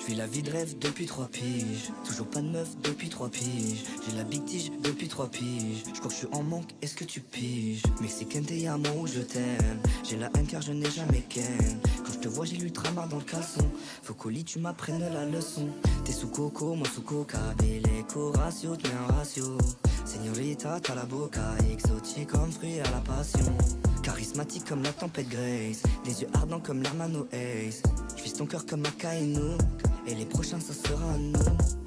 Je vis la vie de rêve depuis trois piges. Toujours pas de meuf depuis trois piges. J'ai la big tige depuis trois piges. Je crois que je suis en manque, est-ce que tu piges? Mexicaine, t'es un mot où je t'aime. J'ai la haine car je n'ai jamais ken. Quand je te vois, j'ai l'ultramar dans le caleçon. Faut qu'au tu m'apprennes la leçon. T'es sous coco, moi sous coca. Beleco, ratio, t'es un ratio. Señorita, t'as la boca. Exotique comme fruit à la passion. Charismatique comme la tempête Grace. Des yeux ardents comme l'hermano Ace. Je vise ton cœur comme Akainu. Et les prochains, ça sera nous.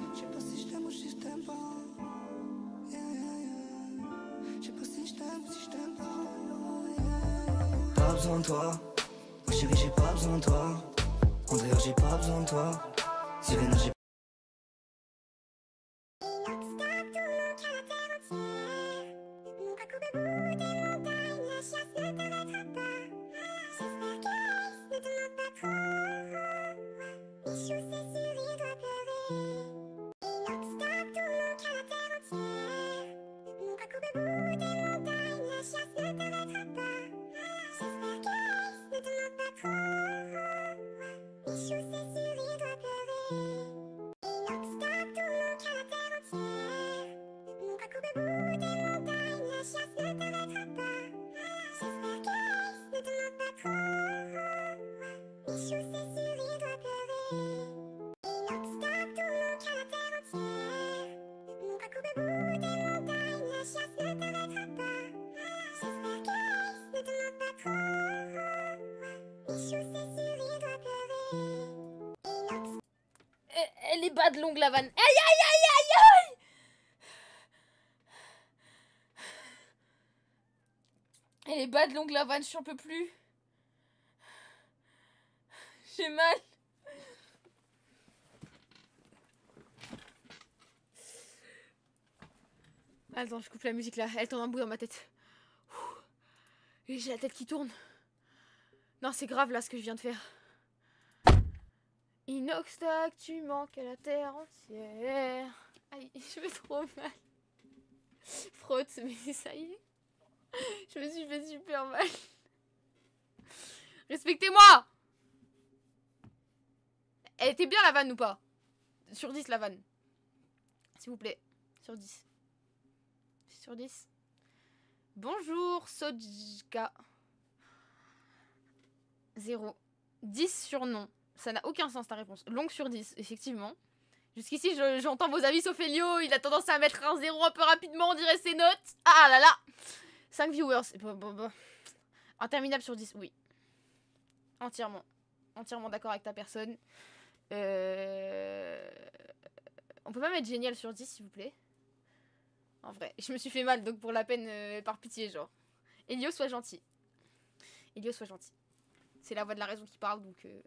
De longue la vanne, j'en peux plus. J'ai mal. Attends, je coupe la musique là. Elle tourne un bout dans ma tête. Et j'ai la tête qui tourne. Non, c'est grave là ce que je viens de faire. Inoxtag, tu manques à la terre entière. Aïe, je vais trop mal. Frotte, mais ça y est. Je me suis fait super mal. Respectez-moi Elle était bien la vanne ou pas? Sur 10 la vanne. S'il vous plaît. Sur 10. Sur 10. Bonjour Sojka. 0. 10 sur non. Ça n'a aucun sens ta réponse. Longue sur 10, effectivement. Jusqu'ici, je- j'entends vos avis, sauf Elio. Il a tendance à mettre un 0 un peu rapidement, on dirait ses notes. Ah là là 5 viewers. Interminable sur 10, oui. Entièrement. Entièrement d'accord avec ta personne. Euh... On peut pas mettre génial sur 10, s'il vous plaît? En vrai, je me suis fait mal, donc pour la peine, euh, par pitié, genre. Elio, sois gentil. Elio, sois gentil. C'est la voix de la raison qui parle, donc... euh,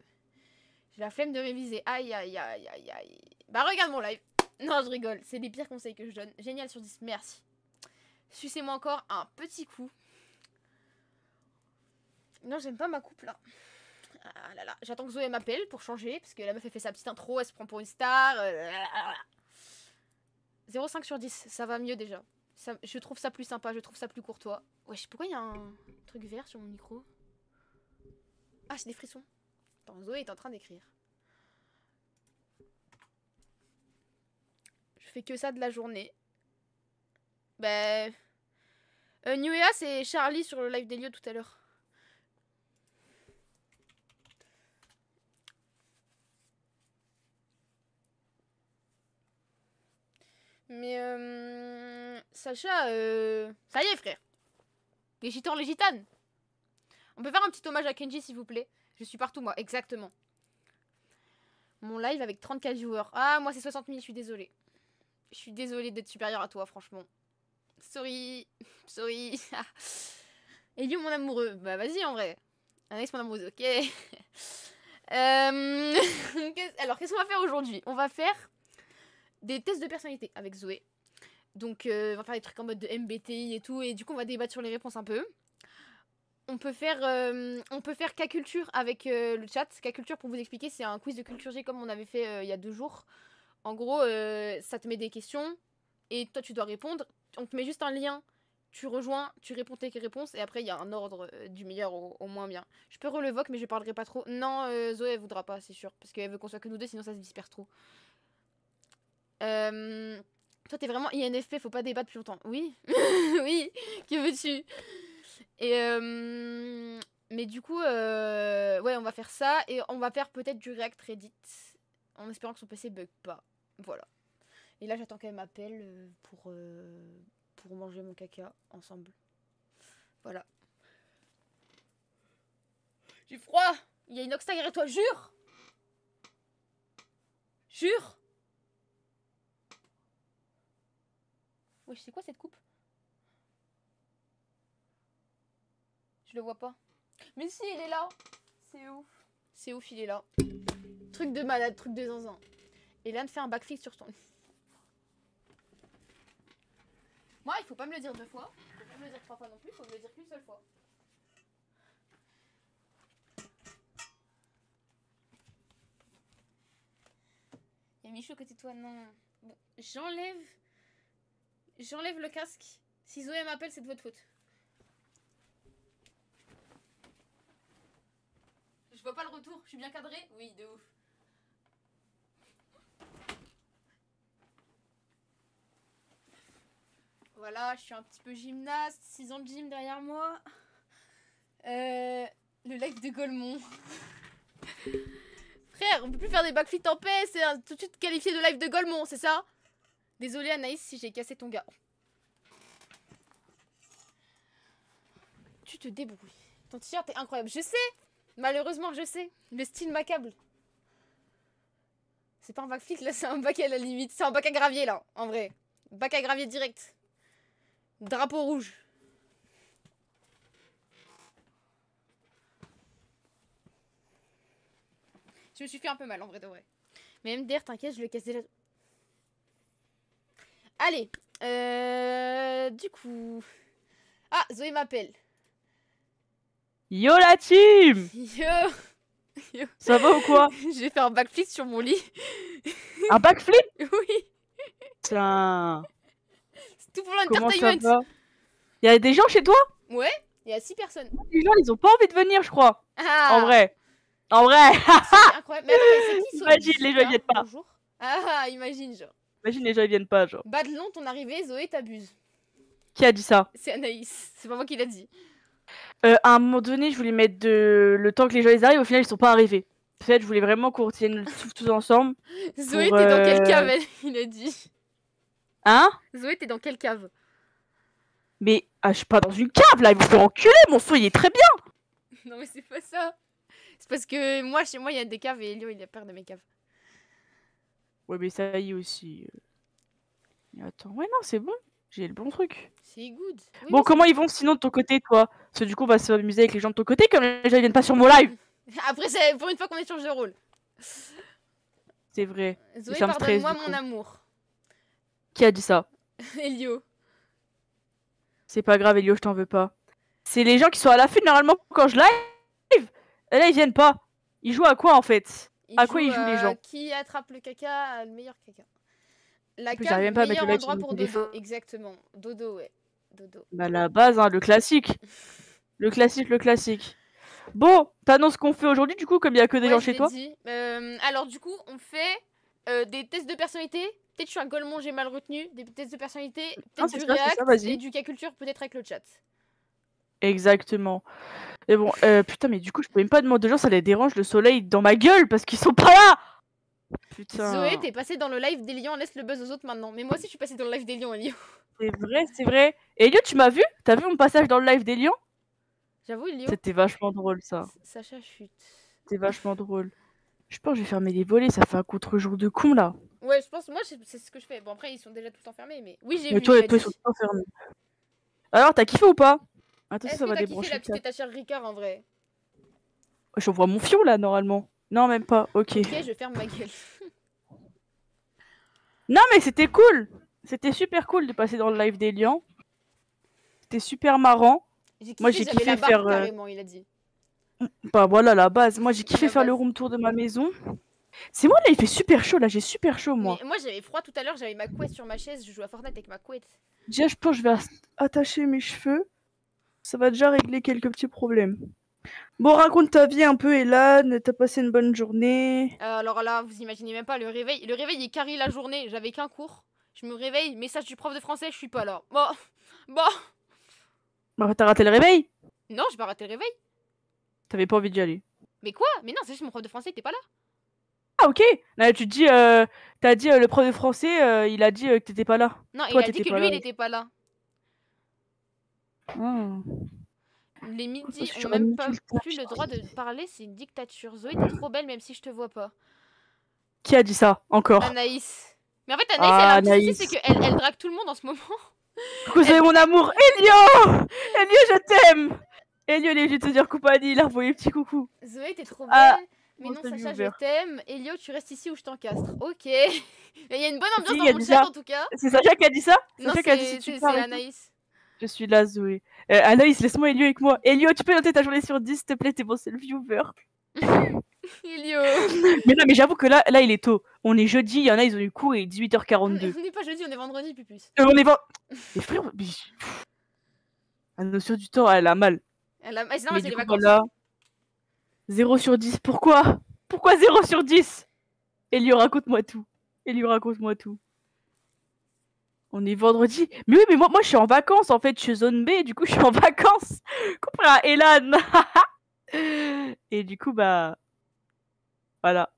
J'ai la flemme de réviser. Aïe, aïe, aïe, aïe, aïe. Bah, regarde mon live. Non, je rigole. C'est les pires conseils que je donne. Génial sur 10. Merci. Sucez-moi encore un petit coup. Non, j'aime pas ma coupe là. Ah là là. J'attends que Zoé m'appelle pour changer. Parce que la meuf, elle fait sa petite intro. Elle se prend pour une star. euh, 0,5 sur 10. Ça va mieux déjà. Je trouve ça plus sympa. Je trouve ça plus courtois. Wesh, pourquoi il y a un truc vert sur mon micro? Ah, c'est des frissons. Attends, Zoé est en train d'écrire. Je fais que ça de la journée. Ben. Euh, Nuea, c'est Charlie sur le live d'Elio tout à l'heure. Mais euh, Sacha, euh, ça y est frère. Les gitans, les gitanes. On peut faire un petit hommage à Kenji s'il vous plaît. Je suis partout moi, exactement. Mon live avec 34 viewers. Ah, moi c'est 60 000, je suis désolée. Je suis désolée d'être supérieure à toi, franchement. Sorry. Sorry. Elio, mon amoureux. Bah vas-y en vrai. Anaïs, mon amoureuse, ok. Euh, Alors, qu'est-ce qu'on va faire aujourd'hui? On va faire des tests de personnalité avec Zoé. Donc, euh, on va faire des trucs en mode de MBTI et tout. Et du coup, on va débattre sur les réponses un peu. On peut faire, euh, on peut faire K-Culture avec le chat. K-Culture, pour vous expliquer, c'est un quiz de culture G comme on avait fait il y a deux jours. En gros, ça te met des questions et toi, tu dois répondre. On te met juste un lien. tu rejoins, tu réponds tes réponses et après il y a un ordre euh, du meilleur au, moins bien. Je peux relevoque mais je parlerai pas trop. Non, euh, Zoé elle voudra pas, c'est sûr, parce qu'elle veut qu'on soit que nous deux, sinon ça se disperse trop. Euh, toi t'es vraiment INFP, faut pas débattre plus longtemps. Oui, oui, que veux-tu? Et mais du coup, ouais, on va faire ça et on va faire peut-être du React Reddit en espérant que son PC bug pas. Voilà. Et là j'attends qu'elle m'appelle euh, pour euh, pour manger mon caca ensemble. Voilà. J'ai froid Il y a une ox derrière toi, jure Jure Wesh, c'est quoi cette coupe? Je le vois pas. Mais si, il est là C'est ouf. C'est ouf, il est là. Truc de malade, truc de zinzin. Et là, de faire un backflip sur ton... Moi, il faut pas me le dire deux fois. Il faut pas me le dire trois fois non plus. Il faut me le dire qu'une seule fois. Il y a Michou à côté de toi, non. Bon, j'enlève. J'enlève le casque. Si Zoé m'appelle, c'est de votre faute. Je vois pas le retour. Je suis bien cadré Oui, de ouf. Voilà, je suis un petit peu gymnaste, 6 ans de gym derrière moi. Euh, le live de Golemont. Frère, on peut plus faire des backflips en paix, c'est tout de suite qualifié de live de Golemont, c'est ça? Désolé Anaïs si j'ai cassé ton gars. Tu te débrouilles. Ton t-shirt est incroyable. Je sais Malheureusement, je sais. Le style m'accable. C'est pas un backflip, là, c'est un bac à la limite. C'est un bac à gravier, là, en vrai. Bac à gravier direct. Drapeau rouge. Je me suis fait un peu mal en vrai de vrai. Mais MDR, t'inquiète, je le casse déjà. Allez. Euh, du coup. Ah, Zoé m'appelle. Yo la team Yo Ça va ou quoi? Je vais faire un backflip sur mon lit. Un backflip? Oui, Tiens, c'est tout pour l'entertainment. Il y a des gens chez toi Ouais, il y a 6 personnes. Les gens, ils ont pas envie de venir, je crois. Ah, En vrai. En vrai. incroyable. Mais qui Imagine, les gens, ils viennent pas. Bonjour. Ah, imagine, genre. Imagine, les gens, ils viennent pas, genre. Badlon, ton arrivée, Zoé t'abuse. Qui a dit ça C'est Anaïs. C'est pas moi qui l'a dit. Euh, À un moment donné, je voulais mettre de... le temps que les gens ils arrivent. Au final, ils sont pas arrivés. En fait, je voulais vraiment qu'on retienne tout tous ensemble. Zoé, t'es dans quelle euh, elle- Il a dit. Hein Zoé, t'es dans quelle cave? Mais ah, je suis pas dans une cave, là. Ils vont faire enculer. Mon son, il est très bien. Non, mais c'est pas ça. C'est parce que moi, chez moi, il y a des caves et Elio, il a peur de mes caves. Ouais, mais ça y est aussi. euh. Mais attends, ouais, non, c'est bon. J'ai le bon truc. C'est good. Oui, Bon, comment ils vont sinon de ton côté, toi? Parce que du coup, on va s'amuser avec les gens de ton côté, comme les gens ils viennent pas sur mon live. Après, c'est pour une fois qu'on échange de rôle. C'est vrai. Zoé, pardonne-moi mon amour. Qui a dit ça Elio. C'est pas grave, Elio, je t'en veux pas. C'est les gens qui sont à l'affût normalement quand je live. Et là, ils viennent pas. Ils jouent à quoi en fait? À quoi ils jouent, les euh, gens? Qui attrape le caca le meilleur caca. La plus, cave, j'arrive même pas à mettre meilleur le live sur endroit pour dodo. Exactement. Dodo, ouais. Dodo. Bah, la base, hein, le classique. Le classique, le classique. Bon, t'annonces ce qu'on fait aujourd'hui, du coup, comme il y a que des Ouais, gens chez toi? Euh, alors, du coup, on fait euh, des tests de personnalité. Peut-être je suis un golemon, j'ai mal retenu. Des tests de personnalité. Non, Peut-être c'est du ça, React ça, vas-y. et du cas culture, peut-être avec le chat. Exactement. Et bon, euh, putain, mais du coup, je peux même pas demander aux gens, ça les dérange le soleil dans ma gueule parce qu'ils sont pas là Putain. Zoé, t'es passé dans le live des lions, laisse le buzz aux autres maintenant. Mais moi aussi, je suis passé dans le live des lions, Elio. C'est vrai, c'est vrai. Elio, tu m'as vu? T'as vu mon passage dans le live des lions J'avoue, Elio. C'était vachement drôle, ça. Sacha chute. C'était vachement drôle. Je pense que je vais fermer les volets, ça fait un contre-jour de con, là. Ouais, je pense, moi, c'est ce que je fais. Bon, après, ils sont déjà tout le temps fermés, mais oui, j'ai Mais vu. toi, il m'a toi, ils sont fermés. Alors, t'as kiffé ou pas? Attends, ça que va kiffé débrancher. la le petite étagère Ricard en vrai? J'envoie mon fion, là, normalement. Non, même pas. Ok. Ok, je ferme ma gueule. Non, mais c'était cool. C'était super cool de passer dans le live des lions. C'était super marrant. Kiffé, Moi, j'ai kiffé la faire, euh, carrément, il a dit. Bah voilà la base. Moi j'ai kiffé La faire le room tour de ma maison. C'est moi là, il fait super chaud là, j'ai super chaud moi. Mais moi j'avais froid tout à l'heure, j'avais ma couette sur ma chaise, je joue à Fortnite avec ma couette. Déjà, je pense que je vais attacher mes cheveux. Ça va déjà régler quelques petits problèmes. Bon, raconte ta vie un peu, Elan. T'as passé une bonne journée. Euh, alors là, vous imaginez même pas le réveil. Le réveil est carré la journée, j'avais qu'un cours. Je me réveille, message du prof de français, je suis pas là. Bon, bon. Bah, t'as raté le réveil? Non, j'ai pas raté le réveil. T'avais pas envie d'y aller. Mais quoi? Mais non, c'est juste mon prof de français, t'es pas là. Ah, ok. Là, tu te dis, euh, t'as dit, euh, le prof de français, euh, il a dit euh, que t'étais pas là. Non, Toi, il a dit que lui, là. il était pas là. Ah. Les midis ont même pas plus le droit de parler, c'est une dictature. Zoé, t'es trop belle même si je te vois pas. Qui a dit ça? Encore. Anaïs. Mais en fait, Anaïs, Ah, elle a un c'est qu'elle elle drague tout le monde en ce moment. Coucou, Zoé, mon amour. Elio Elio, je t'aime Elio, il est venu te dire compagnie. Il a envoyé petit coucou. Zoé, t'es trop belle. Ah, mais oh, non, Sacha, je t'aime. Elio, tu restes ici ou je t'encastre? Ok. Il y a une bonne ambiance Si, dans mon chat en tout cas. C'est Sacha qui a dit ça? Non, Sacha qui a dit c'est si. Anaïs. Je suis là, Zoé. Euh, Anaïs, laisse-moi Elio avec moi. Elio, tu peux noter ta journée sur 10, s'il te plaît, t'es bon, c'est le viewer. Elio. Mais non, mais j'avoue que là, là, il est tôt. On est jeudi, il y en a, ils ont eu cours et On est 18h42. on est pas jeudi, on est vendredi, pupus. Euh, on est vend... Mais frère, mais... La notion du temps, elle a mal. Elle a... ah, mais du les coup, vacances. voilà. 0 sur 10. Pourquoi? Pourquoi 0 sur 10 Elio, raconte-moi tout. Elio, raconte-moi tout. On est vendredi. Mais oui, mais moi, moi, je suis en vacances, en fait. Je suis zone B, du coup, je suis en vacances. À Elan. Et du coup, bah... Voilà.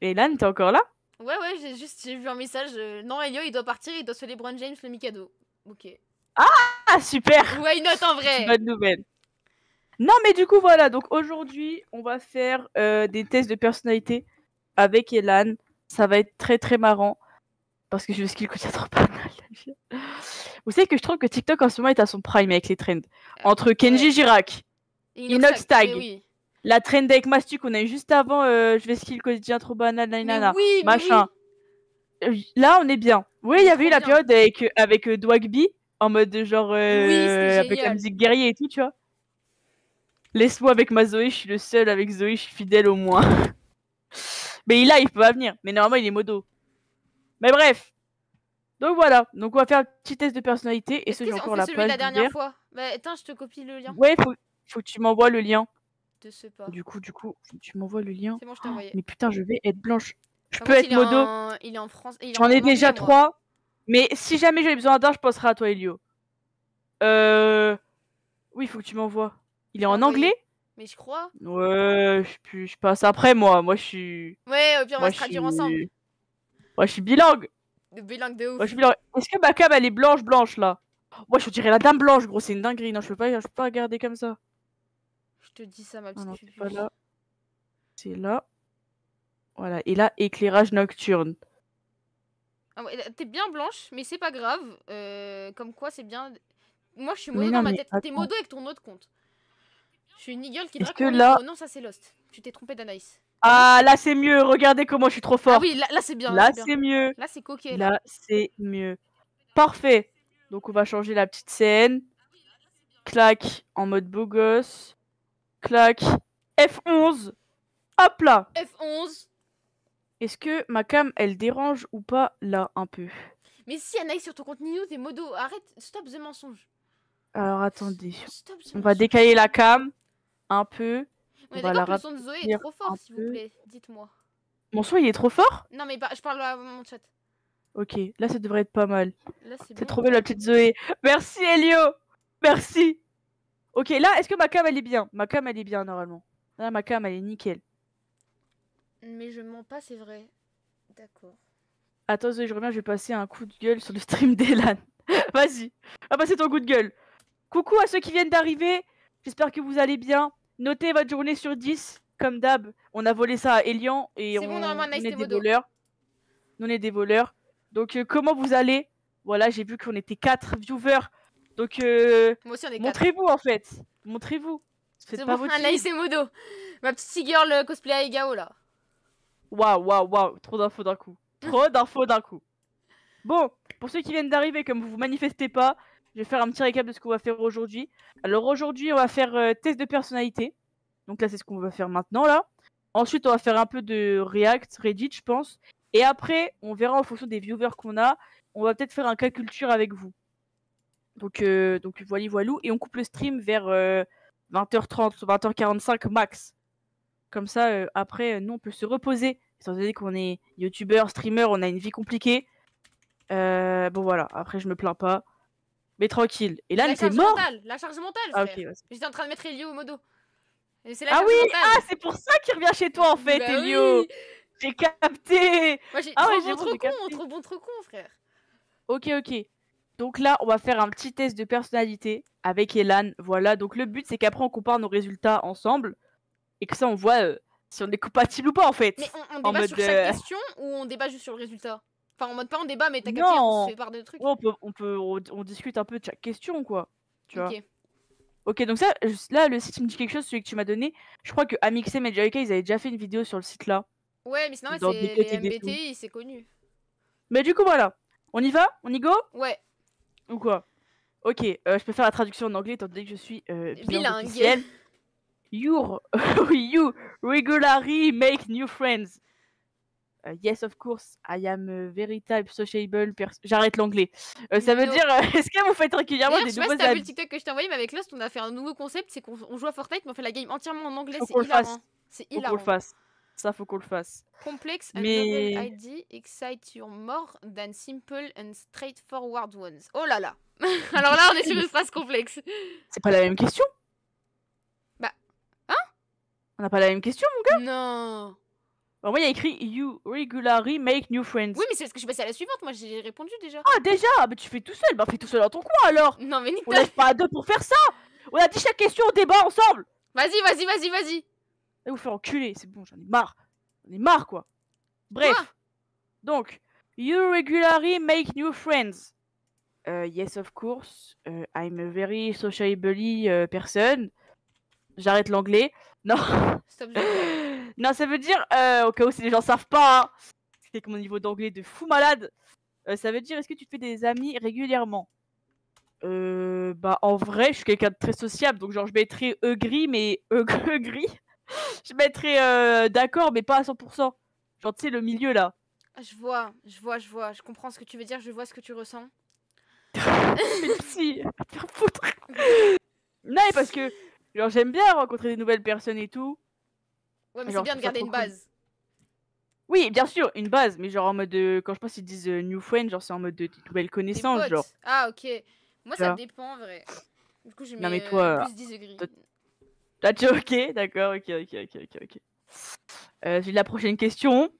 Elan, t'es encore là? Ouais, ouais, j'ai juste j'ai vu un message. euh, Non, Elio, il doit partir, il doit se LeBron James le Mikado. Ok. Ah, super Why not en C'est vrai? Une bonne nouvelle. Non, mais du coup, voilà. Donc aujourd'hui, on va faire euh, des tests de personnalité avec Elan. Ça va être très très marrant. Parce que je sais qu'il coûte trop pas mal. Vous savez que je trouve que TikTok en ce moment est à son prime avec les trends. Entre Kenji. Girac, Inox Tag. oui. la trend avec Mastu qu'on a eu juste avant, euh, je vais skill quotidien trop banal, nanana. oui, machin. Là, on est bien. Oui, il y avait eu la période avec, euh, avec euh, Dwagby, en mode de genre. euh, avec la musique guerrier et tout, tu vois. Laisse-moi avec ma Zoé, je suis le seul avec Zoé, je suis fidèle au moins. Mais il a, il peut pas venir. Mais normalement, il est modo. Mais bref. Donc voilà. Donc on va faire un petit test de personnalité. Et ce, j'ai encore la celui page de la dernière fois Bah, attends, je te copie le lien. Ouais, faut, faut que tu m'envoies le lien. Je sais pas. Du coup, du coup, tu m'envoies le lien. C'est bon, je t'ai envoyé. Mais putain, je vais être blanche. Je Par peux contre, être il modo. en- Il est en France. J'en en ai déjà trois. Mais si jamais j'ai besoin d'un, je penserai à toi, Elio. Euh. Oui, faut que tu m'envoies. Il est en anglais Mais je crois. Ouais, je, je passe après moi. Moi, je suis. Ouais, au pire, on va se traduire ensemble. Moi, je suis bilingue. Bilingue de ouf. Moi, je suis bilingue. Est-ce que ma cam, elle est blanche, blanche là? Moi, je dirais la dame blanche, gros. C'est une dinguerie. Non, je peux pas, je peux pas regarder comme ça. Je te dis ça, ma petite non, c'est pas là. C'est là. Voilà. Et là, éclairage nocturne. Ah ouais, t'es bien blanche, mais c'est pas grave. euh, comme quoi, c'est bien. Moi, je suis modo non, dans ma tête. T'es modo avec ton autre compte. Je suis une gueule qui drague que là- mots. Non, ça c'est Lost. Tu t'es trompé d'Anaïs. Ah, là, c'est mieux. Regardez comment je suis trop fort. Ah oui, là, là, c'est bien. là, c'est mieux. Là, c'est coquet. Là. Là, c'est mieux. Parfait. Donc, on va changer la petite scène. Clac, en mode beau gosse. Clac. F11. Hop là. F11. Est-ce que ma cam, elle dérange ou pas là, un peu? Mais si Anaïs sur ton compte Nino, t'es modo. Arrête. Stop the mensonge. Alors, attendez. Stop On va décaler la cam un peu. On est on va la d'accord que le son de Zoé est trop fort, s'il vous plaît. Dites-moi. Mon son, il est trop fort? Non, mais pas- je parle à mon chat. Ok, là, ça devrait être pas mal. C'est bon. trop belle la petite Zoé. Merci, Elio Merci Ok, là, est-ce que ma cam, elle est bien? Ma cam, elle est bien, normalement. Là, ma cam, elle est nickel. Mais je mens pas, c'est vrai. D'accord. Attends, Zoé, je reviens, je vais passer un coup de gueule sur le stream d'Elan. Vas-y, va passer ton coup de gueule. Coucou à ceux qui viennent d'arriver. J'espère que vous allez bien. Notez votre journée sur 10, comme d'hab. On a volé ça à Elian et on, bon, on est des voleurs. Nous, on est des voleurs. Donc, euh, comment vous allez? Voilà, j'ai vu qu'on était 4 viewers. Donc, euh, montrez-vous en fait. Montrez-vous. C'est pas bon, votre Anaïs film. et modo. Ma petite e-girl euh, cosplay à Egao, là. Waouh, waouh, waouh, trop d'infos d'un coup. Trop d'infos d'un coup. Bon, pour ceux qui viennent d'arriver, comme vous vous manifestez pas, je vais faire un petit récap de ce qu'on va faire aujourd'hui. Alors aujourd'hui, on va faire euh, test de personnalité. Donc là, c'est ce qu'on va faire maintenant là. Ensuite, on va faire un peu de React, Reddit, je pense. Et après, on verra en fonction des viewers qu'on a. On va peut-être faire un cas culture avec vous. Donc, euh, donc voilà, voilou. Et on coupe le stream vers euh, 20h30, 20h45 max. Comme ça, euh, après, euh, nous, on peut se reposer. Étant donné qu'on est youtubeur, streamer, on a une vie compliquée. Euh, bon, voilà. Après, je me plains pas. Mais tranquille. Et là, c'est mort. mentale, la charge mentale, Ah, frère. ok. ouais. J'étais en train de mettre Elio au modo. Et c'est la Ah oui, mentale. ah, c'est pour ça qu'il revient chez toi, en fait, Bah Elio. oui. J'ai capté. Moi j'ai Ah ouais, trop bon, con, trop bon, trop con, frère. Ok, ok. Donc là, on va faire un petit test de personnalité avec Elan. Voilà, donc le but, c'est qu'après, on compare nos résultats ensemble. Et que ça, on voit euh, si on est compatible ou pas, en fait. Mais on, on En débat mode, sur chaque euh, question ou on débat juste sur le résultat? Enfin, en mode pas on débat, mais t'as capté, Non. on se fait part de trucs. On, peut, on, peut, on, on discute un peu de chaque question, quoi. Tu vois. ok. Donc ça, là, le site me dit quelque chose, celui que tu m'as donné. Je crois que Amixem et JK, ils avaient déjà fait une vidéo sur le site là. Ouais, mais sinon, c'est les. MBTI, c'est connu. Mais du coup, voilà. On y va? On y go? Ouais, Ou quoi? Ok, euh, je peux faire la traduction en anglais étant donné que je suis euh, bilingue Bilingue. You, you regularly make new friends. Uh, yes, of course, I am a very type sociable person. J'arrête l'anglais. Euh, ça veut dire, euh, est-ce que vous faites régulièrement D'ailleurs, je des sais pas si nouveaux t'as vu le TikTok que je t'ai envoyé, mais avec Lost, on a fait un nouveau concept c'est qu'on on joue à Fortnite, mais on fait la game entièrement en anglais. Faut C'est hilarant. C'est Faut qu'on hilarant. le fasse. Ça, faut qu'on le fasse. Complex Mais- ID excite you more than simple and straightforward ones. Oh là là. Alors là, on est sur une phrase complexe. C'est pas la même question? Bah, hein On n'a pas la même question Non. Bah, Moi, il y a écrit You regularly make new friends. Oui, mais c'est parce que je suis passée à la suivante. Moi, j'ai répondu déjà. Ah, déjà? Ah, bah tu fais tout seul. Bah, fais tout seul dans ton coin alors. Non, mais nique On lève pas à deux pour faire ça. On a dit chaque question au débat ensemble. Vas-y, vas-y, vas-y, vas-y. Et vous faire enculer, c'est bon, j'en ai marre. J'en ai marre, quoi. Bref. Quoi? Donc, you regularly make new friends. Euh, yes, of course. Euh, I'm a very sociable euh, person. J'arrête l'anglais. Non. Stop. non, ça veut dire, euh, au cas où si les gens savent pas, hein, c'est que mon niveau d'anglais de fou malade. Euh, ça veut dire, est-ce que tu te fais des amis régulièrement? Euh, Bah, en vrai, je suis quelqu'un de très sociable, donc genre, je mettrais E gris, mais E E gris. je mettrais euh, d'accord, mais pas à 100%. Genre, tu sais, le milieu là. Je vois, je vois, je vois. Je comprends ce que tu veux dire. Je vois ce que tu ressens. Mais si, faire foutre. non, parce que, genre, j'aime bien rencontrer des nouvelles personnes et tout. Ouais, mais c'est bien je de garder une cool. base. Oui, bien sûr, une base, mais genre en mode de... Quand je pense qu'ils disent euh, new friend, genre c'est en mode de de nouvelles connaissances, genre. Ah, ok. Moi, ça dépend en vrai. Du coup, mis Non, mais euh, toi, plus 10 degrés. toi- Ah, tu ok, d'accord, ok, ok, ok, ok, ok. Euh, J'ai la prochaine question.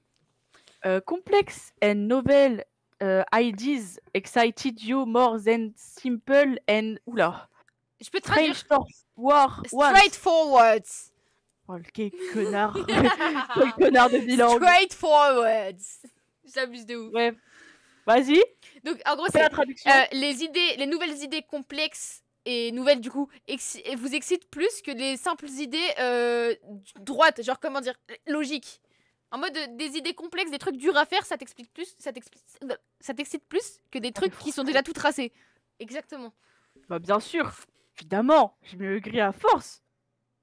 Euh, complex and novel euh, ideas excited you more than simple and... Oula. Je peux traduire. Ones. Straightforward. Oh, quel connard. quel connard de bilan. Straightforward. J'abuse de ouf. Ouais. Vas-y, Donc, en gros, c'est la traduction. euh, les idées, les nouvelles idées complexes et nouvelles du coup et vous excitent plus que les simples idées euh, droites, genre comment dire, logiques. En mode euh, des idées complexes, des trucs durs à faire, ça t'explique plus, ça t'excite plus que des trucs qui sont déjà tout tracés. Exactement. Bah bien sûr, évidemment, je me gris à force.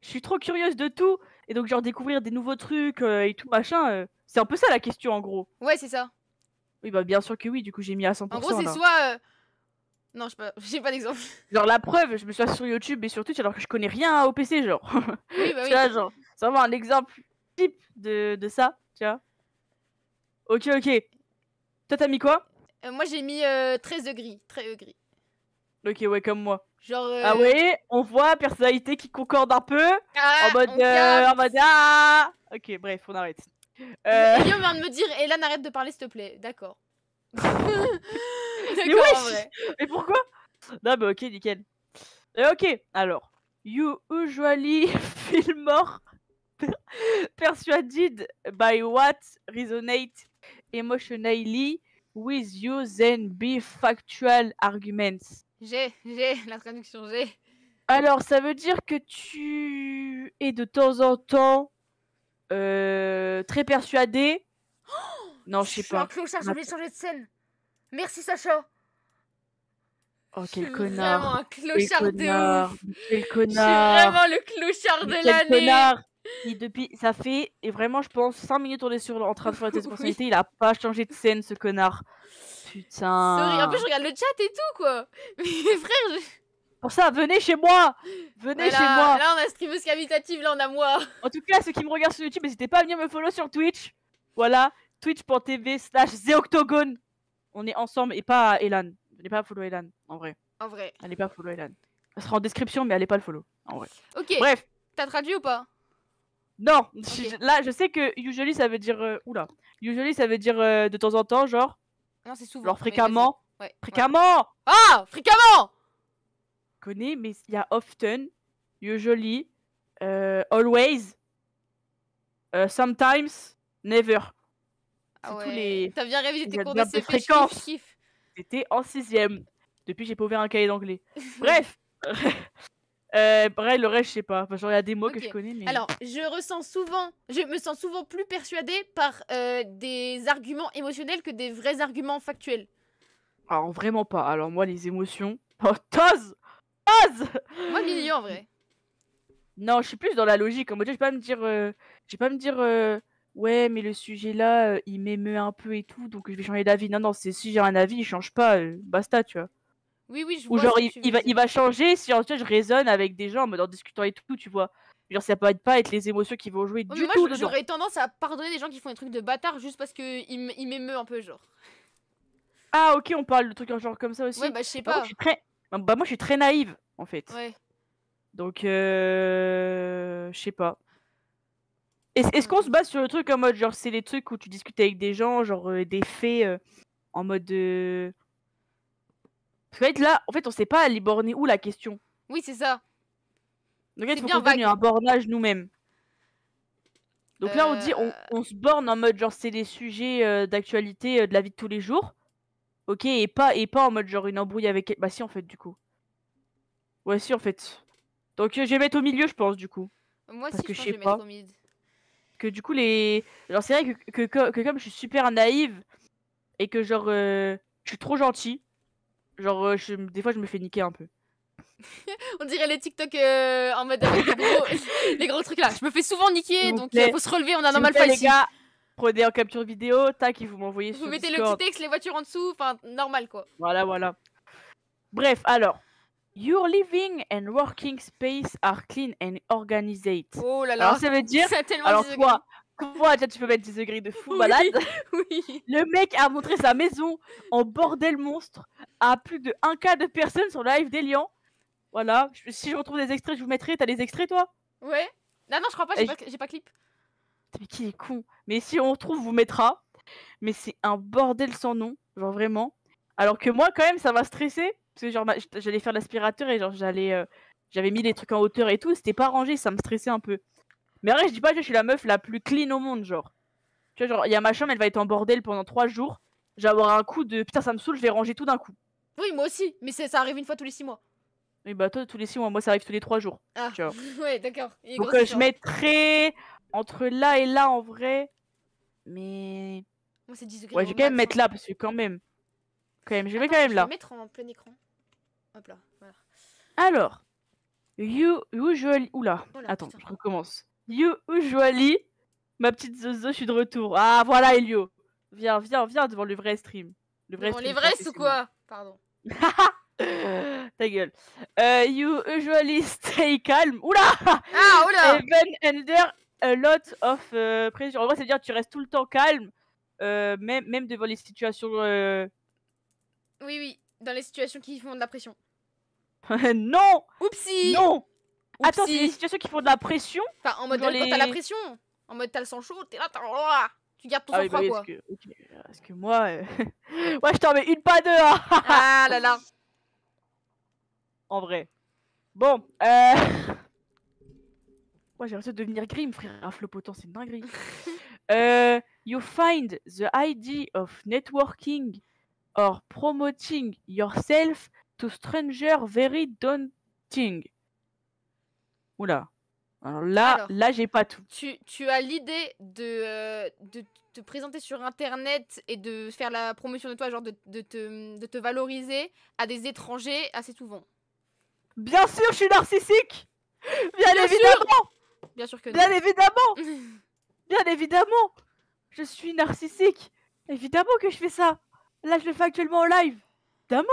Je suis trop curieuse de tout et donc genre découvrir des nouveaux trucs euh, et tout machin, euh, c'est un peu ça la question en gros. Ouais, c'est ça. Oui bah bien sûr que oui, du coup j'ai mis à 100%. En gros, c'est là. soit. euh, Non, je sais pas, j'ai pas d'exemple. Genre la preuve, je me suis sur YouTube et sur Twitch alors que je connais rien au PC genre. Oui, bah tu oui. vois genre, c'est vraiment un exemple type de, de ça, tu vois. Ok ok. Toi t'as mis quoi? Euh, moi, j'ai mis euh, 13 degrés. Très euh, gris. Ok ouais comme moi. Genre. euh, Ah ouais, on voit personnalité qui concorde un peu ah, en mode euh, en mode ah. Ok bref on arrête. Euh... Elio vient de me dire, Elan, arrête de parler, s'il te plaît. D'accord. Mais. Mais pourquoi? Non, mais ok, nickel. Euh, ok, alors. You usually feel more per- persuaded by what resonate emotionally with you than be factual arguments. J'ai, j'ai, la traduction, j'ai. Alors, ça veut dire que tu es de temps en temps euh, très persuadé. Non, je sais pas. clochard, j'ai oublié de changer de scène. Merci, Sacha. Oh, Je quel connard. vraiment un Quel clochard de connard. ouf. Quel Je suis connard. vraiment le clochard de quel l'année. connard il- depuis, ça fait, et vraiment, je pense, 5 minutes on est sur, en train de faire Oui. personnalité, il a pas changé de scène, ce connard. Sorry. Putain. En plus, je regarde le chat et tout, quoi. Mais frère, je... Pour ça, venez chez moi Venez Voilà, chez moi là, on a streameuse qualitative, là, on a moi. En tout cas, ceux qui me regardent sur YouTube, n'hésitez pas à venir me follow sur Twitch. Voilà, twitch.tv slash TheOctogone. On est ensemble et pas Elan. N'allez pas follow Elan, en vrai. En vrai. Allez pas follow Elan. Ça sera en description, mais allez pas le follow, en vrai. Ok, Bref, t'as traduit ou pas? Non, je- là, je sais que usually, ça veut dire... euh, oula. Usually, ça veut dire euh, de temps en temps, genre... Non, c'est souvent. Mais fréquemment. Ouais. Fréquemment Ah Fréquemment connais, mais il y a often, usually, euh, always, euh, sometimes, never. Ah tous ouais. les- T'as bien révisé tes cours de kiffe, fréquence. C'était en sixième. Depuis, j'ai pas ouvert un cahier d'anglais. Bref. euh, bref, le reste, je sais pas. Enfin, genre, il y a des mots que je connais, mais. Alors, je ressens souvent, je me sens souvent plus persuadée par euh, des arguments émotionnels que des vrais arguments factuels. Alors, vraiment pas. Alors, moi, les émotions. Oh, Toz Toz Moi, milieu en vrai. Non, je suis plus dans la logique. En mode, je vais pas me dire. euh, Je vais pas me dire. euh, Ouais, mais le sujet là, il m'émeut un peu et tout, donc je vais changer d'avis. Non, non, c'est si j'ai un avis, il change pas, basta, tu vois. Oui, oui, je Ou vois. genre, ce que il, va, dire. il va changer si en fait je raisonne avec des gens en mode en discutant et tout, tu vois. Genre, ça peut être pas être les émotions qui vont jouer du mais moi, tout j'aurais tendance à pardonner des gens qui font des trucs de bâtard juste parce il m'émeut un peu, genre. Ah, ok, on parle de trucs en genre comme ça aussi. Ouais, bah, je sais Bah, moi, pas. je suis très... bah, moi, je suis très naïve, en fait. Ouais. Donc, euh... je sais pas. Est- Est-ce qu'on se base sur le truc en mode, genre, c'est les trucs où tu discutes avec des gens, genre, euh, des faits, euh, en mode... euh, Parce qu'en fait, là, en fait, on sait pas aller borner où la question. Oui, c'est ça. Donc, là, il faut qu'on donne un bornage nous-mêmes. Donc là, on dit, on, Euh. on se borne en mode, genre, c'est des sujets euh, d'actualité euh, de la vie de tous les jours. Ok, et pas, et pas en mode, genre, une embrouille avec... Bah si, en fait, du coup. Ouais, si, en fait. Donc, je vais mettre au milieu, je pense, du coup. Moi Parce aussi, que je je pense je vais mettre au mid. Que du coup, les... Alors, c'est vrai que, que, comme je suis super naïve, et que, genre, je suis trop gentil, genre, euh, je, des fois, je me fais niquer un peu. On dirait les TikTok euh, en mode avec les gros, les gros trucs là. Je me fais souvent niquer, vous donc il faut se relever, on a vous normal pas les ici. gars, prenez en capture vidéo, tac, et vous m'envoyez Vous sur mettez le petit texte, les voitures en dessous, enfin normal quoi. Voilà, voilà. Bref, alors. Your living and working space are clean and organized. Oh là là. Alors, ça veut dire. Ça Alors, des toi, déjà, tu peux mettre des degrés de fou Oui. malade? Oui. Le mec a montré sa maison en bordel monstre à plus de 1 cas de personnes sur live d'Elian. Voilà. Je- Si je retrouve des extraits, je vous mettrai. T'as des extraits, toi? Ouais. Non, non, je crois pas, j'ai pas, clip. Mais qui est con? Mais si on retrouve, vous mettra. Mais c'est un bordel sans nom, genre vraiment. Alors que moi, quand même, ça m'a stressé. Parce que genre, j'allais faire l'aspirateur et genre, j'allais. euh, J'avais mis les trucs en hauteur et tout. C'était pas rangé, ça me stressait un peu. Mais vrai, je dis pas, je suis la meuf la plus clean au monde, genre. Tu vois, genre, il y a ma chambre, elle va être en bordel pendant 3 jours. Je vais avoir un coup de putain, ça me saoule, je vais ranger tout d'un coup. Oui, moi aussi, mais ça arrive une fois tous les 6 mois. Et bah, toi, tous les 6 mois, moi, ça arrive tous les 3 jours. Ah, Tu vois. ouais, d'accord. Donc, euh, je différence. mettrais entre là et là en vrai. Mais. Moi, c'est 10 degrés. Ouais, je vais quand même mettre hein. là, parce que quand même. Quand même, je vais quand même Je là. vais mettre en plein écran. Hop là, voilà. Alors, you usually. Oula, Oh là, attends, putain. je recommence. You usually. Ma petite Zozo, je suis de retour. Ah, voilà, Elio. Viens, viens, viens devant le vrai stream. Le vrai Bon, stream. les vrais ou quoi? Pardon. Ta gueule. Euh, you usually stay calm. Oula! Ah, là Even under a lot of euh, pressure. En vrai, c'est-à-dire que tu restes tout le temps calme, euh, même, même devant les situations. euh, Oui, oui, dans les situations qui font de la pression. non! Oupsie Non! Attends, c'est des situations qui font de la pression? Enfin, en mode quand t'as la pression. En mode t'as le sang chaud, t'es là, t'as... tu gardes ton Ah oui, sang-froid, bah oui, quoi. parce que, parce que moi, euh, ouais, je t'en mets une pas deux, hein, Ah là là. en vrai. Bon, euh... Moi, j'ai l'impression de devenir grim, frère. Un flopotant, c'est une dinguerie. euh, you find the idea of networking or promoting yourself to stranger very daunting. Oula. Alors là, Alors. là, j'ai pas tout. Tu, tu as l'idée de, euh, de te présenter sur internet et de faire la promotion de toi, genre de, de te, de te valoriser à des étrangers assez souvent. Bien sûr, je suis narcissique Bien Bien sûr évidemment Bien sûr que non. Bien évidemment Bien évidemment Je suis narcissique Évidemment que je fais ça Là, je le fais actuellement en live Évidemment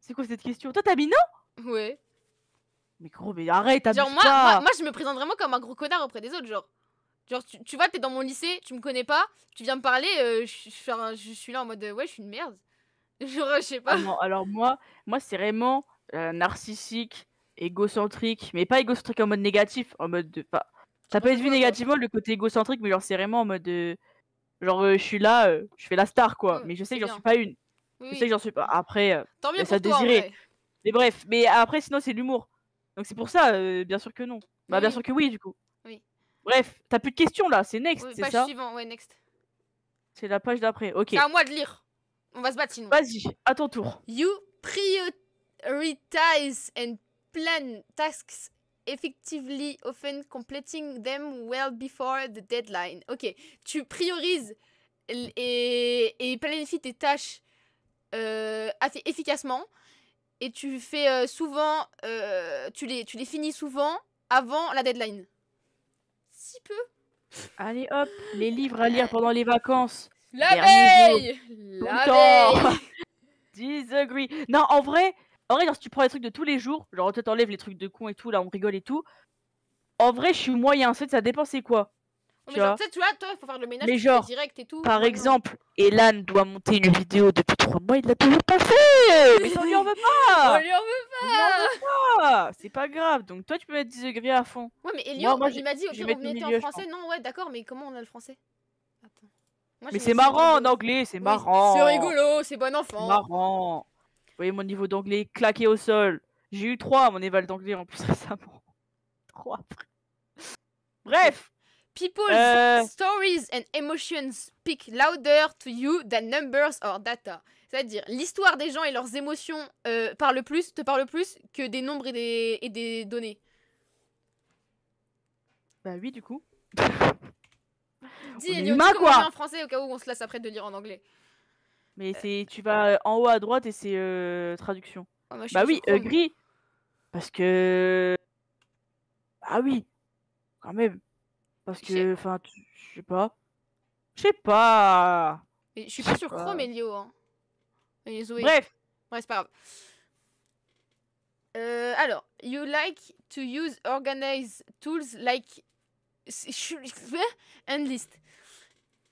C'est quoi cette question? Toi, t'as mis non? Ouais. Mais gros, mais arrête, Genre, moi, pas moi, moi, je me présente vraiment comme un gros connard auprès des autres, genre. Genre, tu, tu vois, t'es dans mon lycée, tu me connais pas, tu viens me parler, euh, je, je, suis là en mode, euh, ouais, je suis une merde. Genre, je sais Ah pas. non, alors moi, moi c'est vraiment euh, narcissique, égocentrique, mais pas égocentrique en mode négatif, en mode de... enfin, ça peut être vu négativement le côté égocentrique, mais genre c'est vraiment en mode de... Genre euh, je suis là, je fais la star quoi, mais je sais que j'en suis pas une. Oui, Je oui. sais que j'en suis pas. Après, Tant mieux désirer. vrai. mais bref, mais après sinon c'est l'humour. Donc c'est pour ça, euh, bien sûr que non. Bah bien Oui. sûr que oui du coup. Oui. Bref, t'as plus de questions là, c'est next, Oui, c'est page ça suivant, ouais, next. C'est la page d'après, ok. C'est à moi de lire. On va se battre sinon. Vas-y, à ton tour. You prioritize and plan tasks effectively, often completing them well before the deadline. Ok, tu priorises et, et planifies tes tâches euh, efficacement et tu fais euh, souvent, euh, tu, les, tu les finis souvent avant la deadline. Si peu. Allez hop, les livres à lire pendant les vacances. La veille La veille Disagree. Non, en vrai, en vrai, genre, si tu prends les trucs de tous les jours, genre toi t'enlèves les trucs de con et tout, là on rigole et tout. En vrai, je suis moyen, c'est ça dépend c'est quoi. Mais Tu genre, vois. tu sais, tu vois, toi, il faut faire le ménage, Mais genre, direct et tout. Par exemple, Elan doit monter une vidéo depuis trois mois, il l'a toujours pas fait. Mais on lui en veut pas. On lui en veut pas. C'est pas grave. Donc toi tu peux mettre Disagree à fond. Ouais, mais Elio, moi, il m'a dit, au pire, on mettait milieu, en français. Non, ouais, d'accord, mais comment on a le français? Attends. Moi, Mais c'est marrant en anglais, c'est Oui, marrant. C'est rigolo, c'est bon C'est enfant. marrant. Vous voyez mon niveau d'anglais claqué au sol. J'ai eu 3 à mon éval d'anglais en plus récemment. 3 après. Bref, People's Euh. stories and emotions speak louder to you than numbers or data. C'est-à-dire, l'histoire des gens et leurs émotions euh, parlent plus, te parlent plus que des nombres et des, et des données. bah oui du coup. Dis, On est Elio, quoi. en français au cas où on se lasse après de lire en anglais. Mais c'est tu vas euh, en haut à droite et c'est euh, traduction. Oh, moi, Bah oui, euh, gris. Parce que Ah oui. Quand même. Parce que enfin je sais pas. Je sais pas. Je suis pas sur. Chrome, Elio. Hein. Et Zoé. Bref, Ouais, c'est pas grave. Euh, alors, you like to use organized tools like and list.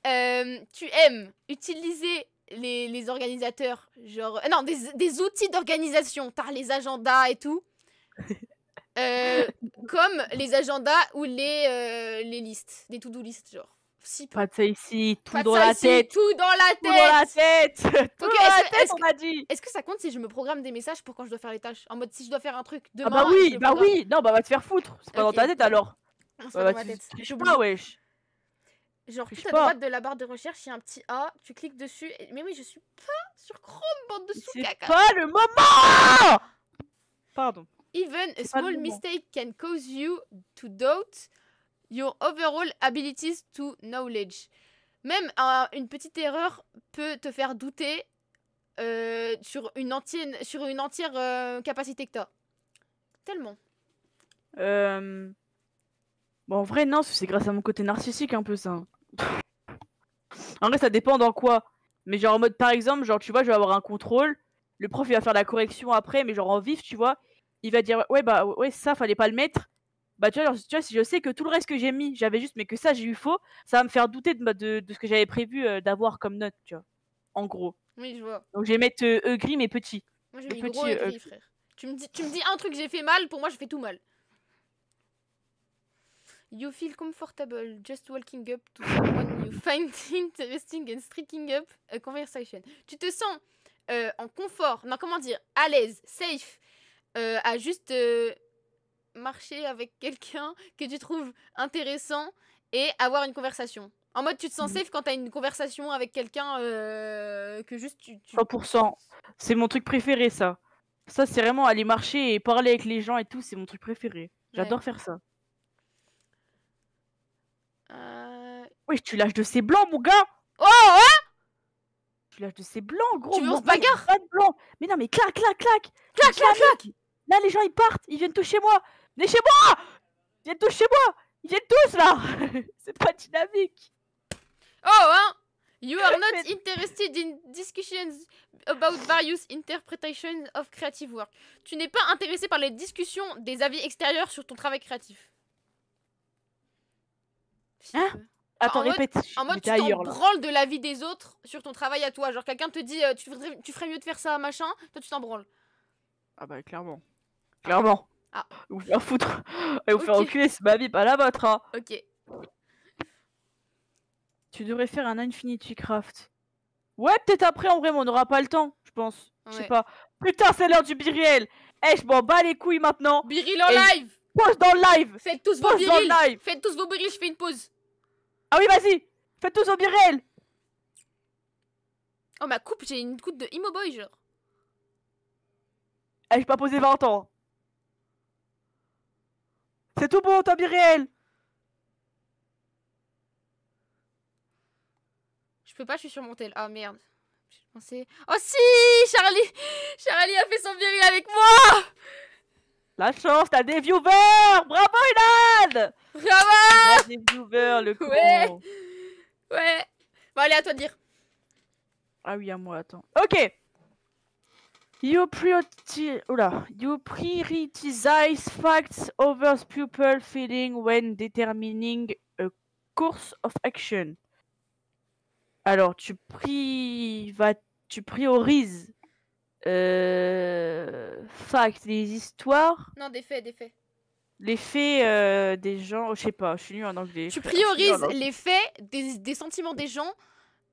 Euh, tu aimes utiliser les, les organisateurs, genre euh, non des, des outils d'organisation, t'as les agendas et tout, Euh, comme les agendas ou les euh, les listes, des to-do list genre. Si pas de ça ici, tout dans la ici, tête. tout dans la Tout dans la tête. tête. Tout dans la tête, on a dit. Est-ce que ça compte si je me programme des messages pour quand je dois faire les tâches? En mode si je dois faire un truc Ah demain. bah je oui, bah programme. oui. Non, bah va te faire foutre. C'est pas dans ta tête alors. C'est Bah, pas bah, dans ma tête. J'oublie. pas, wesh. Genre tout à pas. droite de la barre de recherche, il y a un petit A, tu cliques dessus. et- Mais oui, je suis pas sur Chrome, bande de C'est sous-caca. pas le moment Pardon. Even a small moment. mistake can cause you to doubt your overall abilities to knowledge. Même un- une petite erreur peut te faire douter euh, sur une entière, sur une entière euh, capacité que t'as. Tellement. Euh... Bon, en vrai, non, c'est grâce à mon côté narcissique un peu ça. en vrai, ça dépend dans quoi. Mais genre en mode, par exemple, genre tu vois, je vais avoir un contrôle. Le prof il va faire la correction après, mais genre en vif, tu vois, il va dire ouais bah ouais ça fallait pas le mettre. Bah tu vois, tu vois, si je sais que tout le reste que j'ai mis, j'avais juste, mais que ça j'ai eu faux, ça va me faire douter de, de, de ce que j'avais prévu euh, d'avoir comme note, tu vois. En gros. Oui, je vois. Donc je vais mettre euh, E gris mais petit. Moi, j'ai mis petit, gros et euh, gris, frère. Tu me, dis, tu me dis un truc que j'ai fait mal, pour moi, je fais tout mal. You feel comfortable just walking up to someone you find interesting and striking up a conversation. Tu te sens euh, en confort, non, comment dire, à l'aise, safe, euh, à juste euh, marcher avec quelqu'un que tu trouves intéressant et avoir une conversation. En mode, tu te sens Mhm. safe quand t'as une conversation avec quelqu'un euh, que juste tu, tu, 100%. C'est mon truc préféré, ça. Ça, c'est vraiment aller marcher et parler avec les gens et tout, c'est mon truc préféré. J'adore faire ça. Euh, Oui, tu lâches de ces blancs, mon gars Oh, ouais Tu lâches de ces blancs, gros. Tu veux, on se bagarre? Pas de blancs. Mais non, mais clac, clac, clac Clac, clac, clac Là, les gens, ils partent. Ils viennent tous chez moi. Venez chez moi Viens tous chez moi Ils viennent tous là C'est pas dynamique Oh, hein You are not interested in discussions about various interpretations of creative work. Tu n'es pas intéressé par les discussions des avis extérieurs sur ton travail créatif. Hein? Attends, en mode- répète. En mode, tu t'en branles de l'avis des autres sur ton travail à toi. Genre, quelqu'un te dit, euh, tu, ferais, tu ferais mieux de faire ça, machin. Toi, tu t'en branles. Ah bah clairement. Clairement. Ah. Vous faire foutre. Et vous faire enculer, c'est ma vie, pas la vôtre. Hein. Ok. Tu devrais faire un Infinity Craft. Ouais, peut-être après, en vrai, mais on n'aura pas le temps, je pense. Je sais pas. Putain, c'est l'heure du biriel. Eh, je m'en bats les couilles maintenant. Biril en Et- live Pose dans le live. Faites tous vos birils live. Faites tous vos birils, je fais une pause. Ah oui, vas-y. Faites tous au biriel. Oh, ma coupe, j'ai une coupe de Imoboy, genre. Eh, j'ai pas posé 20 ans. C'est tout bon, ton biriel. Je peux pas, je suis sur mon tel. Ah merde. J'ai pensé. Oh si Charlie Charlie a fait son viril avec moi La chance, t'as des viewers. Bravo, Ilan. Bravo T'as des viewers, le con. Ouais. Ouais Bon, allez, à toi de dire. Ah oui, à moi, attends. Ok. You prioritize, oula. You prioritize facts over people feeling when determining a course of action. Alors, tu priva... tu priorises euh, facts, les histoires, Non, des faits, des faits. les faits euh, des gens. Je sais pas, je suis nulle en anglais. Tu priorises les faits des, des sentiments des gens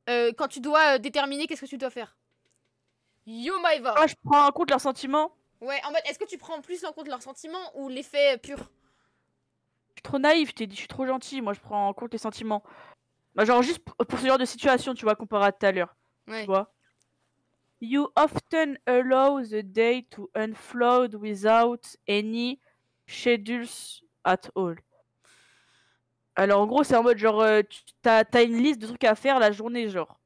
euh, quand tu dois euh, déterminer qu'est-ce que tu dois faire. Yo, Maeva Moi, je prends en compte leurs sentiments. Ouais, en mode, est-ce que tu prends plus en compte leurs sentiments ou les faits euh, purs Je suis trop naïf, je t'ai dit, je suis trop gentil. Moi, je prends en compte les sentiments. Bah, genre, juste pour ce genre de situation, tu vois, comparé à tout à l'heure. Ouais. Tu vois. You often allow the day to unfold without any schedules at all. Alors, en gros, c'est en mode genre, euh, t'as une liste de trucs à faire la journée, genre.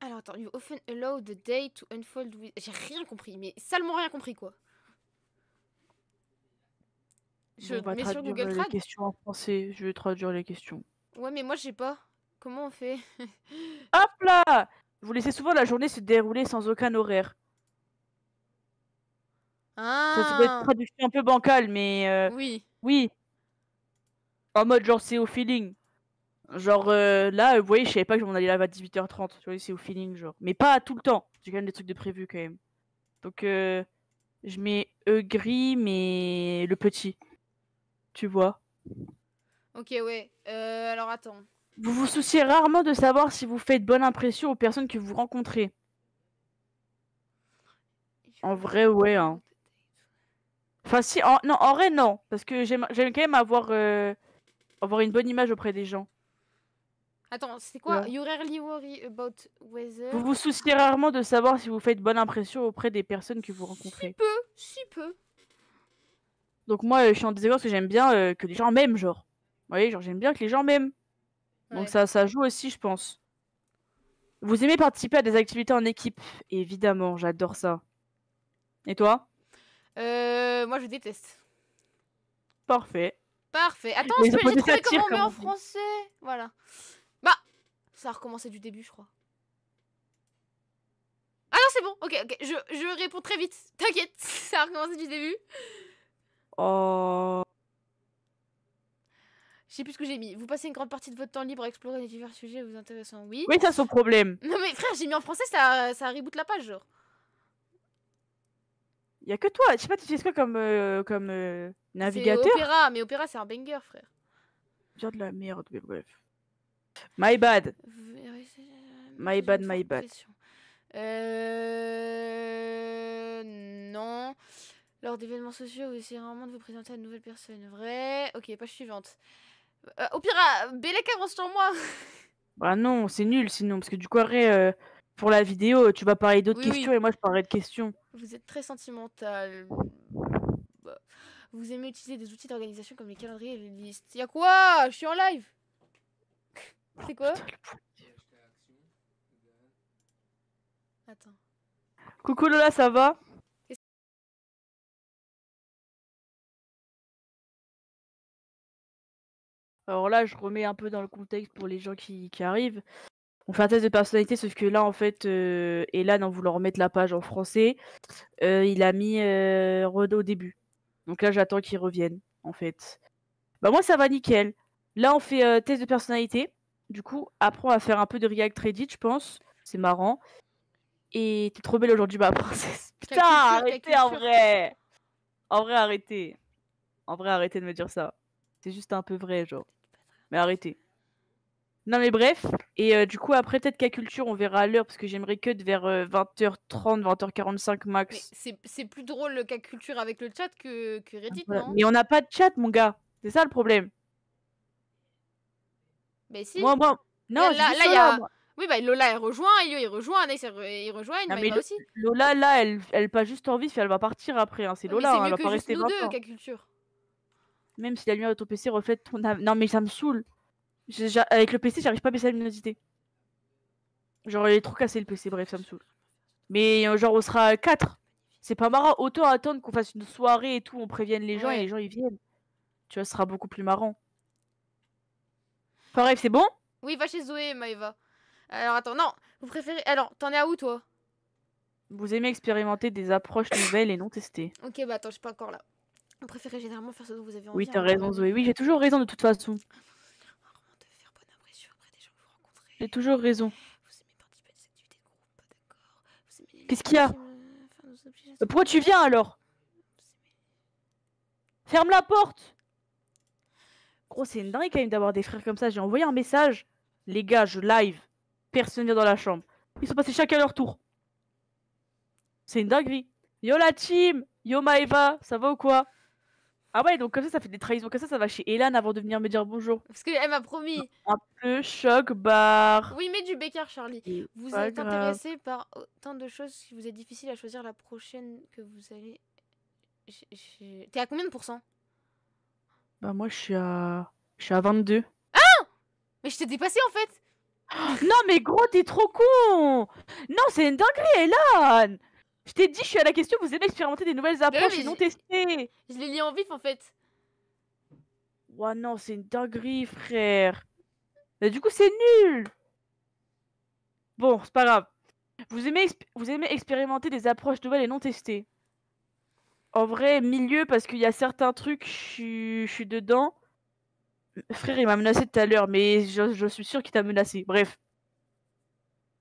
Alors attends, you often allow the day to unfold with... J'ai rien compris, mais salement rien compris quoi. Je Bon, on va mets sur traduire Google Trad. les questions en français. Je vais traduire les questions. Ouais, mais moi j'ai pas. Comment on fait? Hop là Vous laissez souvent la journée se dérouler sans aucun horaire. Ça, ça doit être Ah traduction un peu bancale, mais euh, Oui. oui. En mode genre c'est au feeling. Genre euh, là, vous voyez, je savais pas que je m'en allais là à 18h30. Tu vois, c'est au feeling, genre. Mais pas tout le temps. J'ai quand même des trucs de prévu quand même. Donc euh, je mets E gris, mais le petit. Tu vois. Ok, ouais. Euh, alors attends. Vous vous souciez rarement de savoir si vous faites bonne impression aux personnes que vous rencontrez. En vrai, ouais, hein. Enfin, si, en... non, en vrai, non. Parce que j'aime quand même avoir, avoir une bonne image auprès des gens. Attends, c'est quoi Ouais. You rarely worry about whether... Vous vous souciez rarement de savoir si vous faites bonne impression auprès des personnes que vous Si rencontrez. peu, si peu. Donc moi, euh, je suis en désaccord parce que j'aime bien euh, que les gens m'aiment, genre. Vous voyez, genre j'aime bien que les gens m'aiment. Donc ça, ça joue aussi, je pense. Vous aimez participer à des activités en équipe? Évidemment, j'adore ça. Et toi? Euh, moi je déteste. Parfait. Parfait. Attends, Les je peux- j'ai trouvé comment on met en français. Voilà. Ça a recommencé du début, je crois. Ah non, c'est bon. Ok, ok. Je, je réponds très vite. T'inquiète, ça a recommencé du début. Oh. Je sais plus ce que j'ai mis. Vous passez une grande partie de votre temps libre à explorer les divers sujets vous intéressant. Oui. Oui, ça, son problème. Non mais frère, j'ai mis en français, ça, ça reboot la page, genre. Y a que toi. Je sais pas, tu utilises quoi comme, euh, comme euh, C'est navigateur? Opéra, mais Opéra c'est un banger, frère. Dire de la merde, mais bref. My bad. My bad, my bad. Euh... Non. Lors d'événements sociaux, vous essayez rarement de vous présenter à de nouvelles personnes. Vrai. Ok, page suivante. Euh, Opéra, Bélec avance sur moi. Bah non, c'est nul sinon, parce que du coup, après, euh, pour la vidéo, tu vas parler d'autres Oui, oui. questions et moi, je parlerai de questions. Vous êtes très sentimental. Vous aimez utiliser des outils d'organisation comme les calendriers et les listes. Y'a quoi? Je suis en live. C'est quoi Attends. Coucou Lola, ça va? Alors là, je remets un peu dans le contexte pour les gens qui, qui arrivent. On fait un test de personnalité, sauf que là, en fait, euh, Elan, en voulant remettre la page en français, euh, il a mis euh, Rod au début. Donc là, j'attends qu'il revienne, en fait. Bah moi, ça va nickel. Là, on fait euh, test de personnalité. Du coup, on va faire un peu de React Reddit, je pense. C'est marrant. Et t'es trop belle aujourd'hui, ma princesse. Putain, arrêtez en vrai. En vrai, arrêtez. En vrai, arrêtez de me dire ça. C'est juste un peu vrai, genre. Mais arrêtez. Non mais bref, et euh, du coup après peut-être qu'à culture on verra à l'heure parce que j'aimerais que de vers euh, 20h30, 20h45 Mais max. c'est c'est plus drôle le cas culture avec le chat que, que Reddit, Voilà. non? Mais on n'a pas de chat mon gars, c'est ça le problème. Mais si. Moi, moi, non, Là- là- là, y a- moi. Oui, bah Lola elle rejoint, Elio il rejoint, Anaïs il rejoint, Non, mais le- aussi. Lola là, elle, elle pas juste en vif, elle va partir après, hein. c'est mais Lola, hein, elle va que pas juste rester nous 20 deux, culture. Même si la lumière de ton PC reflète ton. Non mais ça me saoule. Avec le PC j'arrive pas à baisser la luminosité. Genre il est trop cassé le PC, bref ça me saoule. Mais euh, genre on sera 4. C'est pas marrant, autant attendre qu'on fasse une soirée et tout, on prévienne les gens Ouais. et les gens ils viennent. Tu vois, ce sera beaucoup plus marrant. C'est bon Oui, va chez Zoé, Maëva. Alors attends, non, vous préférez. Alors, t'en es à où toi? Vous aimez expérimenter des approches nouvelles et non testées. Ok, bah attends, je suis pas encore là. Vous préférez généralement faire ce dont vous avez envie. Oui, t'as hein, raison. Zoé. Oui, j'ai toujours raison de toute façon. J'ai toujours raison. Qu'est-ce qu'il y a euh, Pourquoi tu viens alors? Ferme la porte Gros, c'est une dingue quand même d'avoir des frères comme ça. J'ai envoyé un message. Les gars, je live. Personne vient dans la chambre. Ils sont passés chacun leur tour. C'est une dinguerie. Yo la team Yo Maeva, ça va ou quoi? Ah ouais, donc comme ça, ça fait des trahisons. Comme ça, ça va chez Elan avant de venir me dire bonjour. Parce qu'elle m'a promis. Un peu choc bar. Oui, mais du bécard, Charlie. Vous êtes grave. intéressé par autant de choses qu'il vous est difficile à choisir la prochaine que vous allez. T'es à combien de pourcents? Bah moi, je suis à... Je suis à 22. Mais je t'ai dépassé en fait. Non mais gros, t'es trop con! Non, c'est une dinguerie, Elan! Je t'ai dit, je suis à la question, vous aimez expérimenter des nouvelles approches et non testées Je l'ai lié en vif en fait. Ouah non, c'est une dinguerie, frère. Mais du coup, c'est nul! Bon, c'est pas grave. Vous aimez, vous aimez expérimenter des approches nouvelles et non testées En vrai, milieu, parce qu'il y a certains trucs, je suis- dedans. Frère, il m'a menacé tout à l'heure, mais je, suis sûr qu'il t'a menacé. Bref.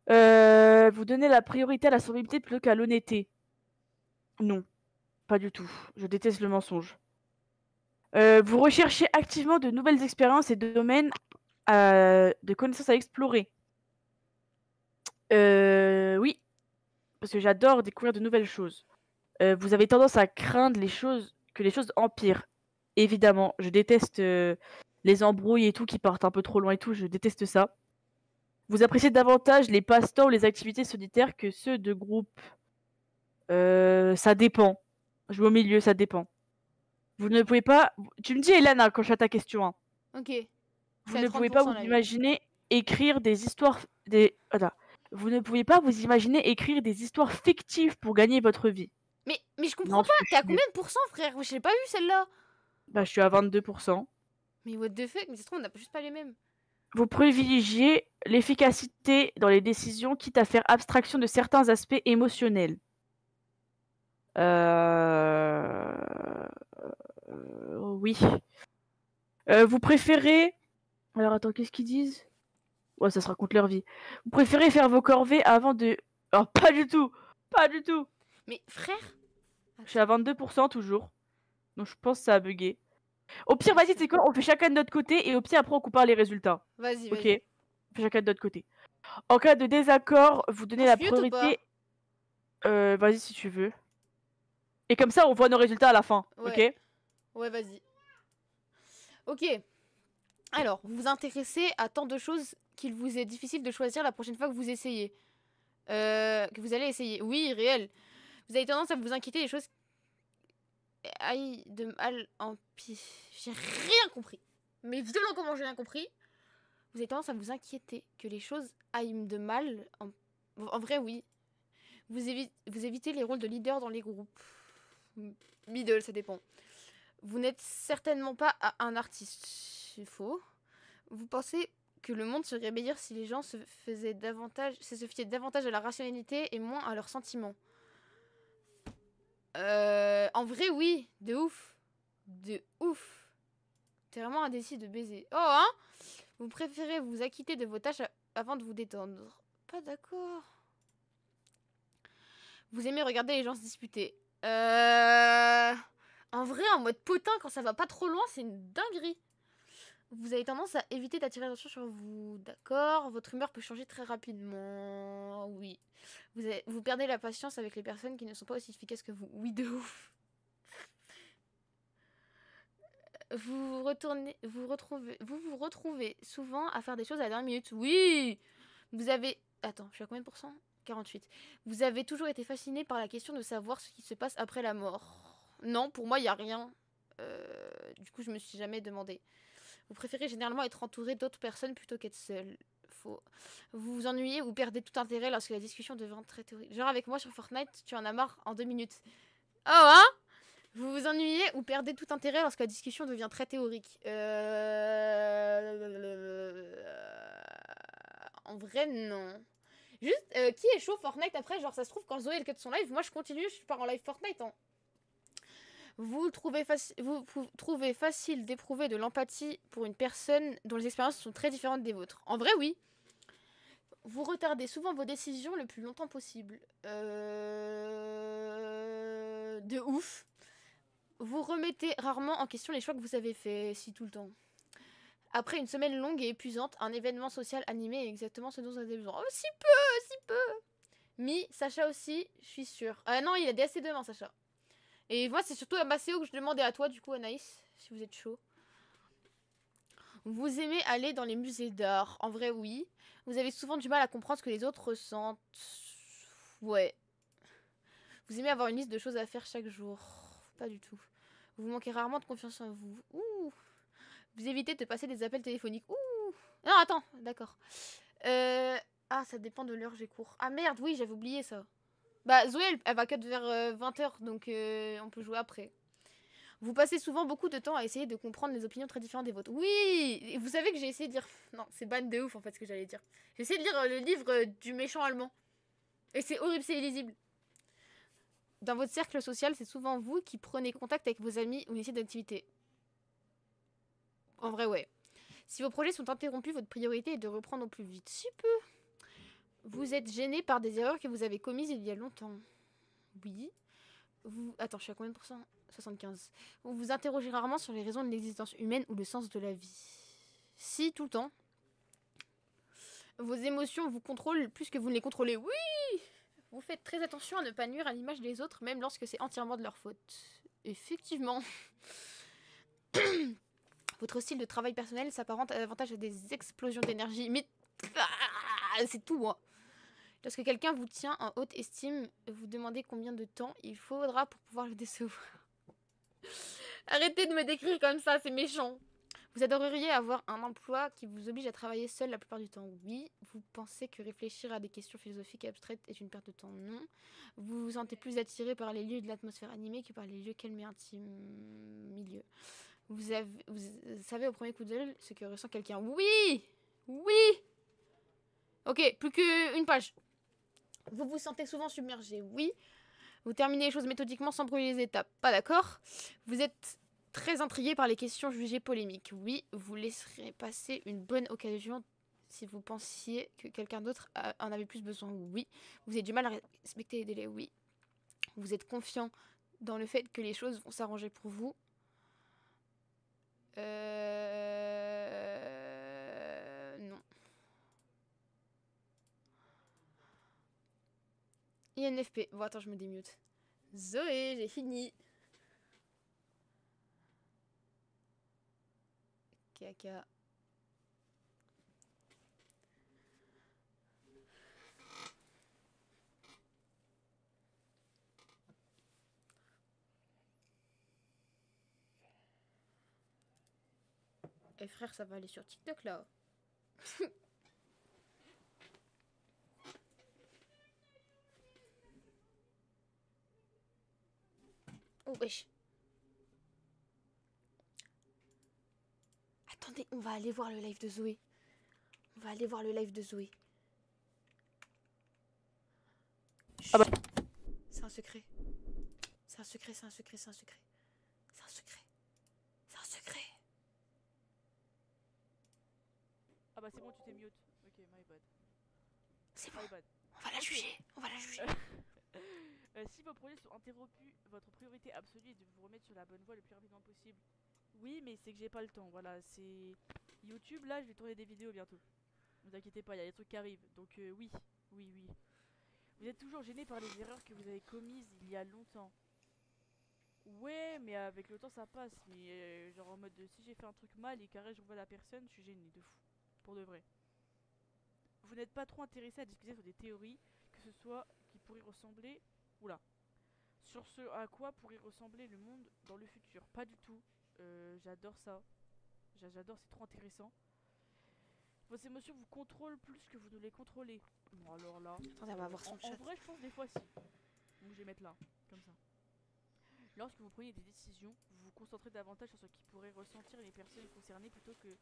Euh, vous donnez la priorité à la solvabilité plutôt qu'à l'honnêteté. Non, pas du tout. Je déteste le mensonge. Euh, vous recherchez activement de nouvelles expériences et de domaines euh, de connaissances à explorer. Oui, parce que j'adore découvrir de nouvelles choses. Euh, vous avez tendance à craindre les choses, que les choses empirent. Évidemment, je déteste euh, les embrouilles et tout qui partent un peu trop loin et tout, je déteste ça. Vous appréciez davantage les passe-temps ou les activités solitaires que ceux de groupe. Euh, ça dépend. Je vais au milieu, ça dépend. Vous ne pouvez pas. Tu me dis, Elana, quand je fais ta question. hein. Ok. Vous ne pouvez pas 30% vous imaginer écrire des histoires. Des... Voilà. Vous ne pouvez pas vous imaginer écrire des histoires fictives pour gagner votre vie. Mais, mais je comprends Non, pas, t'es à combien de pourcents frère? Je l'ai pas vu celle-là Bah, je suis à 22%. Mais what the fuck? Mais se trouve, on n'a juste pas les mêmes. Vous privilégiez l'efficacité dans les décisions, quitte à faire abstraction de certains aspects émotionnels. Euh... euh, Oui. Euh, vous préférez... Alors attends, qu'est-ce qu'ils disent? Ouais, ça se raconte leur vie. Vous préférez faire vos corvées avant de... Alors pas du tout Pas du tout Mais frère Je suis à 22% toujours. Donc je pense que ça a bugué. Au pire, vas-y, c'est quoi? On fait chacun de notre côté et au pire, après, on compare les résultats. Vas-y, Ok? On fait chacun de notre côté. En cas de désaccord, vous donnez On la priorité. Euh, vas-y si tu veux. Et comme ça, on voit nos résultats à la fin. Ouais. Ok? Ouais, vas-y. Ok. Alors, vous vous intéressez à tant de choses qu'il vous est difficile de choisir la prochaine fois que vous essayez. Euh, que vous allez essayer. Oui, réel. Vous avez tendance à vous inquiéter des choses. Aïe, de mal en pis. J'ai rien compris. Mais violent comment j'ai rien compris. Vous avez tendance à vous inquiéter que les choses aillent de mal. En, en vrai, oui. Vous, évi- vous évitez les rôles de leader dans les groupes. Middle, ça dépend. Vous n'êtes certainement pas un artiste. C'est faux. Vous pensez que le monde serait meilleur si les gens se faisaient davantage, se fiaient davantage à la rationalité et moins à leurs sentiments Euh, En vrai, oui, de ouf, de ouf. T'es vraiment indécis de baiser. Oh, hein? Vous préférez vous acquitter de vos tâches avant de vous détendre. Pas d'accord. Vous aimez regarder les gens se disputer. Euh... En vrai, en mode potin, quand ça va pas trop loin, c'est une dinguerie. Vous avez tendance à éviter d'attirer l'attention sur vous. D'accord. Votre humeur peut changer très rapidement. Oui. Vous, vous perdez la patience avec les personnes qui ne sont pas aussi efficaces que vous. Oui, de ouf. Vous retournez, vous retrouvez, vous vous retrouvez souvent à faire des choses à la dernière minute. Oui. Vous avez, attends, je suis à combien de pourcents? 48. Vous avez toujours été fasciné par la question de savoir ce qui se passe après la mort. Non, pour moi, il y a rien. Euh, du coup, je me suis jamais demandé. Vous préférez généralement être entouré d'autres personnes plutôt qu'être seul. Faux. Vous vous ennuyez ou perdez tout intérêt lorsque la discussion devient très théorique. Genre avec moi sur Fortnite, tu en as marre en deux minutes. Oh hein? Vous vous ennuyez ou perdez tout intérêt lorsque la discussion devient très théorique. Euh... En vrai, non. Juste, euh, qui est chaud Fortnite après? Genre, ça se trouve, quand Zoé elle cut son live, moi je continue, je pars en live Fortnite. hein. Vous, trouvez vous trouvez facile d'éprouver de l'empathie pour une personne dont les expériences sont très différentes des vôtres. En vrai, oui. Vous retardez souvent vos décisions le plus longtemps possible. Euh... De ouf. Vous remettez rarement en question les choix que vous avez faits, si tout le temps. Après une semaine longue et épuisante, un événement social animé est exactement ce dont vous avez besoin. Oh, si peu, si peu. Mi, Sacha aussi, je suis sûre. Ah non, il a assez demain, Sacha. Et moi, c'est surtout à Maceo que je demandais à toi, du coup, Anaïs, si vous êtes chaud. Vous aimez aller dans les musées d'art En vrai, oui. Vous avez souvent du mal à comprendre ce que les autres ressentent. Ouais. Vous aimez avoir une liste de choses à faire chaque jour Pas du tout. Vous manquez rarement de confiance en vous. Ouh. Vous évitez de passer des appels téléphoniques. Ouh. Non, attends, d'accord. Euh... Ah, ça dépend de l'heure j'ai cours. Ah merde, oui, j'avais oublié ça. Bah, Zoé, elle, va cut vers 20h, donc euh, on peut jouer après. Vous passez souvent beaucoup de temps à essayer de comprendre les opinions très différentes des vôtres. Oui Vous savez que j'ai essayé de lire... Non, c'est ban de ouf en fait ce que j'allais dire. J'ai essayé de lire euh, le livre euh, du méchant allemand. Et c'est horrible, c'est illisible. Dans votre cercle social, c'est souvent vous qui prenez contact avec vos amis ou initiez d'activité. En vrai, ouais. Si vos projets sont interrompus, votre priorité est de reprendre au plus vite. Si peu. Vous êtes gêné par des erreurs que vous avez commises il y a longtemps. Oui. Vous... Attends, je suis à combien de pourcents? 75. Vous vous interrogez rarement sur les raisons de l'existence humaine ou le sens de la vie. Si, tout le temps. Vos émotions vous contrôlent plus que vous ne les contrôlez. Oui Vous faites très attention à ne pas nuire à l'image des autres, même lorsque c'est entièrement de leur faute. Effectivement. Votre style de travail personnel s'apparente davantage à des explosions d'énergie. Mais Ah, c'est tout, moi. Lorsque quelqu'un vous tient en haute estime, vous demandez combien de temps il faudra pour pouvoir le décevoir. Arrêtez de me décrire comme ça, c'est méchant. Vous adoreriez avoir un emploi qui vous oblige à travailler seul la plupart du temps. Oui. Vous pensez que réfléchir à des questions philosophiques abstraites est une perte de temps. Non. Vous vous sentez plus attiré par les lieux de l'atmosphère animée que par les lieux calmes et intimes. Milieu. Vous, avez, vous savez au premier coup d'œil ce que ressent quelqu'un. Oui Oui Ok, plus qu'une page. Vous vous sentez souvent submergé. Oui. Vous terminez les choses méthodiquement sans brûler les étapes. Pas d'accord. Vous êtes très intrigué par les questions jugées polémiques. Oui. Vous laisserez passer une bonne occasion si vous pensiez que quelqu'un d'autre en avait plus besoin. Oui. Vous avez du mal à respecter les délais. Oui. Vous êtes confiant dans le fait que les choses vont s'arranger pour vous. Euh... Non. INFP. Bon, attends, je me démute. Zoé, j'ai fini. Caca. Eh frère, ça va aller sur TikTok là. oh wesh. Attendez, on va aller voir le live de Zoé. On va aller voir le live de Zoé. Ah bah. C'est un secret. C'est un secret, c'est un secret, c'est un secret. C'est un secret. C'est un secret. Ah bah c'est bon, tu t'es mute. Ok, my bad. C'est bon, My bad. on va la juger. On va la juger. Euh, si vos projets sont interrompus, votre priorité absolue est de vous remettre sur la bonne voie le plus rapidement possible. Oui, mais c'est que j'ai pas le temps. Voilà, c'est YouTube. Là, je vais tourner des vidéos bientôt. Ne vous inquiétez pas, il y a des trucs qui arrivent. Donc euh, oui, oui, oui. Vous êtes toujours gêné par les erreurs que vous avez commises il y a longtemps. Ouais, mais avec le temps ça passe. Mais euh, genre en mode de, si j'ai fait un truc mal et carré je revois la personne, je suis gêné de fou. Pour de vrai. Vous n'êtes pas trop intéressé à discuter sur des théories, que ce soit qui pourraient ressembler. Oula. Sur ce à quoi pourrait ressembler le monde dans le futur. Pas du tout. Euh, J'adore ça. J'a- J'adore, c'est trop intéressant. Vos émotions vous contrôlent plus que vous ne les contrôlez. Bon alors là. Attendez, on va voir son En, en chat. vrai, je pense des fois si. Donc je vais mettre là, comme ça. Lorsque vous prenez des décisions, vous vous concentrez davantage sur ce qui pourrait ressentir les personnes concernées plutôt que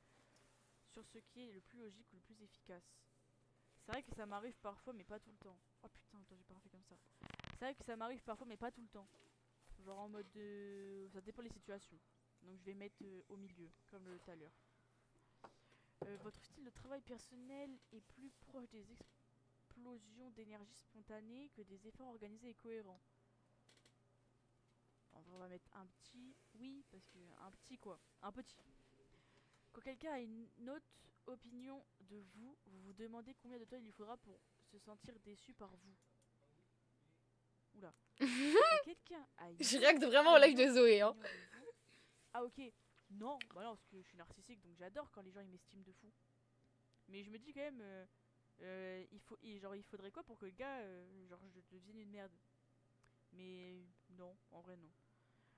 sur ce qui est le plus logique ou le plus efficace. C'est vrai que ça m'arrive parfois, mais pas tout le temps. Oh putain, attends, j'ai pas fait comme ça. C'est vrai que ça m'arrive parfois, mais pas tout le temps. Genre en mode de... Ça dépend des situations. Donc je vais mettre euh, au milieu, comme le tout à l'heure. Euh, votre style de travail personnel est plus proche des explosions d'énergie spontanée que des efforts organisés et cohérents. On va mettre un petit, oui, parce que un petit quoi, un petit. Quand quelqu'un a une autre opinion de vous, vous vous demandez combien de temps il lui faudra pour se sentir déçu par vous. Oula. Quelqu'un Je réacte vraiment au live de Zoé. Hein. Ah ok. Non, bah non, parce que je suis narcissique, donc j'adore quand les gens ils m'estiment de fou. Mais je me dis quand même, euh, euh, il faut, il- genre il faudrait quoi pour que le gars, euh, genre je devienne une merde? Mais non, en vrai non.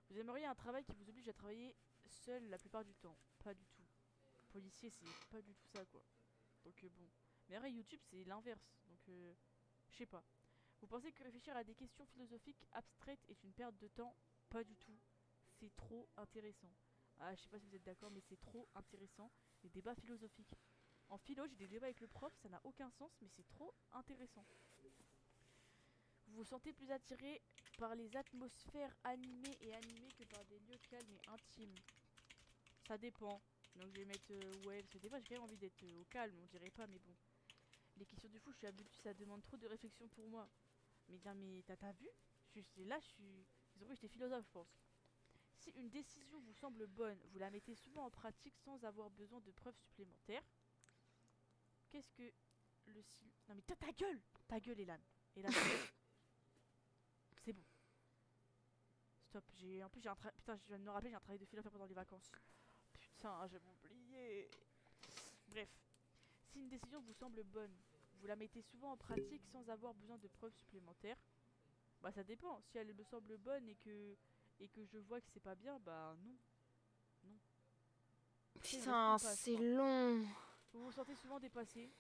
Vous aimeriez un travail qui vous oblige à travailler seul la plupart du temps? Pas du tout. Policier, c'est pas du tout ça quoi. Donc bon. Mais après YouTube c'est l'inverse, donc je sais pas. Vous pensez que réfléchir à des questions philosophiques abstraites est une perte de temps? Pas du tout. C'est trop intéressant. Ah, je sais pas si vous êtes d'accord, mais c'est trop intéressant. Les débats philosophiques. En philo, j'ai des débats avec le prof, ça n'a aucun sens, mais c'est trop intéressant. Vous vous sentez plus attiré par les atmosphères animées et animées que par des lieux calmes et intimes? Ça dépend. Donc je vais mettre euh, ouais, parce que j'ai quand même envie d'être euh, au calme, on dirait pas, mais bon. Les questions du fou, je suis habituée, ça demande trop de réflexion pour moi. Mais non, mais t'as vu? Je, Là, je suis. Ils ont cru que j'étais philosophe, je pense. Si une décision vous semble bonne, vous la mettez souvent en pratique sans avoir besoin de preuves supplémentaires. Qu'est-ce que le. Non mais ta, ta gueule Ta gueule, Elan. Elan. C'est bon. Stop, j'ai... En plus, j'ai un travail... Putain, je viens de me rappeler, j'ai un travail de philo à faire pendant les vacances. Putain, j'ai oublié. Bref. Si une décision vous semble bonne, vous la mettez souvent en pratique sans avoir besoin de preuves supplémentaires. Bah ça dépend. Si elle me semble bonne et que et que je vois que c'est pas bien, bah non. Putain, laisse-nous pas, c'est long. Vous vous sentez souvent dépassé.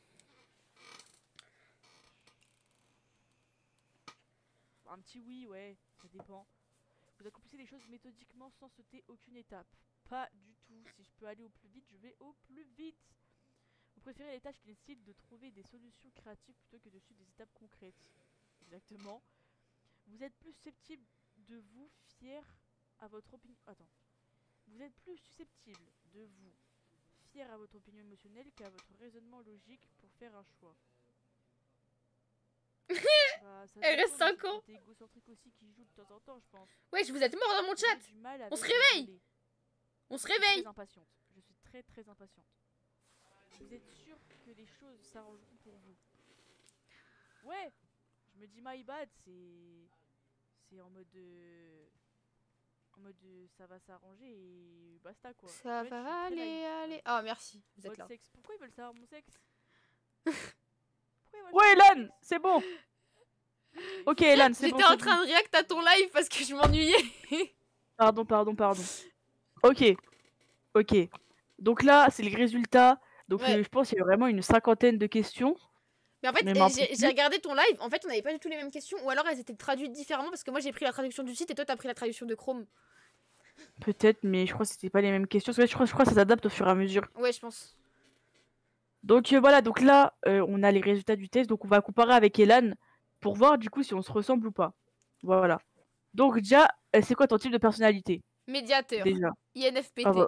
Un petit oui, ouais, ça dépend. Vous accomplissez les choses méthodiquement sans sauter aucune étape. Pas du tout. Si je peux aller au plus vite, je vais au plus vite. Vous préférez les tâches qui nécessitent de trouver des solutions créatives plutôt que de suivre des étapes concrètes. Exactement. Vous êtes plus susceptible de vous fier à votre opinion. Attends. Vous êtes plus susceptible de vous fier à votre opinion émotionnelle qu'à votre raisonnement logique pour faire un choix. Bah, ça Elle reste mais cinq c'est le ans. côté égocentrique aussi qui joue de temps en temps, je pense. Ouais, je vous êtes mort dans mon chat. On se le réveille. On se Je suis réveille. très impatiente. Je suis très très impatiente. Vous êtes sûr que les choses s'arrangeront pour vous? Ouais Je me dis my bad, c'est. C'est en mode de. En mode de ça va s'arranger et basta quoi. Ça En fait, va aller, aller. Ah, merci. Vous êtes là. sexe. Pourquoi ils veulent savoir mon sexe? Pourquoi ils veulent Ouais, savoir mon Elan, c'est bon. Ok, Elan, c'est bon. J'étais en train de react à ton live parce que je m'ennuyais. Pardon, pardon, pardon. Ok, ok. Donc là, c'est le résultat. Donc Ouais. euh, je pense qu'il y a vraiment une cinquantaine de questions. Mais en fait, j'ai regardé ton live. En fait, on n'avait pas du tout les mêmes questions. Ou alors elles étaient traduites différemment parce que moi j'ai pris la traduction du site et toi t'as pris la traduction de Chrome. Peut-être, mais je crois que c'était pas les mêmes questions. Parce que je crois, je crois que ça s'adapte au fur et à mesure. Ouais, je pense. Donc euh, voilà, donc là, euh, on a les résultats du test. Donc on va comparer avec Elan pour voir du coup si on se ressemble ou pas. Voilà. Donc déjà, c'est quoi ton type de personnalité? Médiateur. déjà INFPT. Ah bah.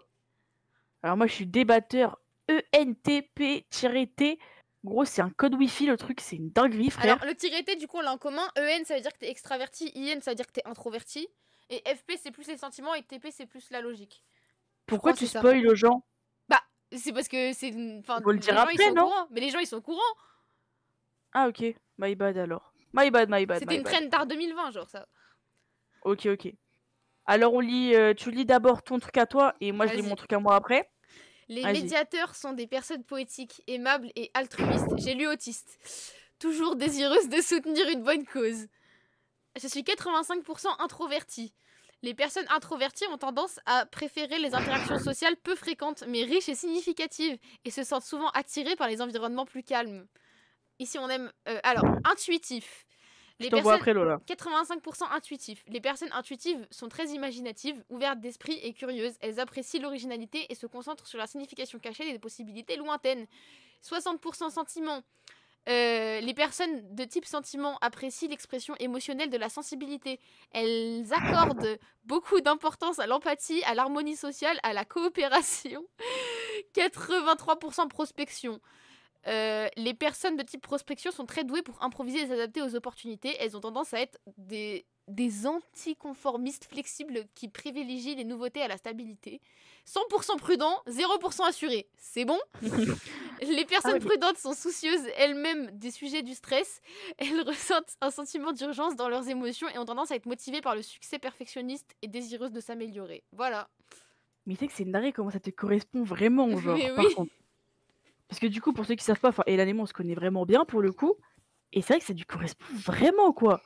Alors moi, je suis débatteur ENTP-T. Gros, c'est un code Wi-Fi, le truc, c'est une dinguerie, frère. Alors, le tiré T, du coup, on l'a en commun. EN, ça veut dire que t'es extraverti. IN, ça veut dire que t'es introverti. Et FP, c'est plus les sentiments. Et TP, c'est plus la logique. Pourquoi tu spoil aux gens? C'est parce que c'est. une- Enfin, le les dire gens, après, ils sont au non. Mais les gens, ils sont au courant. Ah ok, my bad alors. My bad, my bad, C'était une traîne d'art 2020, genre ça. Ok, ok. Alors on lit, euh, tu lis d'abord ton truc à toi et moi je lis mon truc à moi après. Les médiateurs sont des personnes poétiques, aimables et altruistes. J'ai lu autiste. Toujours désireuses de soutenir une bonne cause. Je suis 85% introvertie. Les personnes introverties ont tendance à préférer les interactions sociales peu fréquentes mais riches et significatives et se sentent souvent attirées par les environnements plus calmes. Ici on aime... euh, alors, intuitif. Les personnes... après Lola. 85% intuitifs. Les personnes intuitives sont très imaginatives, ouvertes d'esprit et curieuses. Elles apprécient l'originalité et se concentrent sur la signification cachée des possibilités lointaines. 60% sentiments. Euh, les personnes de type sentiment apprécient l'expression émotionnelle de la sensibilité. Elles accordent beaucoup d'importance à l'empathie, à l'harmonie sociale, à la coopération. 83% prospection. Euh, les personnes de type prospection sont très douées pour improviser et s'adapter aux opportunités. Elles ont tendance à être des, des anticonformistes flexibles qui privilégient les nouveautés à la stabilité. 100% prudents, 0% assurés. C'est bon? Les personnes oui, mais- prudentes sont soucieuses elles-mêmes des sujets du stress. Elles ressentent un sentiment d'urgence dans leurs émotions et ont tendance à être motivées par le succès perfectionniste et désireuses de s'améliorer. Voilà. Mais tu sais que c'est une dinguerie comment ça te correspond vraiment, genre, Mais par oui. contre. Parce que du coup, pour ceux qui savent pas, Elan et moi, on se connaît vraiment bien pour le coup. Et c'est vrai que ça lui correspond vraiment, quoi.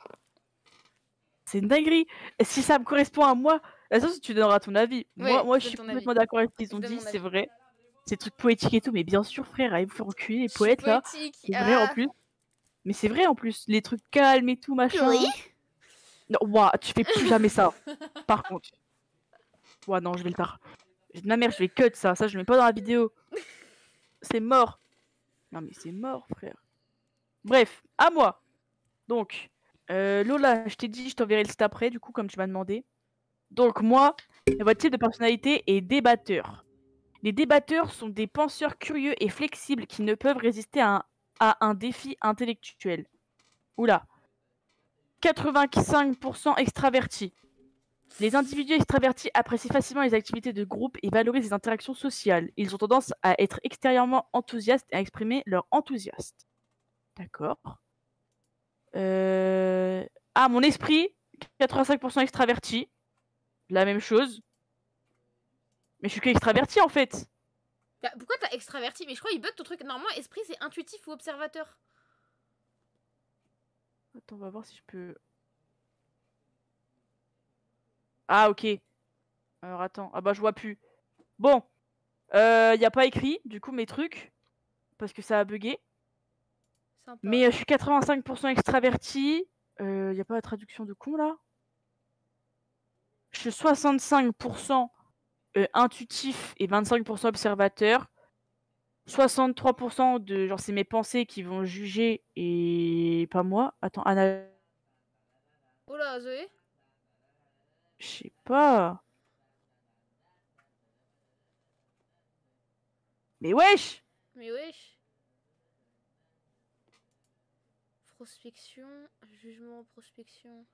C'est une dinguerie. Et si ça me correspond à moi, la chose, tu donneras ton avis. moi, Ouais, moi je je suis complètement d'accord avec ce qu'ils ont dit, c'est vrai. Ces trucs poétiques et tout, mais bien sûr, frère, allez vous faire enculer, les poètes, là. C'est vrai en Ah. plus. Mais c'est vrai en plus, les trucs calmes et tout, machin. Oui. Non, ouah, tu fais plus jamais ça. Par contre. Ouah, non, je vais le faire. Ma mère, je vais cut ça. Ça, je le mets pas dans la vidéo. C'est mort. Non, mais c'est mort, frère. Bref, à moi. Donc, euh, Lola, je t'ai dit, je t'enverrai le site après, du coup, comme tu m'as demandé. Donc, moi, votre type de personnalité est débatteur. Les débatteurs sont des penseurs curieux et flexibles qui ne peuvent résister à un, à un défi intellectuel. Oula. 85% extravertis. Les individus extravertis apprécient facilement les activités de groupe et valorisent les interactions sociales. Ils ont tendance à être extérieurement enthousiastes et à exprimer leur enthousiasme. D'accord. Euh... Ah, mon esprit, 85% extraverti. La même chose. Mais je suis que extraverti en fait. Pourquoi t'as extraverti? Mais je crois qu'il bug ton truc. Normalement, esprit, c'est intuitif ou observateur? Attends, on va voir si je peux. Ah, ok. Alors attends. Ah bah je vois plus. Bon. Il n'y a pas écrit, du coup, mes trucs. Parce que ça a bugué. Sympa. Mais euh, je suis 85% extraverti. Il n'y a pas la traduction de con là? Je suis 65% euh, intuitif et 25% observateur. 63% de genre c'est mes pensées qui vont juger et pas moi. Attends, Anna, Oh là, Zoé je sais pas. Mais wesh Mais wesh. Prospection, jugement, prospection.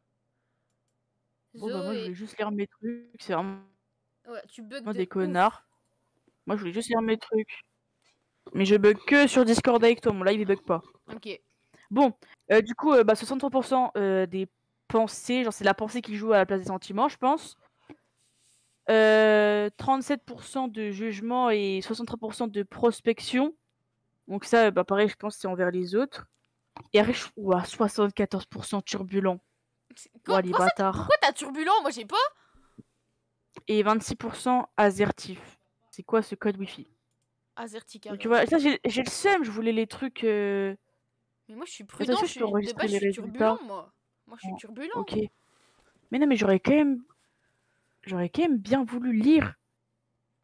Bon bah moi je voulais juste lire mes trucs, c'est vraiment Ouais, tu bugs des de ouf. connards. Moi je voulais juste lire mes trucs. Mais je bug que sur Discord avec toi, mon live il bug pas. Ok. Bon, euh, du coup, euh, bah, 63% euh, des pensées, genre c'est la pensée qui joue à la place des sentiments, je pense. Euh, 37% de jugement et 63% de prospection. Donc ça, bah, pareil, je pense que c'est envers les autres. Et après, je- ouah, 74% turbulent. Quoi- les bâtards. Pourquoi t'as turbulent? Moi j'ai pas. Et 26% assertif. C'est quoi ce code wifi? Azertica. Donc tu vois, ça j'ai le seum, je voulais les trucs... euh, Mais moi je suis ça, prudent, je je suis de base je suis turbulent moi. Moi je suis Oh, turbulent. Ok. Mais non, mais j'aurais quand même... j'aurais quand même bien voulu lire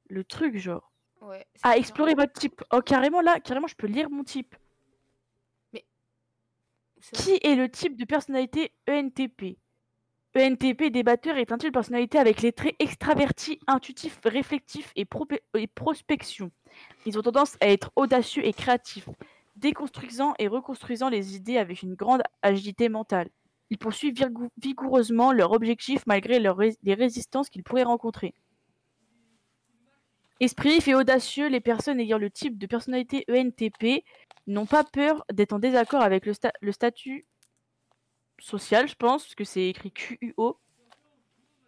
le truc, genre. Ouais. Ah, explorer votre type. Oh, carrément là, carrément, je peux lire mon type. C'est- Qui est le type de personnalité ENTP ENTP débatteur est un type de personnalité avec les traits extravertis, intuitifs, réflectifs et, propé- et prospection. Ils ont tendance à être audacieux et créatifs, déconstruisant et reconstruisant les idées avec une grande agilité mentale. Ils poursuivent vigoureusement leur objectif malgré les résistances qu'ils pourraient rencontrer. Expressifs et audacieux, les personnes ayant le type de personnalité ENTP n'ont pas peur d'être en désaccord avec le statut social, je pense, parce que c'est écrit QUO.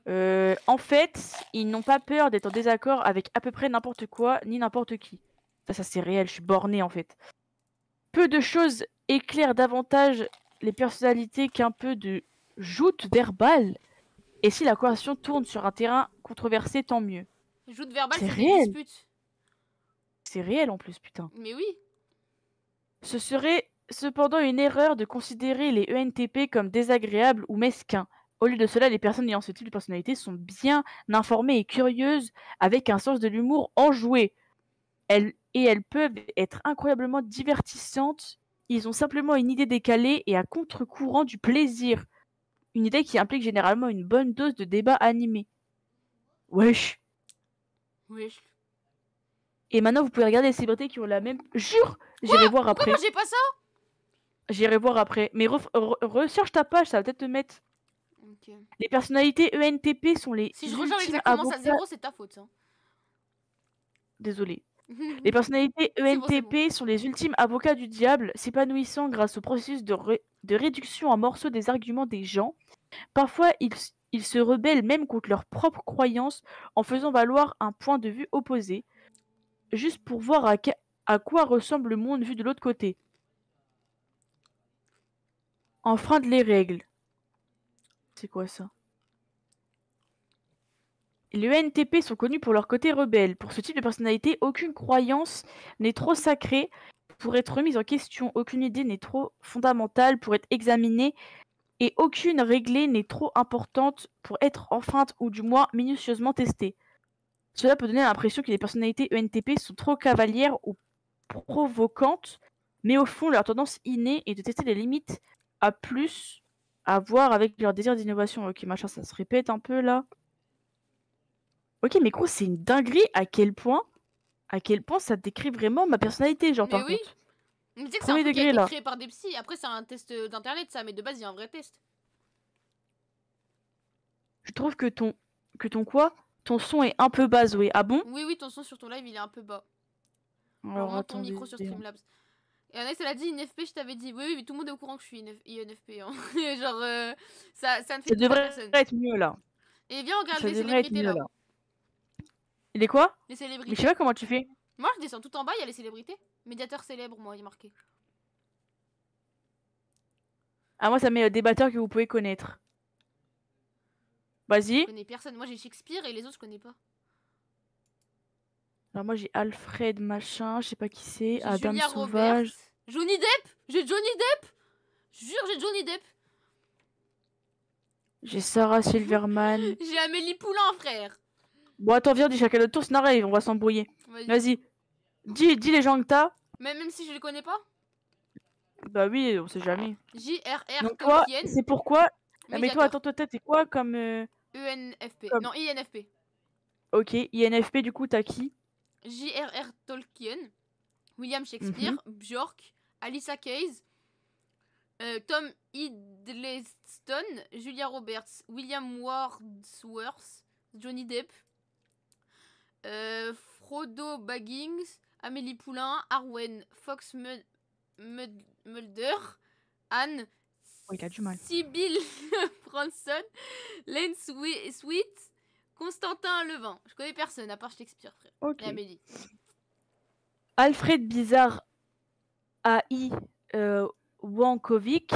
Euh, en fait, ils n'ont pas peur d'être en désaccord avec à peu près n'importe quoi, ni n'importe qui. Ça, ça c'est réel, je suis borné en fait. Peu de choses éclairent davantage les personnalités qu'un peu de joute verbale. Et si la conversation tourne sur un terrain controversé, tant mieux. Joute verbale, C'est réel. C'est réel en plus, putain. Mais oui. Ce serait cependant une erreur de considérer les ENTP comme désagréables ou mesquins. Au lieu de cela, les personnes ayant ce type de personnalité sont bien informées et curieuses, avec un sens de l'humour enjoué. Elles, et elles peuvent être incroyablement divertissantes. Ils ont simplement une idée décalée et à contre-courant du plaisir. Une idée qui implique généralement une bonne dose de débat animé. Wesh. Wesh. Et maintenant, vous pouvez regarder les célébrités qui ont la même. Jure J'irai voir après. Pourquoi j'ai pas ça? J'irai voir après. Mais re- recherche ta page, ça va peut-être te mettre. Les personnalités ENTP sont les. Si je rejoins exactement ça zéro, c'est ta faute. hein. Désolé. Les personnalités bon, ENTP sont les ultimes avocats du diable, s'épanouissant grâce au processus de, ré- de réduction en morceaux des arguments des gens. Parfois, ils, se rebellent même contre leurs propres croyances en faisant valoir un point de vue opposé, juste pour voir à, à quoi ressemble le monde vu de l'autre côté. Enfreindre les règles. C'est quoi ça? Les ENTP sont connus pour leur côté rebelle. Pour ce type de personnalité, aucune croyance n'est trop sacrée pour être remise en question, aucune idée n'est trop fondamentale pour être examinée, et aucune réglée n'est trop importante pour être enfreinte ou du moins minutieusement testée. Cela peut donner l'impression que les personnalités ENTP sont trop cavalières ou provocantes, mais au fond, leur tendance innée est de tester les limites à plus à voir avec leur désir d'innovation. Ok, machin, ça se répète un peu là. Ok, mais gros, c'est une dinguerie à quel point, à quel point ça décrit vraiment ma personnalité, genre Mais par oui. contre. Mais tu sais que c'est un truc qui a été créé par des psys. Après, c'est un test euh, d'internet, ça. Mais de base, il y a un vrai test. Je trouve que ton, que ton quoi, ton son est un peu bas, Zoé. Ah bon? Oui, oui, ton son sur ton live, il est un peu bas. Alors Alors, ton micro sur Streamlabs. Et Anaïs, elle a dit INFP, je t'avais dit. Oui, oui, mais tout le monde est au courant que je suis INF INFP. hein. Genre, euh, ça, ça ne fait Ça devrait personne. être mieux là. Et viens, on regarde Ça les célébrités là. là. Il est quoi? Les Mais je célébrités. sais pas comment tu fais. Moi, je descends tout en bas, il y a les célébrités. Médiateur célèbre, moi, il est marqué. Ah moi ça met euh, débatteur que vous pouvez connaître. Vas-y. Je connais personne. Moi, j'ai Shakespeare et les autres, je connais pas. Alors moi j'ai Alfred machin, je sais pas qui c'est, J'ai Adam Julia Sauvage. Roberts. Johnny Depp J'ai Johnny Depp Jure, j'ai Johnny Depp. J'ai Sarah Silverman. J'ai Amélie Poulain, frère. Bon attends viens, dis chacun notre tour, sinon arrête, on va s'embrouiller. Vas-y. Dis, dis les gens que t'as. Même, même si je les connais pas. Bah oui, on sait jamais. J.R.R. C'est pourquoi Ah, mais toi attends toi t'es quoi comme euh, ENFP. Comme- Non, INFP. OK, INFP du coup t'as qui J.R.R. Tolkien. William Shakespeare. Bjork. Alyssa Keys. euh, Tom Hiddleston. Julia Roberts. William Wordsworth. Johnny Depp. Euh, Frodo Baggins. Amélie Poulain. Arwen Fox Mul- Mul- Mulder. Anne. Oh, a du mal. Sibyl Branson. Lane Swe- Sweet. Constantin Levin. Je connais personne à part Shakespeare, frère. OK. Et Amélie. Alfred Bizarre AI euh, Wankovic,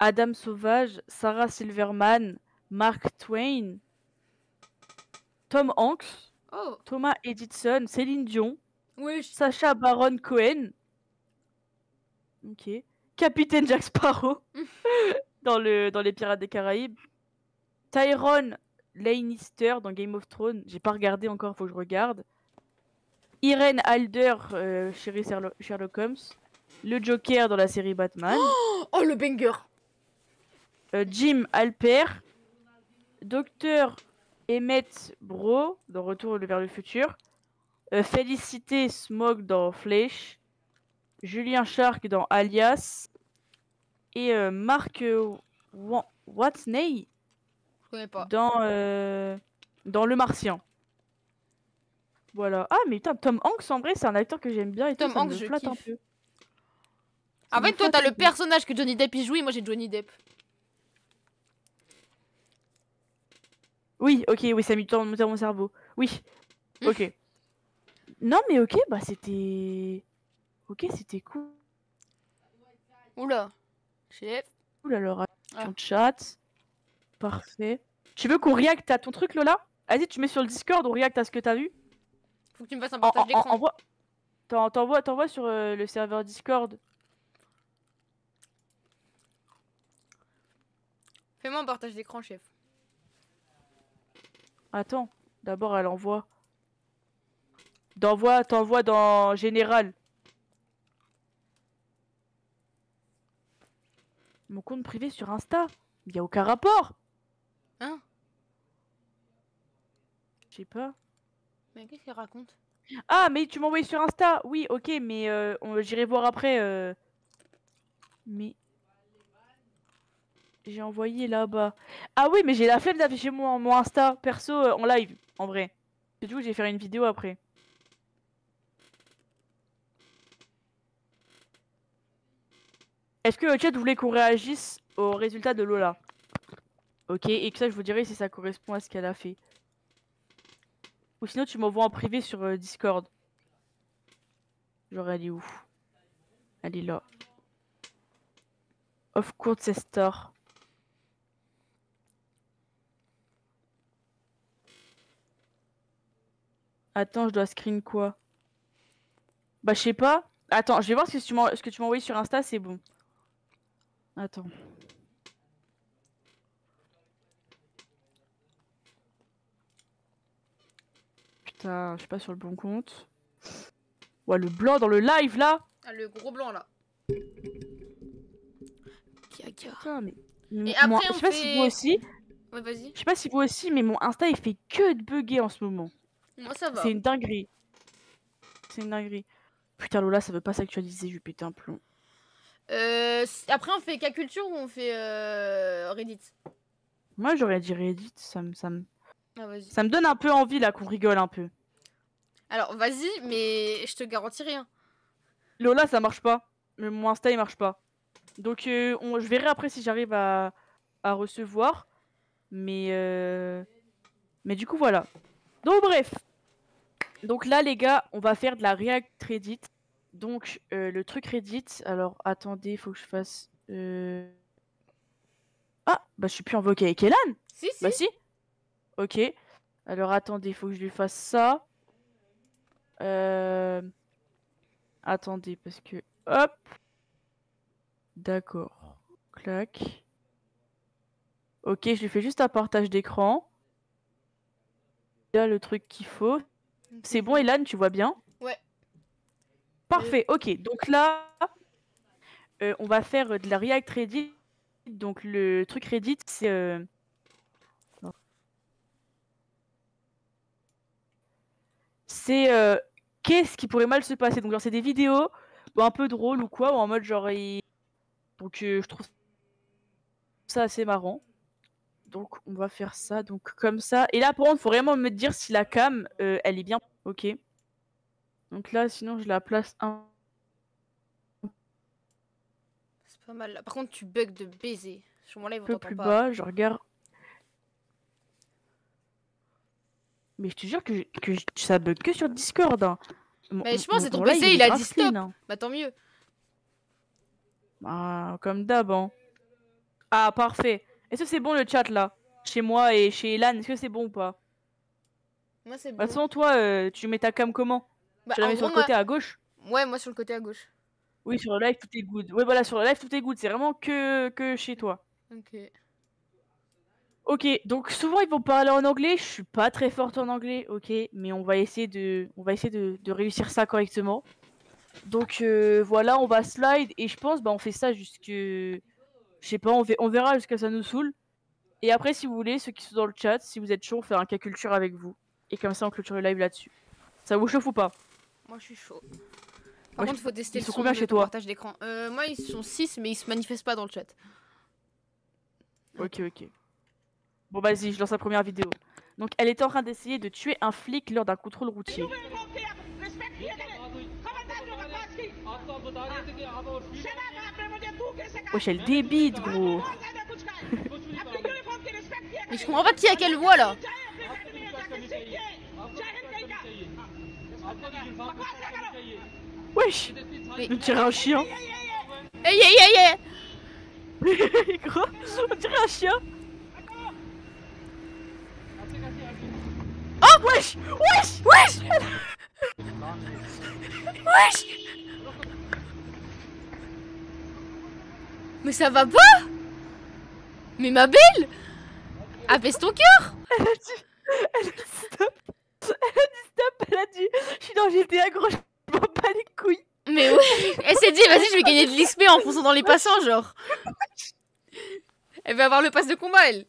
Adam Sauvage, Sarah Silverman, Mark Twain, Tom Hanks, Oh, Thomas Edison, Céline Dion. Sacha Baron Cohen, ok, Capitaine Jack Sparrow dans, le, dans les Pirates des Caraïbes, Tyrone Lannister dans Game of Thrones. J'ai pas regardé encore, faut que je regarde. Irene Alder, euh, chérie Sherlock, Sherlock Holmes. Le Joker dans la série Batman. Oh, le banger Euh, Jim Alper. Docteur Emmett Bro dans Retour vers le futur. Euh, Félicité Smog dans Flash. Julien Shark dans Alias. Et euh, Mark euh, Wa- Watney pas. dans, euh, dans Le Martien. Voilà. Ah, mais putain, Tom Hanks, en vrai, c'est un acteur que j'aime bien et Tom Hanks, je flatte un kiffe. peu. En Ça me fait, toi, t'as un le peu. personnage que Johnny Depp il joue et moi j'ai Johnny Depp. Oui, ok, oui, ça a mis du temps à monter mon cerveau. Oui, ok. non, mais ok, bah c'était. Ok, c'était cool. Oula. Chef. Cool alors, Ah. ton chat. Parfait. Tu veux qu'on react à ton truc, Lola? Vas-y, tu mets sur le Discord, on react à ce que t'as vu. Faut que tu me fasses un En- partage en- en- d'écran. envoie- t'en- T'envoies t'envoies sur euh, le serveur Discord. Fais-moi un partage d'écran, chef. Attends, d'abord elle envoie. D'envoi, t'envoies dans général. Mon compte privé sur Insta. Il y a aucun rapport. Hein? Je sais pas. Mais qu'est-ce qu'il raconte? Ah, mais tu m'as envoyé sur Insta. Oui, ok, mais euh, j'irai voir après. euh. Mais j'ai envoyé là-bas. Ah oui, mais j'ai la flemme d'afficher mon, mon Insta perso euh, en live, en vrai. Du coup, je vais faire une vidéo après. Est-ce que le chat voulait qu'on réagisse au résultat de Lola? Ok, et que ça, je vous dirai si ça correspond à ce qu'elle a fait. Ou sinon, tu m'envoies en privé sur euh, Discord. Genre, elle est où? Elle est là. Of course, c'est Star. Attends, je dois screen quoi? Bah, je sais pas. Attends, je vais voir ce que tu m'as ce que tu m'as envoyé sur Insta, c'est bon. Attends. Putain, je suis pas sur le bon compte. Ouais, le blanc dans le live là Ah, le gros blanc là. Gaga. Putain, mais. Et moi- après, je on sais pas si vous aussi. Ouais, vas-y. Je sais pas si vous aussi, mais mon Insta il fait que de bugger en ce moment. Moi, ça va. C'est une dinguerie. C'est une dinguerie. Putain, Lola, ça veut pas s'actualiser, je vais péter un plomb. Euh, après, on fait K Culture ou on fait euh, Reddit? Moi, j'aurais dit Reddit, ça me, ça, me, Ah, ça me donne un peu envie là qu'on rigole un peu. Alors, vas-y, mais je te garantis rien. Lola, ça marche pas. Mais mon Insta, il marche pas. Donc, euh, on, je verrai après si j'arrive à, à recevoir. Mais, euh, mais du coup, voilà. Donc, bref. Donc là, les gars, on va faire de la React Reddit. Donc, euh, le truc Reddit. Alors, attendez, faut que je fasse. euh, Ah, bah, je suis plus invoqué avec Elan. Si, si. Bah, si. Ok. Alors, attendez, faut que je lui fasse ça. Euh... Attendez, parce que... Hop D'accord. Clac. Ok, je lui fais juste un partage d'écran. Le truc qu'il faut. C'est bon, Elan, tu vois bien Ouais. Parfait, ok. Donc là, euh, on va faire de la React Reddit. Donc le truc Reddit, c'est... euh, C'est... euh, Qu'est-ce qui pourrait mal se passer? Donc genre, c'est des vidéos bon, un peu drôles ou quoi, ou en mode genre... il- Donc je trouve ça assez marrant. Donc on va faire ça, donc comme ça. Et là, par contre, faut vraiment me dire si la cam, euh, elle est bien. Ok. Donc là, sinon, je la place un C'est pas mal. là. Par contre, tu bugs de baiser. Sur mon live, on peu plus pas. bas. Je regarde. Mais je te jure que, je- que je- ça bug que sur Discord. hein. Mais je pense que c'est ton PC, il a dit clean, stop. hein. Bah, tant mieux. Ah, comme d'hab. hein. Ah, parfait. Est-ce que c'est bon le chat là? Chez moi et chez Elan, est-ce que c'est bon ou pas? Moi, c'est De bon. toute façon, toi, euh, tu mets ta cam comment? Bah, Tu la mets sur le côté moi- à gauche? Ouais, moi sur le côté à gauche. Oui, sur le live, tout est good. Ouais, voilà, sur le live, tout est good. C'est vraiment que, que chez toi. Ok. Ok, donc souvent ils vont parler en anglais. Je suis pas très forte en anglais, ok, mais on va essayer de, on va essayer de, de réussir ça correctement. Donc euh, voilà, on va slide et je pense, bah on fait ça jusque, je sais pas, on, ve- on verra jusqu'à ça nous saoule. Et après, si vous voulez, ceux qui sont dans le chat, si vous êtes chaud, on fait un cas culture avec vous. Et comme ça, on clôture le live là-dessus. Ça vous chauffe ou pas? Moi, je suis chaud. Par Moi, contre, je- faut tester ils le sont son combien chez toi? partage d'écran. Euh, moi, ils sont 6, mais ils se manifestent pas dans le chat. Ok, ok. Bon, vas-y, je lance la première vidéo. Donc, elle était en train d'essayer de tuer un flic lors d'un contrôle routier. Wesh, elle débite, gros. Mais je comprends pas qui a quelle voix là. Wesh Mais- On dirait un chien. Hey, hey, hey, hey gros, on dirait un chien. Oh Wesh Wesh Wesh Wesh Mais ça va pas Mais ma belle Apaise ton cœur. Elle a dit... Elle a dit stop. Elle a dit stop Elle a dit... Je suis dans GTA, gros, je m'en bats les couilles. Mais ouais. Elle s'est dit, vas-y, je vais gagner de l'XP en fonçant dans les passants, genre. Elle va avoir le pass de combat, elle.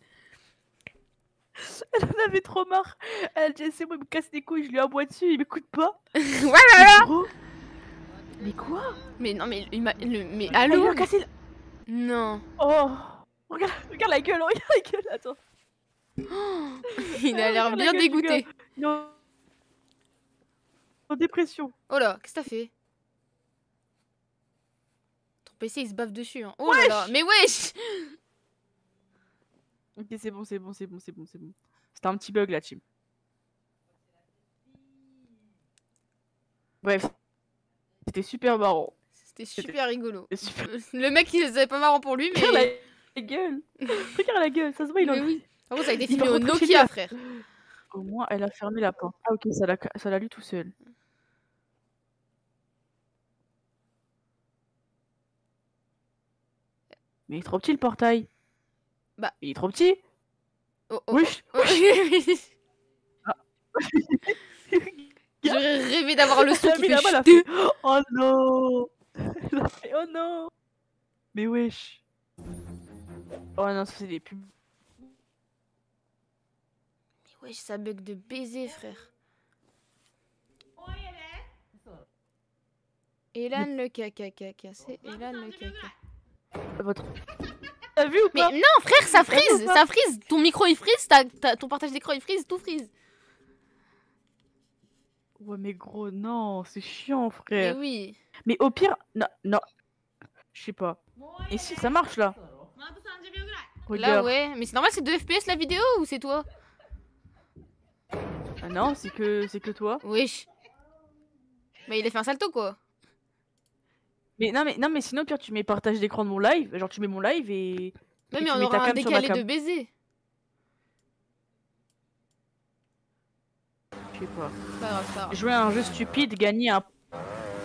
Elle en avait trop marre. Elle a dit c'est moi, il me casse les couilles, je lui aboie dessus, il m'écoute pas. Voilà Mais Mais quoi? Mais non, mais, il m'a- mais allô? a cassé... Non Oh Regarde, regarde la gueule, regarde la gueule, attends. Il a l'air la bien dégoûté. Non. En dépression. Oh là, qu'est-ce que t'as fait? Ton PC il se bave dessus. Hein. Oh là là, mais wesh Ok, c'est bon, c'est bon, c'est bon, c'est bon, c'est bon. C'était un petit bug là, team. Bref. C'était super marrant. C'était super rigolo. Super... Le mec il c'est pas marrant pour lui, mais. Regarde la gueule Regarde la gueule, ça se voit, il en mais oui. Par contre, ça a été filmé au Nokia, frère. Au moins, elle a fermé la porte. Ah ok, ça l'a ça l'a lu tout seul. Mais il est trop petit le portail. Bah. Il est trop petit. Oh, oh, oh. J'aurais rêvé d'avoir le son qui fait, Oh non Oh non Mais wesh Oh non, ça c'est des pubs. Mais wesh, ça bug de baiser, frère. Elan le caca caca, c'est Elan le caca. Votre... T'as vu ou Mais pas? non, frère, ça pas? ça frise. Ton micro il frise, ta- ta- ton partage d'écran il frise, tout frise. Ouais mais gros, non, c'est chiant Mais frère. oui. Mais au pire, non, non. Je sais pas. Et si, ça marche là Là ouais, mais c'est normal, c'est 2 FPS la vidéo ou c'est toi? Ah non, c'est que, c'est que toi. Wesh. Mais il a fait un salto quoi. Mais non, mais non, mais sinon, pire, tu mets partage d'écran de mon live. Genre, tu mets mon live et. Mais on aura un décalé de baiser. Je sais pas. Grave, grave. Jouer à un jeu stupide, gagner un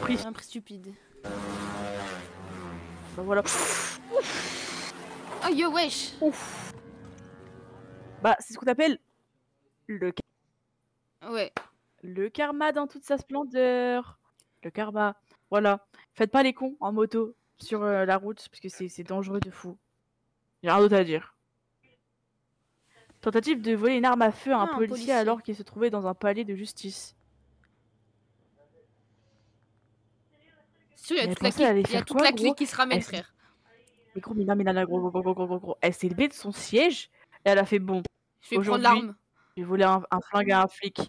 prix. C'est un prix stupide. Bah voilà. Oh yo wesh. Ouf. Bah, c'est ce qu'on appelle le, Ouais. le karma dans toute sa splendeur. Le karma. Voilà. Faites pas les cons en moto sur euh, la route parce que c'est c'est dangereux de fou. J'ai rien d'autre à dire. Tentative de voler une arme à feu à un, Ah, un policier, policier. alors qu'il se trouvait dans un palais de justice. Sûr, il y a toute la clique, y a toute quoi, la clique qui se ramène, Elle frère. Mais gros, mais non, mais non, gros, gros, gros, gros, gros, gros. Elle s'est levée de son siège et elle a fait bon. Je vais prendre l'arme. J'ai volé un, un flingue à un flic.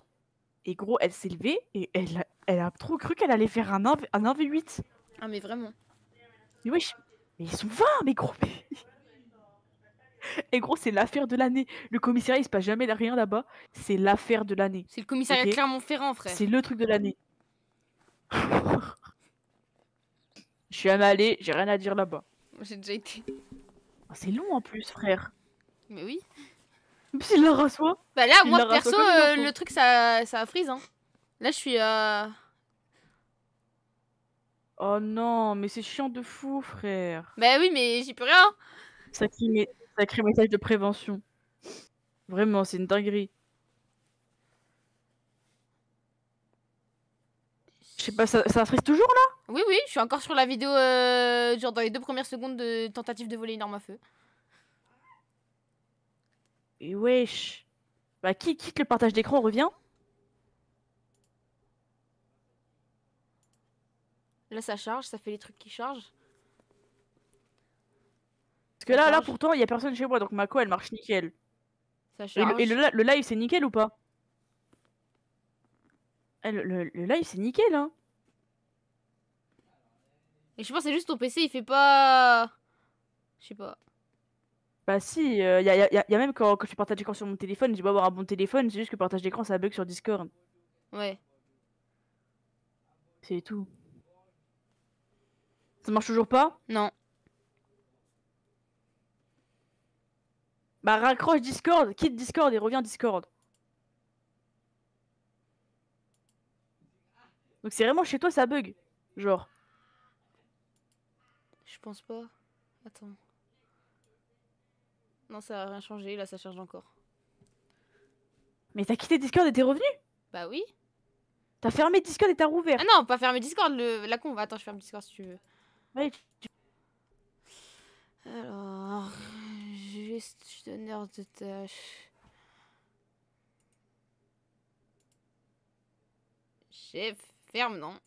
Et gros, elle s'est levée et elle a, elle a trop cru qu'elle allait faire un, 1, un 1v8. Ah mais vraiment. Mais wesh, mais ils sont 20, mais gros. mais- Et gros, c'est l'affaire de l'année. Le commissariat, il se passe jamais rien là-bas. C'est l'affaire de l'année. C'est le commissariat Ok. Clermont-Ferrand, frère. C'est le truc de l'année. Je suis jamais allé, j'ai rien à dire là-bas. Moi, J'ai déjà été. Ah, C'est long en plus, frère. Mais oui. S'il la rassoit. Bah là, moi perso, euh, le truc ça, ça frise. Hein. Là, je suis à. Oh non, mais c'est chiant de fou, frère. Bah oui, mais j'y peux rien. Sacré, mé- sacré message de prévention. Vraiment, c'est une dinguerie. Je sais pas, ça, ça frise toujours là? Oui, oui, je suis encore sur la vidéo, euh, genre dans les deux premières secondes de tentative de voler une arme à feu. Et wesh. Bah qui quitte le partage d'écran revient? Là, ça charge, ça fait les trucs qui chargent. Parce que là, là pourtant, il y a personne chez moi, donc ma co elle marche nickel. Ça Et, le, et le li- le live c'est nickel ou pas? Eh, le, live c'est nickel hein Et je pense que c'est juste ton PC, il fait pas. Je sais pas. Bah si, il y y a- y a même quand, quand je partage d'écran sur mon téléphone, j'ai beau avoir un bon téléphone, c'est juste que partage d'écran ça bug sur Discord. Ouais. C'est tout. Ça marche toujours pas? Non. Bah raccroche Discord, quitte Discord et reviens Discord. Donc c'est vraiment chez toi ça bug. Genre. Je pense pas. Attends. Non, ça a rien changé, là ça charge encore. Mais t'as quitté Discord et t'es revenu? Bah oui. T'as fermé Discord et t'as rouvert. Ah non, pas fermer Discord, le... la con. Attends, je ferme Discord si tu veux. Ouais, tu- Alors. Gestionnaire de tâches. Chef, ferme, non.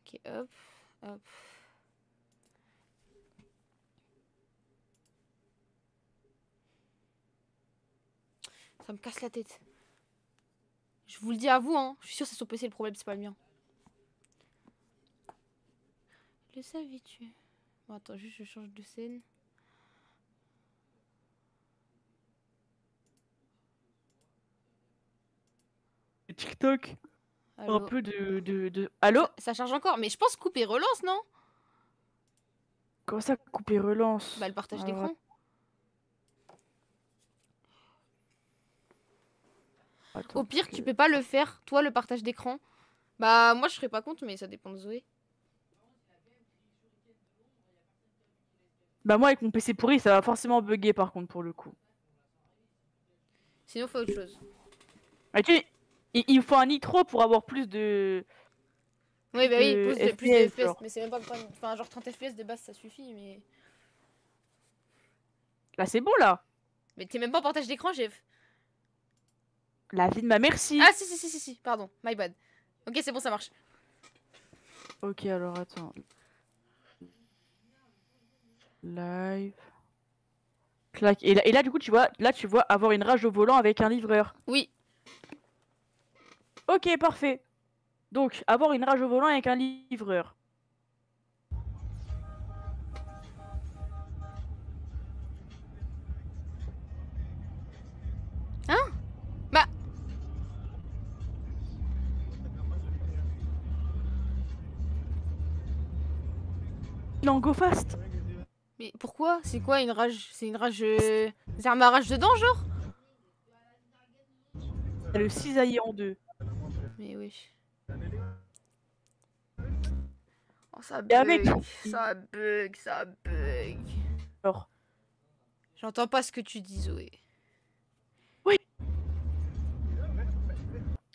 Ok, hop, hop. Ça me casse la tête. Je vous le dis à vous, hein. Je suis sûre que c'est son PC le problème, c'est pas le mien. Le savais-tu? Bon, attends, juste je change de scène. TikTok. Allô Un peu de, de, de... Allô Ça charge encore, mais je pense couper relance, non? Comment ça couper relance? Bah, le partage Ah, d'écran. Attends, Au pire, tu peux pas le faire, toi, le partage d'écran. Bah, moi, je serais pas compte, mais ça dépend de Zoé. Bah moi avec mon PC pourri ça va forcément bugger par contre pour le coup. Sinon, fais autre chose. Ah, tu il, faut un nitro pour avoir plus de... Oui, bah oui, plus de, plus de FPS, FPS. Mais c'est même pas le problème. Enfin, genre 30 FPS de base, ça suffit, mais. Là c'est bon là Mais t'es même pas en partage d'écran, Jeff. La vie de ma merci Ah, si, si, si, si, si, pardon, my bad. Ok, c'est bon, ça marche. Ok alors attends. Live. Clac. Et là, et là du coup tu vois, là tu vois avoir une rage au volant avec un livreur. Oui, Ok parfait. Donc avoir une rage au volant avec un livreur. Bah. Non go fast. Mais pourquoi? C'est quoi une rage? C'est une rage. euh, C'est un rage dedans, genre? Le cisaillé en deux. Mais oui. Oh, ça avec- bug, ça bug, ça bug. Alors. J'entends pas ce que tu dis, Zoé.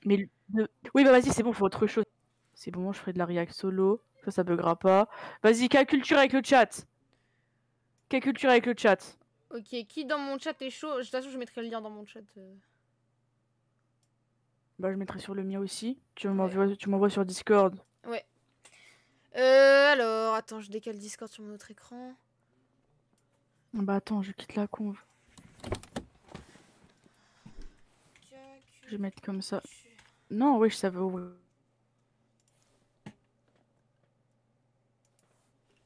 Mais le- oui bah vas-y c'est bon faut autre chose. C'est bon je ferai de la react solo. Ça ça buggera pas. Vas-y culture avec le chat. Quelle culture avec le chat? Ok, qui dans mon chat est chaud? De toute façon, je mettrai le lien dans mon chat. euh. Bah je mettrai sur le mien aussi. Tu m'envoies sur Discord. Euh, alors, attends, je décale Discord sur mon autre écran. Bah attends je quitte la conve. Je vais mettre comme ça. Non oui je savais ouvrir.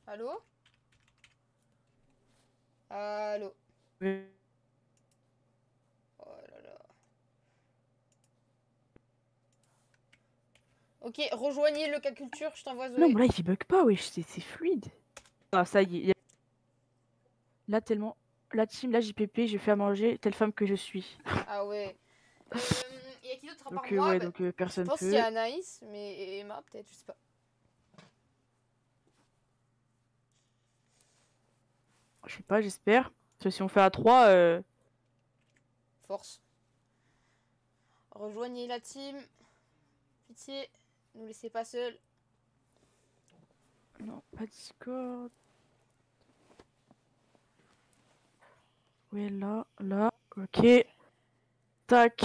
Allô? Allô Oh là là. Ok, rejoignez le cas culture, je t'envoie Zoé. Non mais là il bug pas wesh c'est fluide. Ah ça y est. Là tellement. La team, la JPP, j'ai fait à manger telle femme que je suis. Ah ouais. Euh, Il y a qui d'autre à part Donc euh, moi? ouais Bah, donc euh, Je personne pense peut. qu'il y a Anaïs, mais et Emma peut-être, je sais pas. Je sais pas, j'espère. Parce que si on fait à 3, euh, Force. Rejoignez la team. Pitié, nous laissez pas seuls. Non, pas Discord. Oui, là, là. Ok. Tac.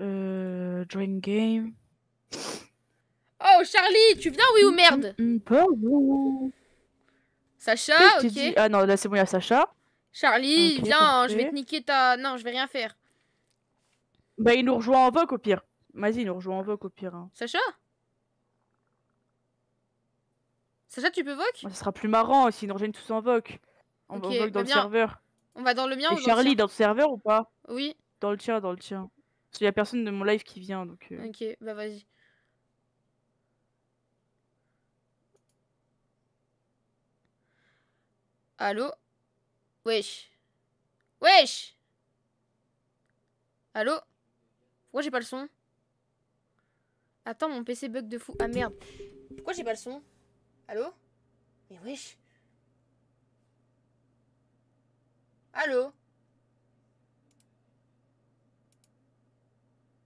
Euh, join game. Oh, Charlie, tu viens, oui ou merde? Mm, mm, pas vous. Sacha, ok. dis Ah non, là c'est bon, il y a Sacha. Charlie, viens, je vais te niquer ta... Non, je vais rien faire. Bah, il nous rejoint en voc au pire. Vas-y, il nous rejoint en voc au pire. hein. Sacha? Sacha, tu peux voc Bah, ça sera plus marrant s'ils nous rejoignent tous en Ok, en voc bah dans le serveur. On va dans le mien Et ou dans Charlie, le dans le serveur ou pas? Oui, Dans le tien, dans le tien. Parce qu'il y a personne de mon live qui vient, donc... euh, ok, bah vas-y. Allô? Wesh. Wesh! Allô? Pourquoi j'ai pas le son? Attends, mon PC bug de fou. Ah merde. Pourquoi j'ai pas le son? Allô? Mais wesh. Allô?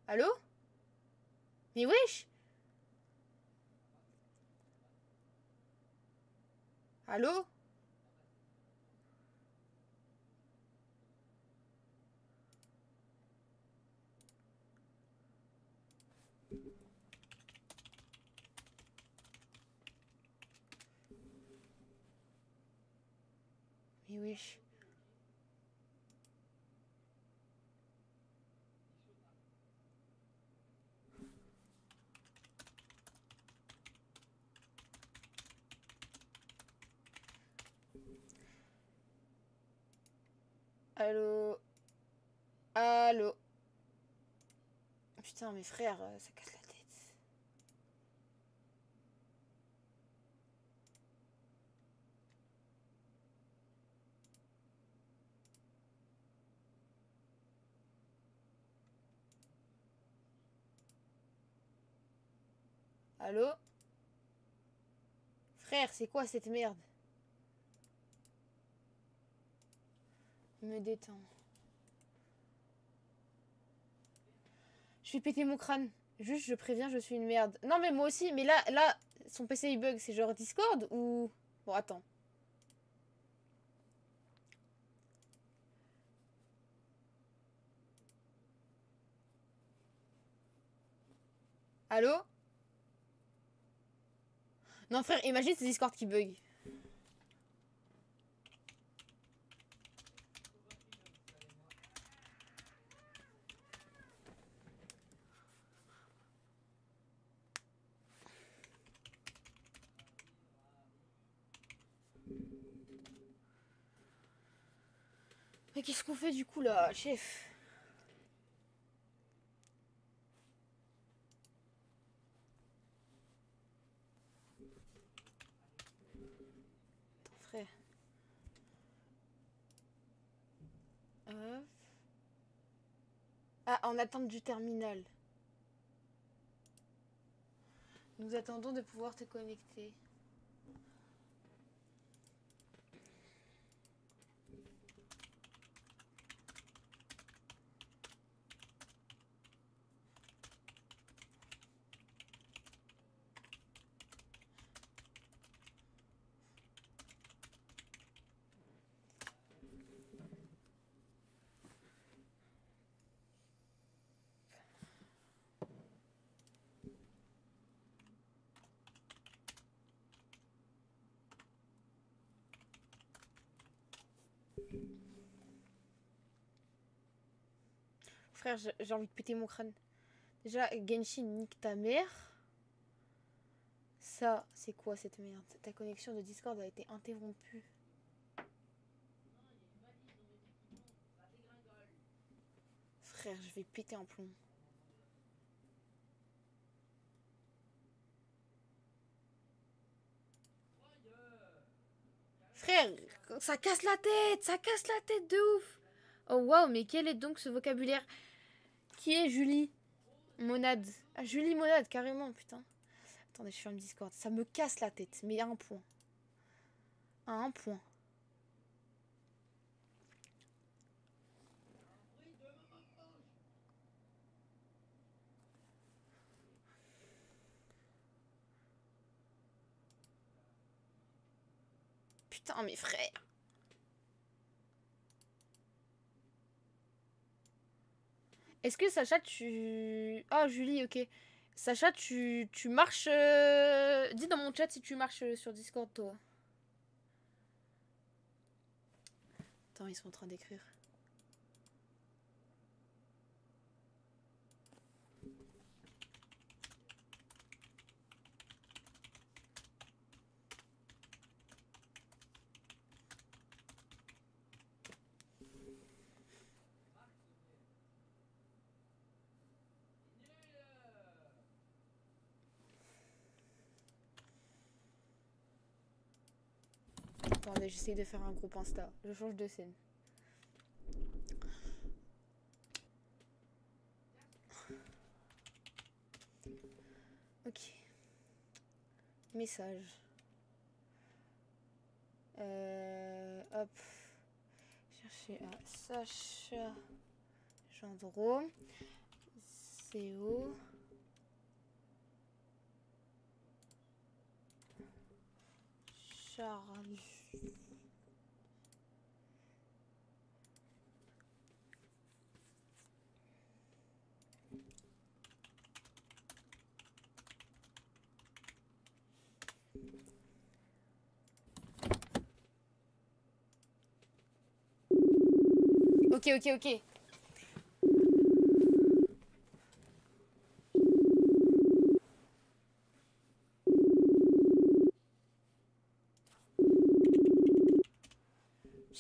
Allô? Mais wesh! Allô? Mais wesh. Allô Allô Putain, mes frères, euh, ça casse la tête. Allô? Frère, c'est quoi cette merde? Me détends. Je vais péter mon crâne. Juste, je préviens, je suis une merde. Non, mais moi aussi. Mais là, là, son PC il bug. C'est genre Discord ou? Bon, attends. Allô? Non, frère, imagine c'est Discord qui bug. Mais qu'est-ce qu'on fait du coup là, chef Attends, frère. Hop. Ah, en attente du terminal. Nous attendons de pouvoir te connecter. Frère, j'ai envie de péter mon crâne. Déjà, Genshin, nique ta mère. Ça, c'est quoi cette merde? Ta connexion de Discord a été interrompue. Frère, je vais péter un plomb. Frère, ça casse la tête, ça casse la tête de ouf. Oh waouh, mais quel est donc ce vocabulaire? qui est Julie Monade? Ah, Julie Monade, carrément, putain. Attendez, je ferme Discord. Ça me casse la tête, mais à un point. À un point. Putain, mes frères. Est-ce que Sacha, tu... Ah, Julie, ok. Sacha, tu, tu marches... euh, Dis dans mon chat si tu marches euh, sur Discord, toi. Attends, ils sont en train d'écrire. J'essaye de faire un groupe Insta. Je change de scène. Ok. Message. Euh, hop. Chercher à Sacha Gendreau. CO. Charlie. Ok, ok, ok.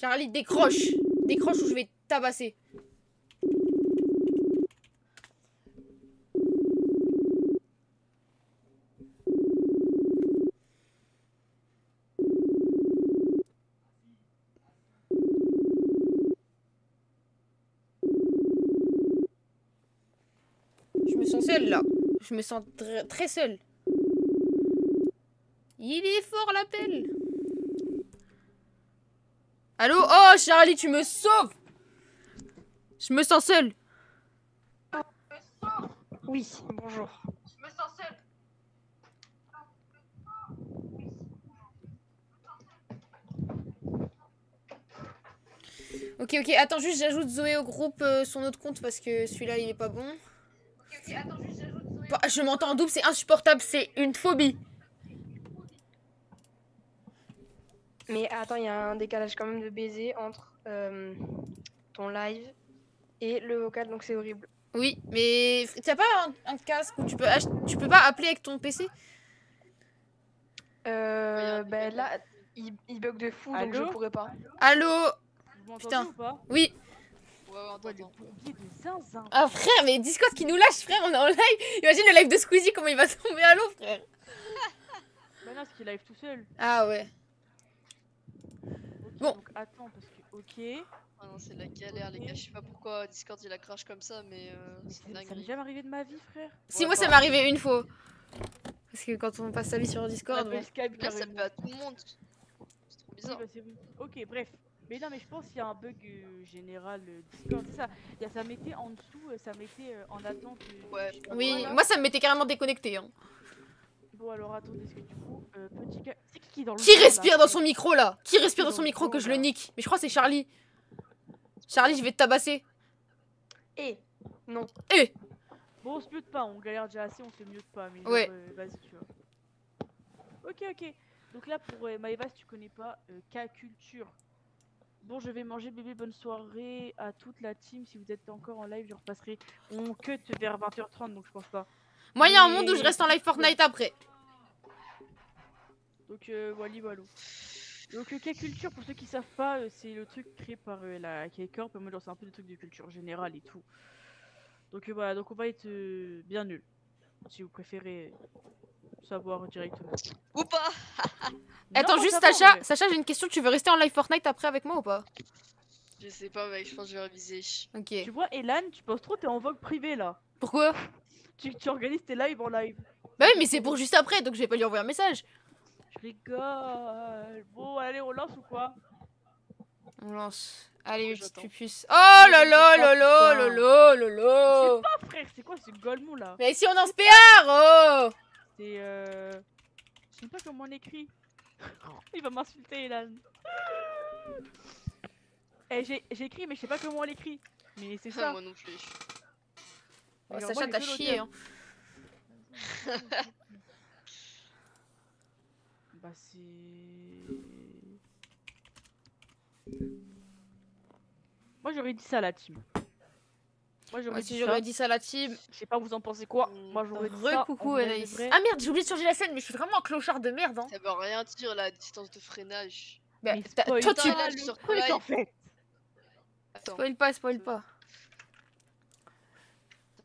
Charlie, décroche Décroche ou je vais tabasser. Je me sens seule là. Je me sens tr- très seule. Il est fort l'appel. Allô? Oh Charlie, tu me sauves Je me sens seule. Oui, bonjour. Je me sens seule. Ok, ok, attends juste, j'ajoute Zoé au groupe, euh, son autre compte, parce que celui-là, il est pas bon. Bah, Je m'entends en double, c'est insupportable, c'est une phobie. Mais attends, il y a un décalage quand même de baiser entre euh, ton live et le vocal, donc c'est horrible. Oui, mais t'as pas un, un casque où tu peux, tu peux pas appeler avec ton PC Euh, ben là, il, il bug de fou, donc je pourrais pas. Allô? Vous Putain. ou pas? Oui. Ouais. Ah frère, mais Discord qui nous lâche, frère, on est en live. Imagine le live de Squeezie, comment il va tomber à l'eau, frère. Bah non, parce qu'il live tout seul. Ah ouais. Bon. Donc attends, parce que. Ok. Ah non, c'est la galère, les gars. Je sais pas pourquoi Discord il a crash comme ça, mais euh, Mais c'est ça m'est jamais arrivé de ma vie, frère. Si, Ouais, moi, ça pareil. m'est arrivé une fois. Parce que quand on passe sa vie sur Discord, bon. Skype, Là, ça peut à tout le monde. C'est trop Oui, bizarre. bah. Ok, bref. Mais non, mais je pense qu'il y a un bug euh, général euh, Discord. C'est ça. Il y a, ça mettait en dessous, euh, ça mettait euh, en attente. euh, Ouais. Oui, moi, ça me mettait carrément déconnecté. Hein. Bon, alors attendez, est-ce que du coup, euh, petit ca- C'est qui qui est dans le Qui respire dans son micro là? Qui respire dans son micro que je le nique? Mais je crois que c'est Charlie. Charlie, je vais te tabasser. Et non. Bon, on se mute pas, on galère déjà assez, on se mute pas. Mais Ouais. euh, vas-y, tu vois. Ok, ok. Donc là, pour euh, si tu connais pas, euh, K-Culture. Bon, je vais manger bébé, bonne soirée à toute la team. Si vous êtes encore en live, je repasserai. On cut vers 20h30, donc je pense pas. Moi, il y a un monde où je reste en live Fortnite après. Donc, euh, wally walou. Donc, le K-Culture, pour ceux qui savent pas, euh, c'est le truc créé par euh, la K-Corp. Moi, c'est un peu des trucs de culture générale et tout. Donc, euh, voilà, donc on va être euh, bien nul. Si vous préférez savoir directement. Ou pas Attends, Non, juste Sacha. Sacha, j'ai une question. Tu veux rester en live Fortnite après avec moi ou pas? Je sais pas, mec. Je pense que je vais réviser. Ok. Tu vois, Elan, tu penses trop, t'es en vogue privée là. Pourquoi? Tu, tu organises tes lives en live. Bah oui, mais c'est pour juste après, donc je vais pas lui envoyer un message. Je rigole. Bon, allez, on lance ou quoi? On lance. Allez, Ouais, une petite j'attends. pupuce. Oh là mais là c'est là pas là là putain. là là là Ah, frère, c'est quoi ce golemon là? Mais si on en spare, oh C'est euh. Je sais pas comment on écrit. Il va m'insulter, Elan. Eh, j'ai j'ai écrit, mais je sais pas comment on l'écrit. Mais c'est ça. Moi non plus. Oh, Sacha, t'as chié. Hein. Bah, c'est. Moi, j'aurais dit ça à la team. Moi, j'aurais dit si ça. j'aurais dit ça à la team. Je sais pas, vous en pensez quoi Mm. Moi, j'aurais dit ça. De Anaïs. Ah merde, j'ai oublié de changer la scène, mais je suis vraiment un clochard de merde. Hein. Ça veut rien dire la distance de freinage. Bah, Mais spoil toi, tu. là, le sur en fait. Attends, Spoil pas, spoil pas.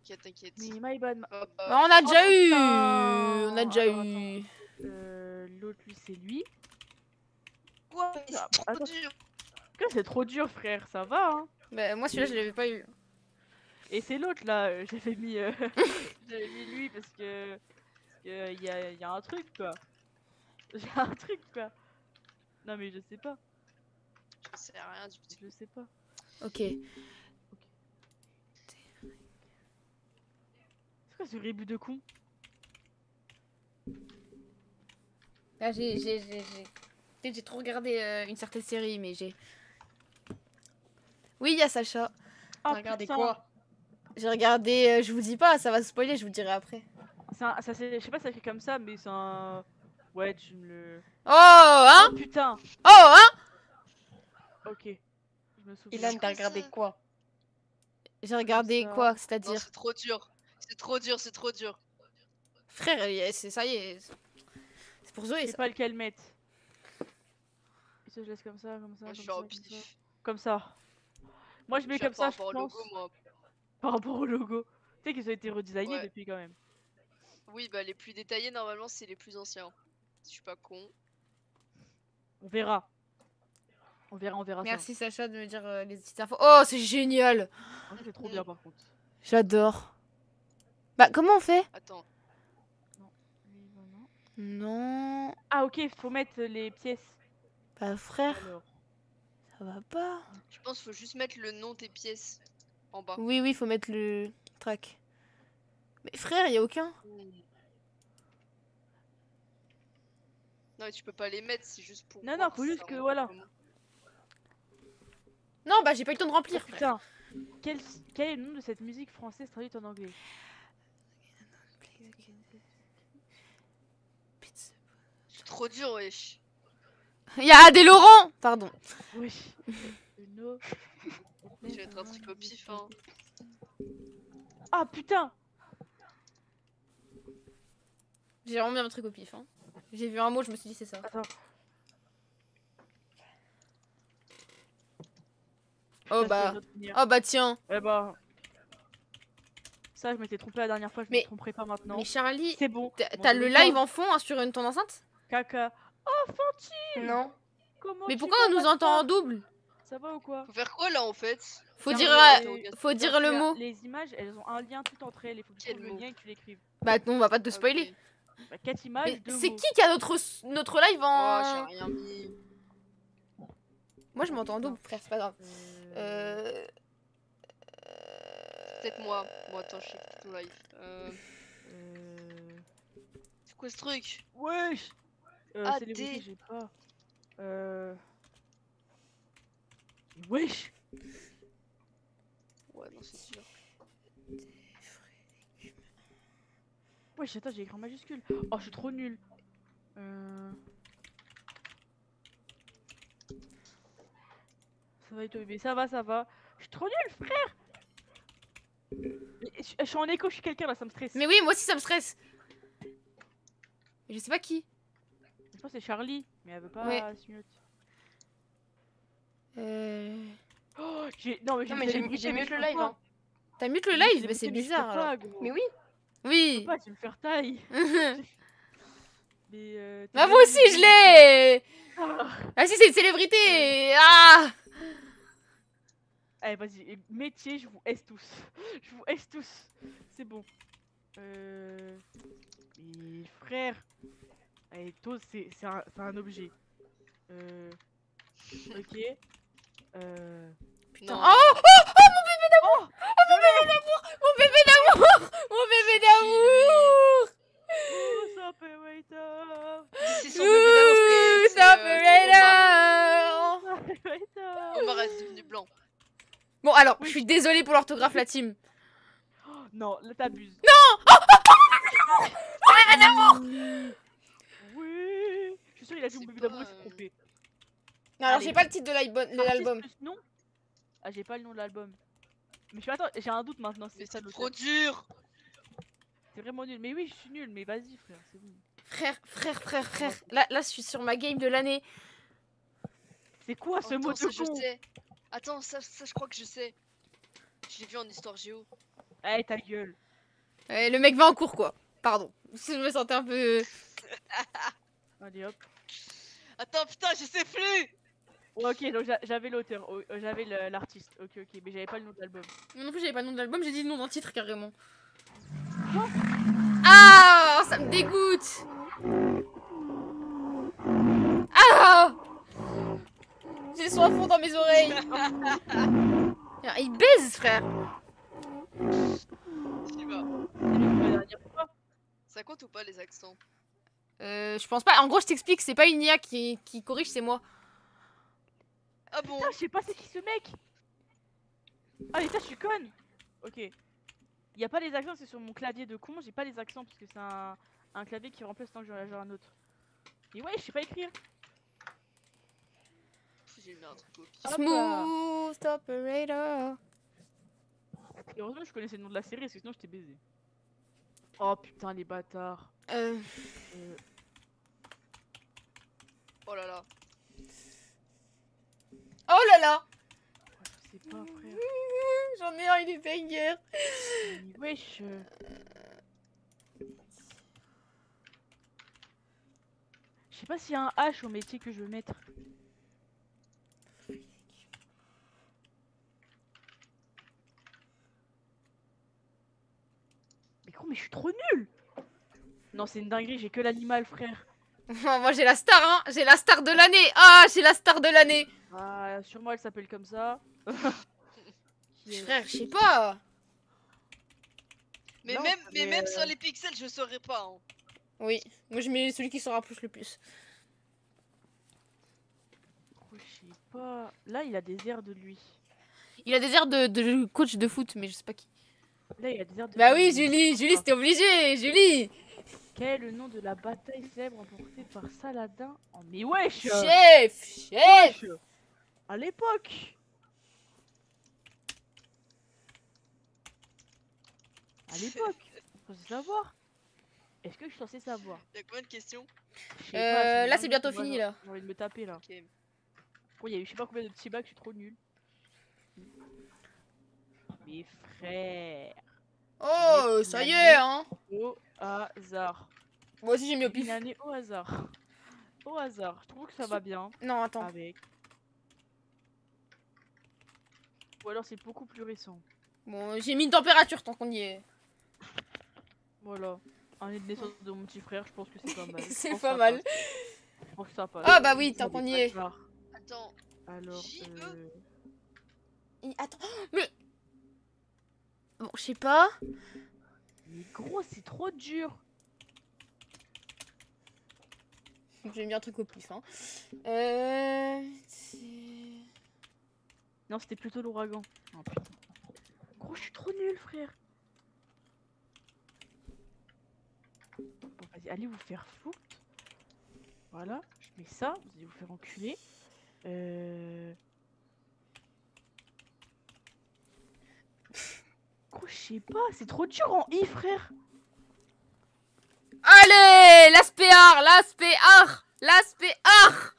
T'inquiète, t'inquiète. Mais. Bah, on a déjà Oh, eu. On a déjà Attends, eu. Euh, L'autre, lui, c'est lui. Quoi? C'est Ah, trop attends. dur. C'est trop dur, frère, ça va, hein. Bah, moi, celui-là, je l'avais pas eu. Et c'est l'autre là, euh, j'avais mis, euh, j'avais mis lui parce que parce que il y a, y a un truc quoi. J'ai un truc quoi. Non mais je sais pas, Je sais rien du tout. je sais pas. Ok. C'est quoi ce rébut de con? Là, j'ai. j'ai- j'ai- j'ai- Peut-être j'ai trop regardé euh, une certaine série, mais j'ai. Oui, il y a Sacha. Ah, regardé putain. quoi? J'ai regardé. euh, je vous dis pas, ça va spoiler, je vous dirai après. C'est un- ça c'est, je sais pas ça écrit comme ça mais c'est un. Ouais tu me le. Oh, hein? Oh putain. Oh, hein? Ok. Je me souviens. Ilan, t'as regardé quoi? J'ai regardé ça. quoi C'est-à-dire? c'est trop dur. C'est trop dur, c'est trop dur. Frère, c'est ça y est. C'est pour Je Zoé, ça. pas lequel mettre. Et ça je laisse comme ça, comme ça, Moi, je comme suis ça, en comme ça. pif. Comme ça. Moi je mets Je comme ça, par je rapport au pense. logo, moi. Par rapport au logo. Tu sais qu'ils ont été redesignés Ouais. depuis quand même. Oui, bah les plus détaillés, normalement, c'est les plus anciens. Si je suis pas con. On verra. On verra, on verra Merci Sacha de me dire euh, les petites infos. Oh, c'est génial ça. C'est trop bien par contre. J'adore. Bah, comment on fait? Attends. Non. Ah ok, faut mettre les pièces. Bah, frère, Alors. ça va pas. Je pense qu'il faut juste mettre le nom des pièces en bas. Oui, oui, faut mettre le track. Mais frère, y a aucun. Non, mais tu peux pas les mettre, c'est juste pour. Non, non, faut juste que, voilà. comment. Non, bah, j'ai pas eu le temps de remplir. frère. Putain. Quel, quel est le nom de cette musique française traduite en anglais C'est trop dur, wesh. Y a des Laurent Pardon. Oui. No. Je vais être un truc au pif, hein. Ah putain J'ai vraiment mis un truc au pif. Hein. J'ai vu un mot, je me suis dit c'est ça. Attends. Oh Ça, bah. Oh bah tiens. Eh bah. Ça, je m'étais trompé la dernière fois, je Mais- me tromperai pas maintenant. Mais Charlie, C'est bon. t'as le live en fond hein, sur une, ton enceinte? Caca. Oh, Fantine Non. Comment Mais pourquoi on nous entend en double? Ça va ou quoi? Faut faire quoi là en fait? Faut dire, euh, les- faut dire le mot. Les images, elles ont un lien tout entre elles. Il faut que tu le lien et que tu l'écrives. Bah non, on va pas te spoiler. Bah, quatre images, Mais deux c'est qui qui a notre, notre live Oh, en. j'ai rien mis. Moi je m'entends en double, frère, c'est pas grave. Euh... Euh. Peut-être moi. Bon, attends, je sais tout live. Euh... euh, C'est quoi ce truc? Wesh euh, Ah, célébrité, j'ai pas. Euh... Wesh Ouais, non, c'est sûr. Wesh, attends, j'ai écrit en majuscule. Oh, je suis trop nul. Euh... Ça va et Ça va, ça va. Je suis trop nul, frère je, je suis en écho, je suis quelqu'un là, ça me stresse. Mais oui, moi aussi ça me stresse. Mais je sais pas qui. Je c'est Charlie, mais elle veut pas Ouais. se mute. Euh... Oh, j'ai... Non, mais j'ai mis je le live. pas. Hein. T'as mute le live Mais c'est je bizarre pas. Mais oui. Je peux Oui. pas, tu me faire taille. Mais euh, Bah bien aussi je l'ai Ah. Ah si c'est une célébrité Ah Allez, vas-y, et métier, je vous aise tous. Je vous aise tous. C'est bon. Euh... Mais frère. Allez, tôt, c'est un, objet. Euh... Ok. Euh... Putain. Oh, oh, oh, mon bébé d'amour. Oh, oh mon bébé d'amour. Mon bébé d'amour. Mon bébé d'amour. C'est son bébé d'amour Operator euh, Omar. Est devenu blanc. Bon, alors, je suis désolée pour l'orthographe, la team. Oh, non, là, t'abuses. Non. Oh, oh, mon bébé d'amour suis sûr, il a bébé d'amour, il pas, s'est euh, trompé. Non, alors j'ai pas le titre de l'album- nom Ah, j'ai pas le nom de l'album. Mais je suis attends, j'ai un doute maintenant. C'est ça c'est l'auteur. trop dur C'est vraiment nul. Mais oui, je suis nul. Mais vas-y, frère, c'est bon. Frère, frère, frère, frère. Là, là, je suis sur ma game de l'année. C'est quoi ce mot Attends, ça, de je con. Attends, ça, ça, je crois que je sais. Je l'ai vu en histoire géo. Eh, ta gueule. Euh, le mec va en cours, quoi. Pardon. Je me sentais un peu. Allez hop. Attends, putain, je sais plus Ouais, ok, donc j'a- j'avais l'auteur, oh, euh, j'avais le- l'artiste. Ok, ok, mais j'avais pas le nom de l'album. Moi non plus, j'avais pas le nom de l'album, j'ai dit le nom d'un titre carrément. Ah, ça me dégoûte. Ah J'ai son fond dans mes oreilles. Ah, Il baise, frère. C'est la dernière fois. Ça compte ou pas les accents? Euh, je pense pas. En gros, je t'explique, c'est pas une IA qui, qui corrige, c'est moi. Ah bon Putain, je sais pas c'est qui ce mec. Ah, mais ça, je suis conne. Ok. Il y a pas les accents, c'est sur mon clavier de con. J'ai pas les accents parce que c'est un, un clavier qui remplace tant que j'en ai un autre. Et ouais, je sais pas écrire. J'ai mis un truc au pire. Smooth operator. Et heureusement, je connaissais le nom de la série parce que sinon, je t'ai baisé. Oh putain, les bâtards. Euh, Euh, Oh là là. Oh là là. J'en ai un, il est banger. Mais Wesh. Je sais pas s'il y a un H au métier que je veux mettre. Mais gros, mais je suis trop nul Non, c'est une dinguerie, j'ai que l'animal, frère. Moi, j'ai la star, hein. J'ai la star de l'année. Ah, j'ai la star de l'année. Ah, sûrement elle s'appelle comme ça. Frère, je sais pas. Mais Non, même, mais mais, même euh, sans les pixels, je saurais pas. hein. Oui, moi je mets celui qui se rapproche le plus. Je sais pas. Là, il a des airs de lui. Il a des airs de, de coach de foot, mais je sais pas qui. Là, il a des airs de Bah lui. oui, Julie, Julie, c'était obligé, Julie. Quel est le nom de la bataille célèbre remportée par Saladin en... Mais wesh Chef, chef. Wesh À l'époque À l'époque Je suis censé savoir Est-ce que je suis censé savoir? Y'a combien de questions Euh, pas, là, c'est bientôt fini, là. J'ai envie de me taper là. Ok. Oh, il y a eu je sais pas combien de petits bacs, je suis trop nul. Mes frères Oh, ça y est, hein. Au hasard. Moi aussi j'ai mis au Une pif. année au hasard. Au hasard. Je trouve que ça va bien Non, attends. avec. Ou alors c'est beaucoup plus récent. Bon, j'ai mis une température tant qu'on y est. Voilà. Année de naissance de mon petit frère, je pense que c'est pas mal. C'est pas mal. Je pense que ça passe. Ah bah oui, tant qu'on y est. Attends, Alors, J.E. euh... Attends, mais. Bon, je sais pas. mais gros, c'est trop dur. J'ai mis un truc au pif, hein. Euh. Non, c'était plutôt l'ouragan. Oh putain. Gros, je suis trop nul, frère. Bon, vas-y, allez vous faire foutre. Voilà, je mets ça, vous allez vous faire enculer. Euh... Gros, je sais pas, c'est trop dur en i, frère. Allez, l'aspect art, l'aspect art, l'aspect art.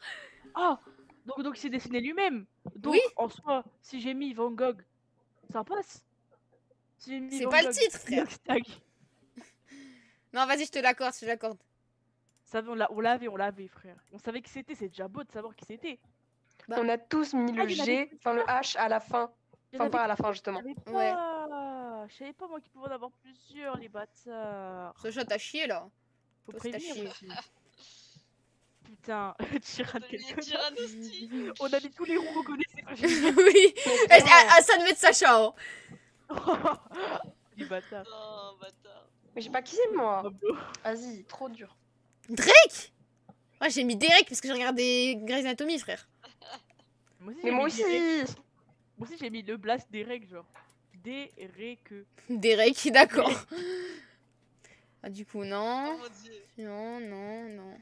Ah Donc donc il s'est dessiné lui-même Donc Oui. en soi, si j'ai mis Van Gogh, ça passe Si C'est pas le titre, frère. Non, vas-y, je te l'accorde, je te l'accorde. Ça on l'a- on l'avait, on l'avait frère On savait qui c'était, c'est déjà beau de savoir qui c'était Bah. On a tous mis Ah, le en G, enfin le H à la fin. Enfin, pas à la fin, justement. Ouais. Je savais pas moi qu'il pouvait en avoir plusieurs les bâtards Sacha, t'as chié là. Faut Toi, prévenir chier. Putain, Tyrann T'as quel mis connard. Tyrannosti. On a mis tous les roues qu'on connaissait oui. Eh, ah, ah, ça devait être Sacha. Hein. Les bâtards Oh, bâtard. Mais j'ai pas qui c'est moi. Pablo. Vas-y, trop dur. Drake. Ouais, j'ai mis Derek parce que j'ai regardé Grey's Anatomy, frère. Moi aussi, Mais j'ai moi aussi. Derek. Moi aussi, j'ai mis le blast règles, genre. Des règles. Derek, d'accord. Ah, du coup, Oh non. mon dieu. Non, non, non.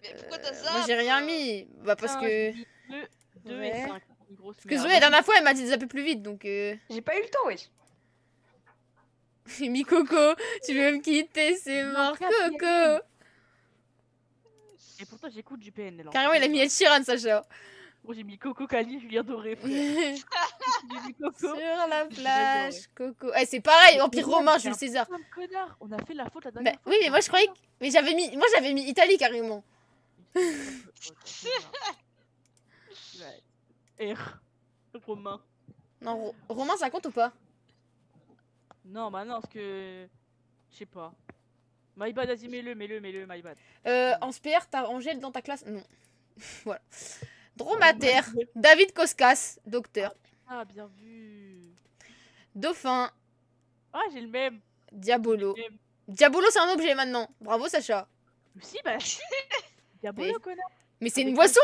Mais pourquoi t'as Euh, ça moi, j'ai rien mis. Bah, parce que. 2, 2 Ouais. et 5. Une grosse Parce que merde. Zoé, la dernière fois, elle m'a dit de zapper plus vite, donc. Euh... J'ai pas eu le temps, wesh. Mis Coco. Tu veux me quitter, c'est mort. Coco. Et pourtant, j'écoute du PNL. Carrément, il a mis Ed Sheeran, Sacha. J'ai mis Coco Cali, Julien Doré. Sur J'ai mis Coco. la Je plage, Coco. Eh, c'est pareil, Empire romain, Jules César. Connard, on a fait la faute la Bah, dernière fois. oui, mais moi, je croyais que. Mais j'avais mis. Moi, j'avais mis Italie carrément. R. Romain. Non, Ro- Romain, ça compte ou pas? Non, bah non, parce que. Je sais pas. My bad, vas-y, mets-le, mets-le, mets-le, my bad. euh, En SPR, t'as Angèle dans ta classe? Non. voilà. Dromadaire, David Koskas, docteur. Ah, bien vu. Dauphin, Ah, j'ai le même. Diabolo. J'ai le même. Diabolo, c'est un objet maintenant. Bravo, Sacha. Si, bah. Diabolo, Mais- connard. Mais c'est une boisson.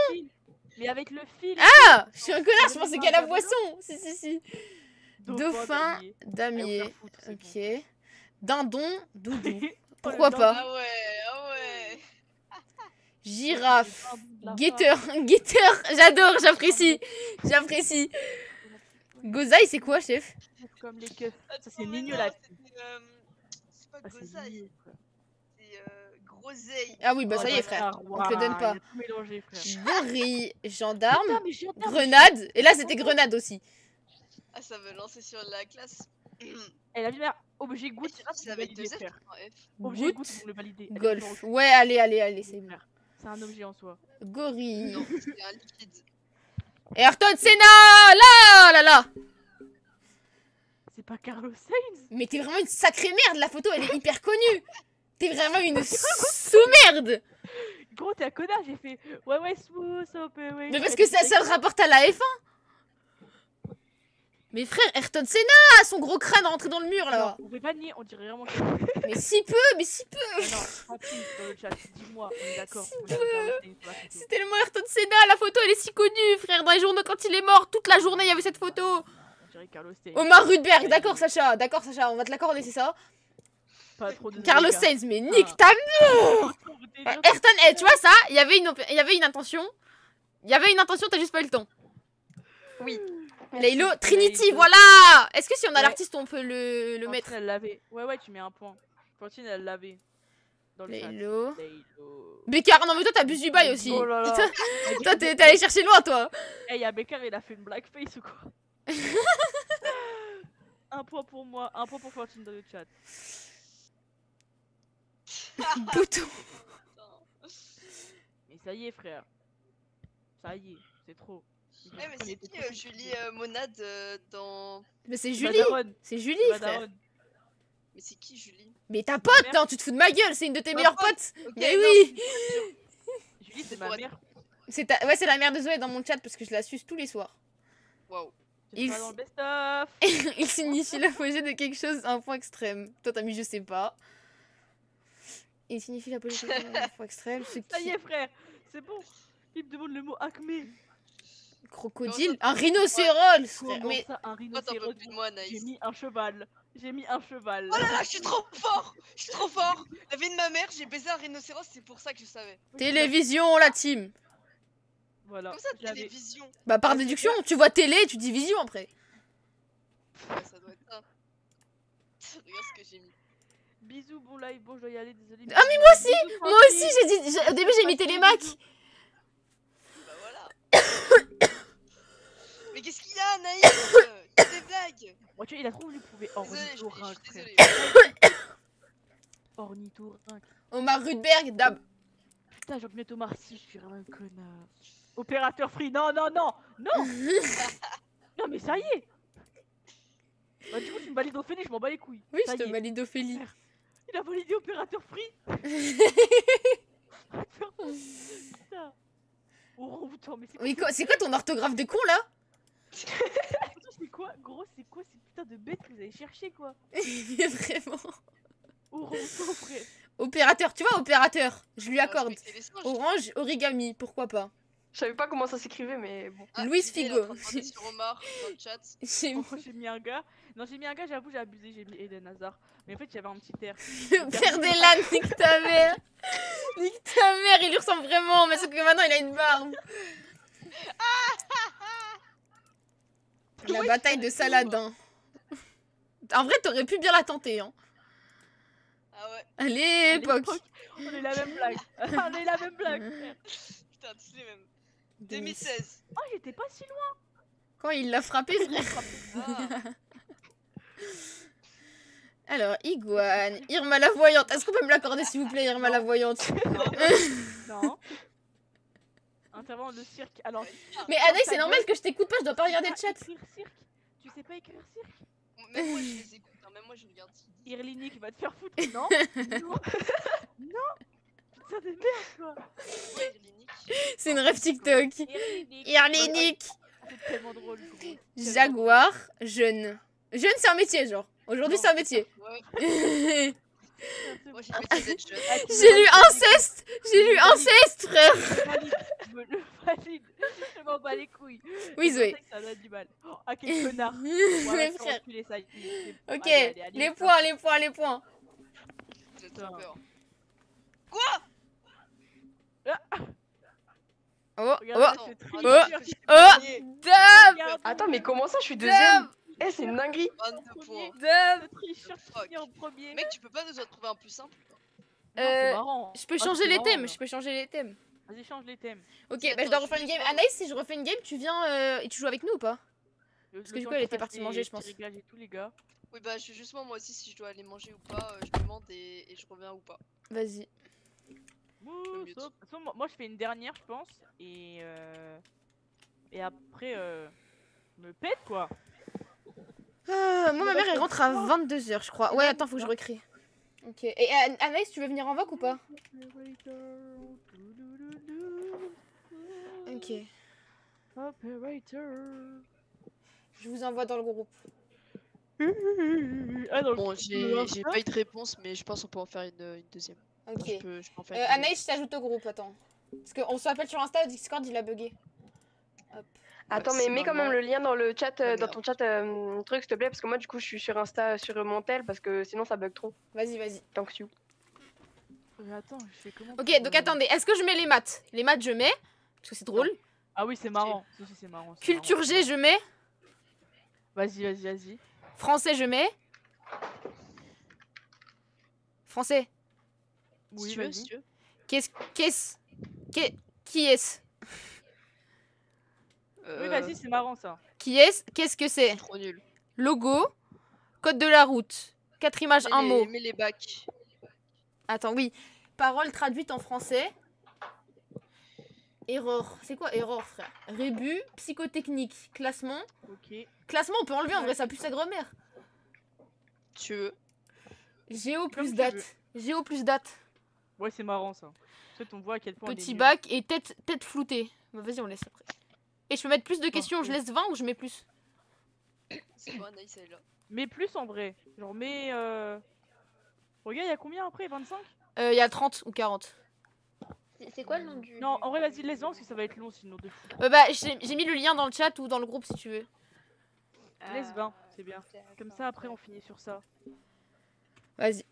Mais avec le fil. Ah Je suis un connard, je pensais qu'à la Diabolo. boisson. Si, si, si. Dauphin, damier. Ok. Dindon, doudou. Pourquoi Oh, le pas Ah ouais, ah ouais. Girafe. Guetteur, guetteur. J'adore, j'apprécie. J'apprécie. Gozaï, c'est quoi, chef? Comme les keufs. Ça, c'est mignon non, là. c'était, euh, C'est pas Ah, c'est Gozaï, c'est euh, Groseille. Ah oui, bah Oh, ça y est, bâtard, frère. ouah, te donne pas. Gorille, gendarme, Putain, mais gendarme, grenade. Et là, c'était grenade aussi. Ah, ça veut lancer sur la classe. Elle a vu là, objet goutte, c'est c'est avec validé, deux. Objet Goutte, on le valider. Golf. Ouais, allez, allez, allez, c'est bon. C'est un objet en soi. Gorille. Non, c'est un liquide. Ayrton Senna Là, là, là C'est pas Carlos Sainz Mais t'es vraiment une sacrée merde, la photo, elle est hyper connue T'es vraiment une sous-merde Gros, t'es un connard, j'ai fait ouais, ouais, smooth, opération. Mais parce que ça, ça le rapporte à la F1 Mais frère, Ayrton Senna Son gros crâne rentré dans le mur, là On peut pas nier, on dirait vraiment que. Mais si peu, mais si peu Ah non, dans le chat, dis-moi, on est d'accord. Si. C'est tellement Ayrton Senna, la photo, elle est si connue, frère Dans les journaux, quand il est mort, toute la journée, il y avait cette photo On dirait Carlos Sainz. Omar Rudberg, d'accord, Sacha, d'accord, Sacha, on va te l'accorder, c'est ça? Pas trop de Carlos. Sainz, mais nique Ah. ta. Euh, Ayrton, eh, tu vois ça Il y avait une, op- il y avait une intention. Il y avait une intention, t'as juste pas eu le temps. Oui. Laylo, Trinity, Laylo. voilà Est-ce que si on a Ouais. l'artiste, on peut le, le mettre elle l'avait. Ouais, ouais, tu mets un point. Fantine, elle l'avait. Dans le chat. Laylo. Laylo. Bécard, non mais toi t'abuses du bail aussi. Oh là là. Toi, toi, t'es allé chercher loin, toi. Eh, y'a Becker, il a fait une blackface ou quoi Un point pour moi, un point pour Fantine dans le chat. Bouton. Mais ça y est, frère. Ça y est, c'est trop. Mais c'est qui euh, Julie euh, Monade euh, dans. Mais c'est Julie. C'est Julie, frère. Mais c'est qui Julie? Mais ta pote, mère. non, tu te fous de ma gueule, c'est une de tes Ma meilleures pote. potes. Mais non, oui. Julie, c'est ma mère. C'est ta... Ouais, c'est la mère de Zoé dans mon chat parce que je la suce tous les soirs. Waouh. Il pas s- dans le best-of. Il signifie l'apogée de quelque chose à un point extrême. Toi, t'as mis je sais pas. Il signifie l'apogée de quelque chose à un point extrême. Ce Ça y est, frère. C'est bon. Il me demande le mot acmé. Crocodile Un rhinocéros Mais ça, un rhinocéros J'ai mis un cheval. J'ai mis un cheval. Oh là là, je suis trop fort Je suis trop fort La vie de ma mère, j'ai baisé un rhinocéros, c'est pour ça que je savais. télévision, la team Voilà. Comme ça, télévision. Bah par déduction, tu vois télé, tu dis vision après. Ouais, ça doit être ça. Regarde ce que j'ai mis. Bisous, bon live, bon, je dois y aller, désolé. Ah, mais moi aussi, Moi aussi, j'ai dit... Au début, j'ai mis télémac. Mais qu'est-ce qu'il y a, Naïs Il y a des blagues Moi, tu vois, il a trop voulu prouver je je ornithorynque, désolée. Ornithorynque. Omar Rudberg, Dab. Putain, j'ai oublié Thomas si, je suis vraiment un connard. Opérateur free, non, non, non, non Non, mais ça y est Bah, du coup, tu me valides Ophélie, je m'en bats les couilles. Oui, Ça je te valide Ophélie. Il a validé opérateur free Putain Putain, mais c'est quoi Oui, quoi- c'est quoi ton orthographe de con là Attends, c'est quoi Gros, c'est quoi ces putains de bêtes que vous avez cherché, quoi Mais Vraiment. Orange, frère Opérateur, tu vois, opérateur. Je lui Ah, accorde. Orange, origami, pourquoi pas Je savais pas comment ça s'écrivait, mais bon. Ah, Louise Figo. train de demander sur Omar dans le chat. J'ai Oh, j'ai mis un gars. Non, j'ai mis un gars, j'avoue, j'ai abusé, j'ai mis Eden Hazard. Mais en fait, il y avait un petit air. Père des l'âne, nique ta mère. Nique ta mère, il lui ressemble vraiment, mais sauf que maintenant il a une barbe. La bataille de Saladin. En vrai, t'aurais pu bien la tenter, hein. Ah ouais, À l'époque. On est la même blague. On est la même blague. frère. putain, tous les mêmes. 2016. Oh, j'étais pas si loin. Quand il l'a frappé, frère. Alors, Iguane, Irma la voyante. Est-ce qu'on peut me l'accorder, s'il vous plaît, Irma la voyante? Non. Intervenant le cirque. Alors. Mais Anaïs, c'est normal que je t'écoute pas, je dois pas regarder le Tu sais chat. pas écrire cirque? Tu sais pas écrire cirque? même moi je les écoute, hein, même moi je regarde. Va te faire foutre. Non. non. Non. Putain de merde, quoi. C'est une rêve TikTok. Irlinik. Irlinique. C'est tellement drôle, Jaguar, jeune. Jeune, c'est un métier, genre. Aujourd'hui, c'est un métier. Ouais, J'ai moi. Ah, lu inceste J'ai lu inceste, frère Je le valide. Je m'en bats les couilles. Oui, Zoé. Ça a du mal. Oh, ah, quel connard. Fais frère. reculer ça. c'est- Ok, allez, allez, allez, les points, les points, les points. J'ai trop peur. Oh, Regarde, oh, c'est Oh, oh. dab, Regarde, Attends, mais comment ça, je suis deuxième? Eh, c'est une dinguerie 22 points. dab. le tricheur qui Fuck. finit en premier. Mec, tu peux pas nous en trouver un plus simple Euh, marrant. Je peux Ah, changer les thèmes, je peux changer les thèmes. Vas-y, change les thèmes. Ok, Attends, bah je dois refaire une game. Anaïs, si je refais une game, tu viens euh, et tu joues avec nous ou pas Parce que du coup, elle était partie manger, je pense. Réglages et tout, les gars. Oui, bah, je suis justement moi aussi si je dois aller manger ou pas. euh, je demande et, et je reviens ou pas. Vas-y. Moi, moi, je fais une dernière, je pense. Et, euh... et après, euh... je me pète quoi. Ah, moi, ma mère, elle rentre à bon. 22h, je crois. Ouais, attends, faut que je recrée. Ok. Et An- Anaïs, tu veux venir en voc ou pas? Ok. Operator. Je vous envoie dans le groupe. Ah, dans Bon, j'ai pas eu de réponse, mais je pense qu'on peut en faire une, une deuxième. Ok. Je peux, je peux en faire Euh. Anaïs, je t'ajoute au groupe, attends. Parce qu'on s'appelle sur Insta, Discord, il a bugué. Attends, mais mets quand même le lien dans le chat, euh, Ah, dans ton chat euh, truc, s'il te plaît, parce que moi, du coup, je suis sur Insta, sur mon tel, parce que sinon, ça bug trop. Vas-y, vas-y. Tant que tu. Mais attends, je fais comment Ok, donc euh, attendez, est-ce que je mets les maths? Les maths, je mets. Parce que c'est drôle. Ah oui, c'est marrant. C'est marrant. Culture marrant. G, je mets. Vas-y, vas-y, vas-y. Français, je mets. Français. Si Oui, tu veux, vas-y. si tu veux. Qu'est-ce. Qu'est-ce. qu'est- Qui est-ce? Oui, Euh, vas-y, c'est marrant ça. Qui est-ce Qu'est-ce que c'est? Trop nul. Logo. Code de la route. Quatre images, Mets un les- mot. Mets les bacs. Attends, oui. Parole traduite en français. Erreur. C'est quoi erreur, frère? Rébut, psychotechnique, classement. Ok. Classement, on peut enlever en vrai, ça pue sa grand-mère. Tu veux. Géo plus date. Géo plus date. Ouais, c'est marrant ça. En fait, on voit à quel point. on est Petit bac et tête, tête floutée. Bah, Vas-y, on laisse après. Et je peux mettre plus de questions, je laisse 20 ou je mets plus? C'est elle est là. Mais plus en vrai. Genre, mais. Euh... Regarde, il y a combien après? 25 Euh, Il y a 30 ou 40. C'est quoi le nom du. Non, en vrai, vas-y, laisse-en parce que ça va être long sinon de fou. Euh, bah, j'ai j'ai mis le lien dans le chat ou dans le groupe si tu veux. Laisse 20, c'est bien. Comme ça, après, on finit sur ça. Vas-y.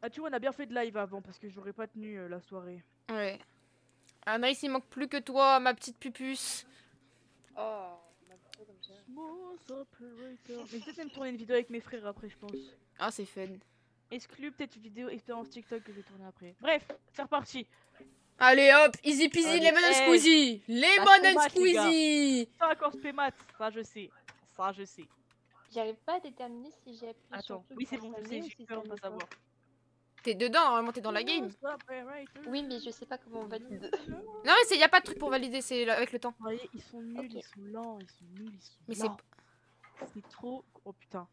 Ah, tu vois, on a bien fait de live avant parce que j'aurais pas tenu euh, la soirée. Ouais. Anaïs, il manque plus que toi, ma petite pupuce. Oh. Smooth operator. Mais peut-être même tourner une vidéo avec mes frères après, je pense. Ah, c'est fun. Exclu peut-être une vidéo expérience TikTok que je vais tourner après. Bref, c'est reparti. Allez hop, easy peasy, Allez, lemon and hey. squeezy. Lemon c'est and squeezy. Ça spémat, ça je sais. Ça je sais. J'arrive pas à déterminer si j'ai appuyé sur Attends, truc oui c'est bon, je sais, j'ai peur de ça savoir. T'es dedans, normalement t'es dans la game. Operator. Oui, mais je sais pas comment on valide. Non, mais y a pas de truc pour valider, c'est avec le temps. Vous voyez, ils sont nuls, ils sont lents, ils sont nuls, ils sont Mais c'est lents. C'est trop... Oh putain.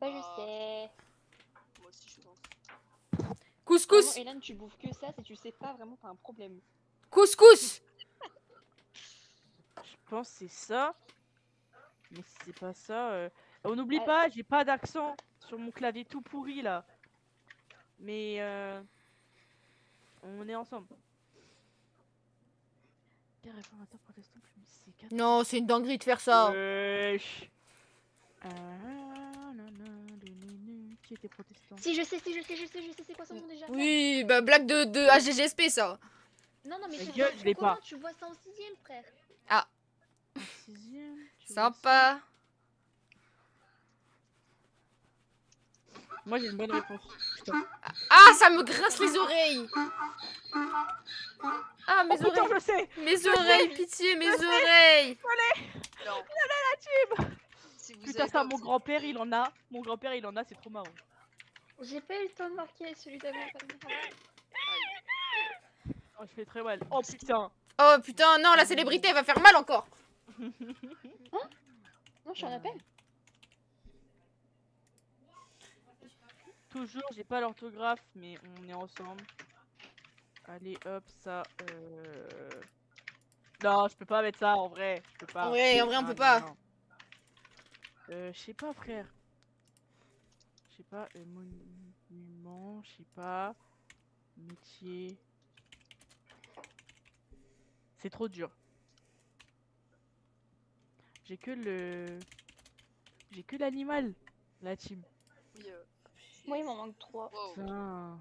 Ça, je sais. Moi aussi, je pense. Couscous, Vraiment, Hélène, tu bouffes que ça, si tu sais pas, vraiment, t'as un problème. couscous. Je pense que c'est ça. Mais si c'est pas ça... euh, On n'oublie Ah. pas, j'ai pas d'accent sur mon clavier tout pourri là. Mais euh... On est ensemble. Non, c'est une dinguerie de faire ça. Wesh. Ah, Qui était protestant Si, je sais, si, je sais, je sais, je sais, c'est quoi son nom déjà? Oui, bah blague de, de HGGSP ça. Non, non, mais tu gueule, vois, je l'ai comment pas. tu vois ça en sixième, frère En sixième tu vois ça Sympa. Moi j'ai une bonne réponse. Putain. Ah, ça me grince les oreilles. Ah, mes Oh putain, oreilles. je sais Mes oreilles, pitié, mes oreilles. Non. team Si vous Putain, ça, mon grand-père il en a. Mon grand-père il en a, c'est trop marrant. J'ai pas eu le temps de marquer celui d'avant. Oh, je fais très mal. Oh putain Oh putain, non, la célébrité elle va faire mal encore. Non, je suis en appel. Toujours, j'ai pas l'orthographe, mais on est ensemble. Allez, hop, ça. Euh... Non, je peux pas mettre ça en vrai. Je peux pas. En vrai, en vrai, on peut non, pas. non. Euh, je sais pas, frère. Je sais pas, euh, monument, je sais pas. Métier. C'est trop dur. J'ai que le. J'ai que l'animal, la team. Oui, Moi, il m'en manque trois. wow. Putain.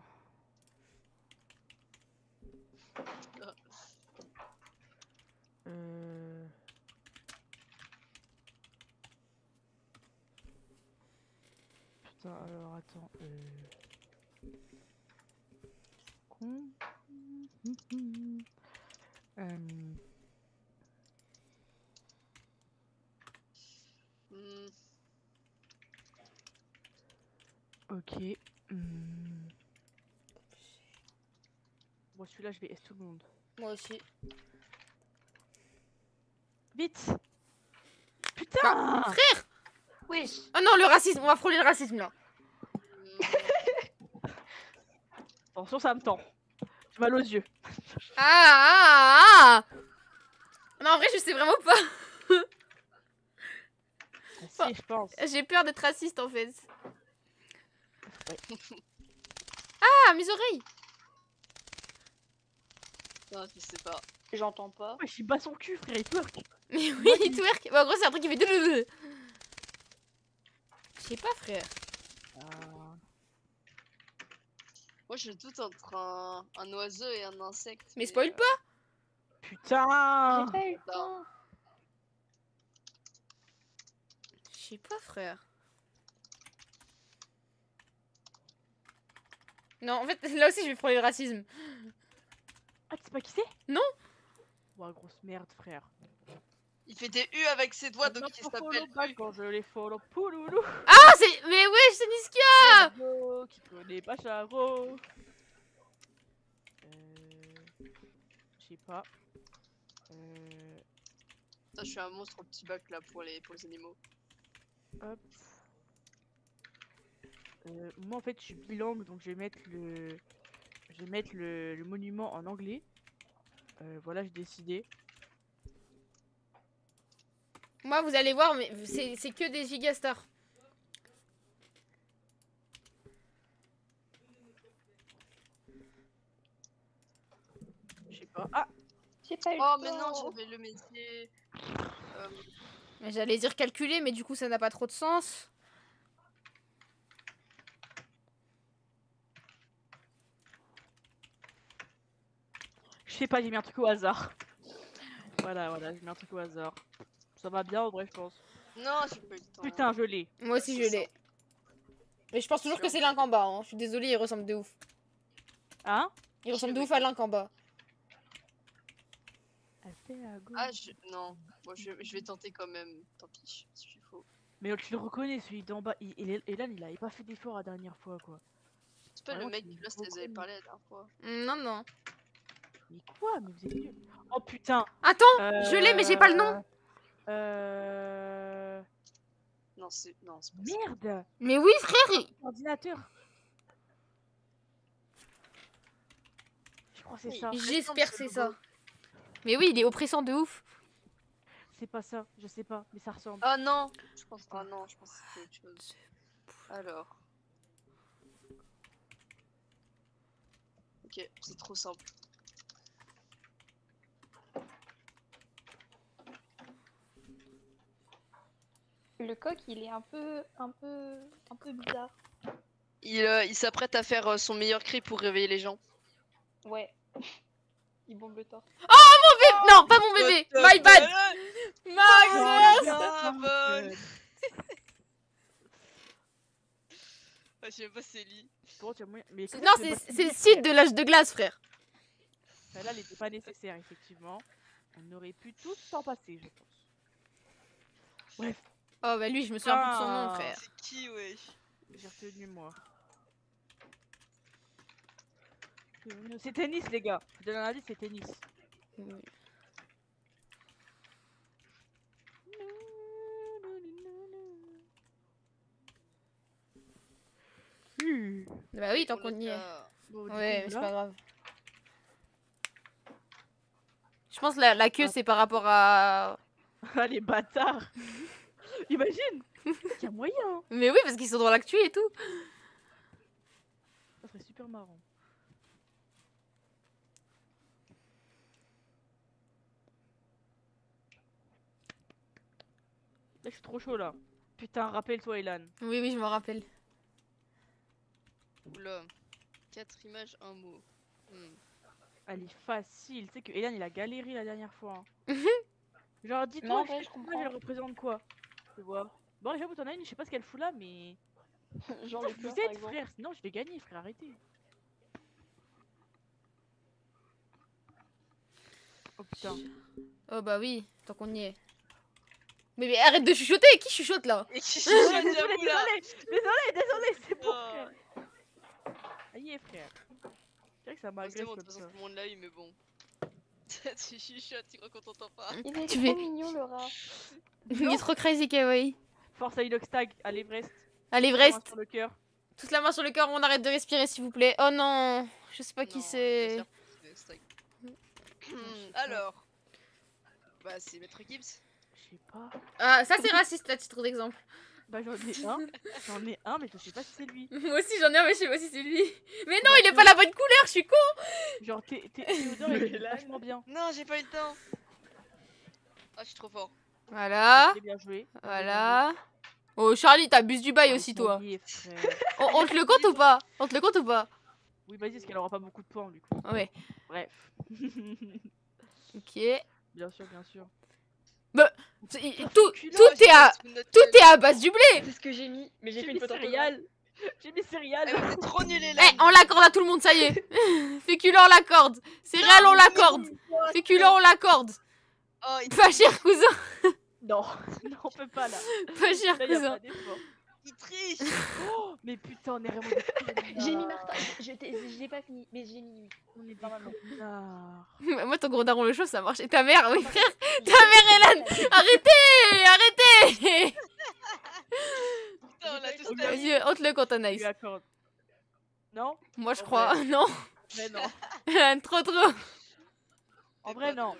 Euh... Putain, alors attends. Euh... Con... ok. hmm. Bon, celui-là, je vais S tout le monde. Moi aussi. Vite Putain Oui. Oh non, le racisme, on va frôler le racisme là. Attention, ça me tend. J'ai mal aux yeux. Ah, ah, ah. Non, en vrai, je sais vraiment pas. Ah, si, je pense. J'ai peur d'être raciste en fait. Ouais. Ah, mes oreilles. Non, je sais pas. J'entends pas. Ouais, je bas son cul, frère, il twerk. Mais oui, il twerk. Bah, en gros, c'est un truc qui fait. deux Je sais pas, frère. Ah. Moi, je doute entre un, un oiseau et un insecte. Mais spoil euh, pas. Putain J'ai pas eu le non. temps. Je sais pas, frère. Non, en fait, là aussi, je vais frôler le racisme. Ah, tu sais pas qui c'est? Non. Ouah, grosse merde, frère. Il fait des U avec ses doigts, donc il s'appelle. Quand je les follow, pouloulou. Ah, c'est. Mais wesh, c'est Niskia Qui connaît pas Charo Euh... Je sais pas. Euh... Putain, je suis un monstre au petit bac là pour les, pour les animaux. Hop. Euh, moi en fait je suis bilingue donc je vais mettre le je vais mettre le, le monument en anglais. Euh, voilà j'ai décidé. Moi, vous allez voir, mais c'est c'est que des gigastars. Je sais pas. Ah J'ai pas eu Oh, le mais non, j'avais le métier. Euh, Mais J'allais dire calculer, mais du coup, ça n'a pas trop de sens. Sais pas j'ai mis un truc au hasard. Voilà voilà j'ai mis un truc au hasard. Ça va bien en vrai je pense. Non, pas eu le temps. Putain je l'ai. Moi aussi, je l'ai. Mais je pense toujours que c'est Link en bas. hein. Je suis désolée, il ressemble de ouf. Hein? Il ressemble de ouf à Link en bas. Ah, je... non. Bon, je, je vais tenter quand même. Tant pis, si je faut. Mais tu le reconnais celui d'en bas. Il, il, là il avait pas fait d'effort la dernière fois quoi. C'est pas le Vraiment, mec qui là, le vous avez reconnais. parlé la dernière fois. Non, non. Mais quoi? Mais vous êtes nuls. Oh putain Attends, je l'ai, mais j'ai pas le nom. Euh... Non, c'est. Non, c'est pas ça. Merde Mais oui, frère. Ordinateur Je crois que c'est ça. J'espère que c'est ça. Mais oui, il est oppressant de ouf. C'est pas ça, je sais pas, mais ça ressemble. Ah non Je pense. Ah non, je pense que c'était autre chose. Alors. Ok, c'est trop simple. Le coq, il est un peu, un peu, un peu bizarre. Il, euh, il s'apprête à faire euh, son meilleur cri pour réveiller les gens. Ouais. il bombe le torse. Non, pas mon bébé. My bad. My bad. Ah, je sais pas c'est comment Non, c'est le site de l'âge de glace, frère. Celle-là, elle n'était pas nécessaire, effectivement. On aurait pu tout s'en passer, je pense. Oh bah lui, je me souviens plus de son nom, Ah. frère. C'est qui, wesh J'ai retenu, moi. C'est tennis, les gars. Je donne un avis, c'est tennis. Hmm. Bah oui, tant qu'on y est. Bon, Ouais, coup, mais c'est pas grave. Je pense la, la queue, c'est par rapport à... Ah, les bâtards Imagine Il y a moyen hein. Mais oui, parce qu'ils sont dans l'actu et tout. Ça serait super marrant. Suis trop chaud, là. Putain, rappelle-toi, Elan. Oui, oui, je me rappelle. Oula. 4 images, un mot. Hmm. Elle est facile. Tu sais que Elan, il a galéré la dernière fois. hein. Genre, Non, dis-toi, je je pas, elle comprends. représente quoi Tu vois Bon, j'avoue, t'en as une, je sais pas ce qu'elle fout là, mais. Genre Putain, je vous aide, frère, sinon je vais gagner, frère, arrêtez. Oh putain. Oh bah oui, tant qu'on y est. Mais, mais arrête de chuchoter, qui chuchote là? Désolé, désolé, désolé, désolé, c'est bon, Oh. frère. Aïe, frère. C'est vrai que ça m'agresse C'est bon, de comme toute façon, ça. tout le monde l'a eu, mais bon. tu chuchotes, tu crois qu'on t'entend pas Il est Tu trop fais- mignon le rat. Il est trop crazy kawaii. Force à Inoxtag, à l'Everest. Main Brest, sur le cœur. toute la main sur le cœur, on arrête de respirer s'il vous plaît. Oh non, je sais pas qui Non, c'est. Alors. Bah, c'est Maître Gibbs. Je sais pas. Ah, ça c'est raciste à titre d'exemple. Bah j'en ai un, j'en ai un, mais je sais pas si c'est lui. Moi aussi j'en ai un, mais je sais pas si c'est lui. Mais non, il est pas la bonne couleur, je suis con. Genre, Thé- Théodore, il est vachement bien. Non, j'ai pas eu le temps. Ah, je suis trop fort. Voilà, bien joué. voilà. Oh Charlie, t'abuses du bail aussi toi. On, on te le compte ou pas? On te le compte ou pas? Oui, vas-y, parce qu'elle aura pas beaucoup de points du coup. Ouais. Bref. Ok. bien sûr, bien sûr. Il- Tout, est à, tout est à base du blé. C'est ce que j'ai mis, mais j'ai fait mis une photo céréales. J'ai mis céréales. Eh, trop les Eh, on l'accorde à tout le monde, ça y est. Féculent, on l'accorde. Céréales, on l'accorde. Féculent, on l'accorde. Oh, il, Pas cher cousin, Non, non, on peut pas là. pas cher Là, y a cousin. Il triche Oh, mais putain, on est vraiment. J'ai mis Martin, je l'ai pas fini, mais j'ai mis. On est Normalement. Moi, ton gros daron le chaud, ça marche. Et ta mère, oui, frère. Ta mère, Hélène. Arrêtez, arrêtez. Putain, on l'a tous. Vas-y, on te le compte, Je Anaïs. lui accorde. Non? Moi, je crois. vrai. Non. Mais non. trop, trop. En vrai, non.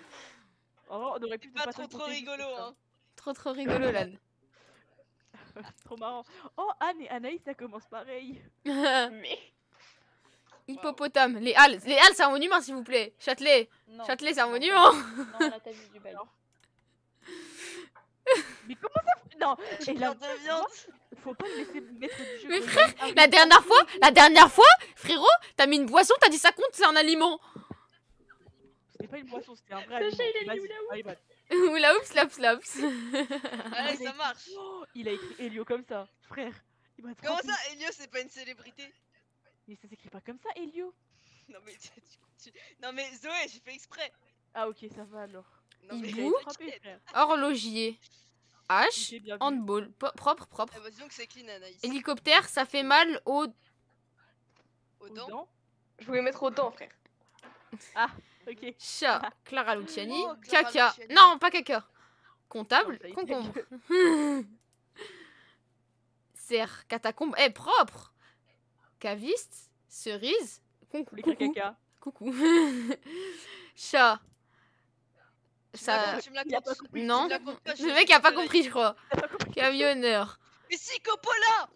En vrai, on aurait pu Pas pas trop trop rigolo, hein. Trop, trop rigolo, là. Trop marrant. Oh, Anne et Anaïs, ça commence pareil. Mais Hippopotame. Les Halles. Les Halles, c'est un monument, s'il vous plaît. Châtelet. Non. Châtelet, c'est un monument. Non, t'as vu du. Non. Mais comment ça Non, et de viande. faut pas me laisser mettre du jeu. Mais frère, La dernière fois, la dernière fois, frérot, t'as mis une boisson, t'as dit ça compte, c'est un aliment. C'était pas une boisson, c'était un vrai Sacha, il a dit oula vas-y. Oula, oups, slaps, slaps. Allez, ça marche. Oh, il a écrit Elio comme ça, frère. Il Comment ça, Elio, c'est pas une célébrité? Mais ça s'écrit pas comme ça, Elio. Non, mais tu- Non, mais Zoé, j'ai fait exprès. Ah ok, ça va alors. Non, frère. Horlogier. H. Handball. Propre, propre. Eh bah, disons que c'est clean, Anaïs. Hélicoptère, ça fait mal au. Aux Aux dents. dents. je voulais mettre autant, frère. Ok. Chat. Clara Luciani. Oh, Clara caca. Luciani. Non, pas caca. Comptable. Ça Concombre. Serre. Catacombe. Eh, propre. Caviste. Cerise. Les Coucou. caca. Coucou. Chat. Ça. Non. Le vais mec a pas compris, je crois. Camionneur. Mais si, Coppola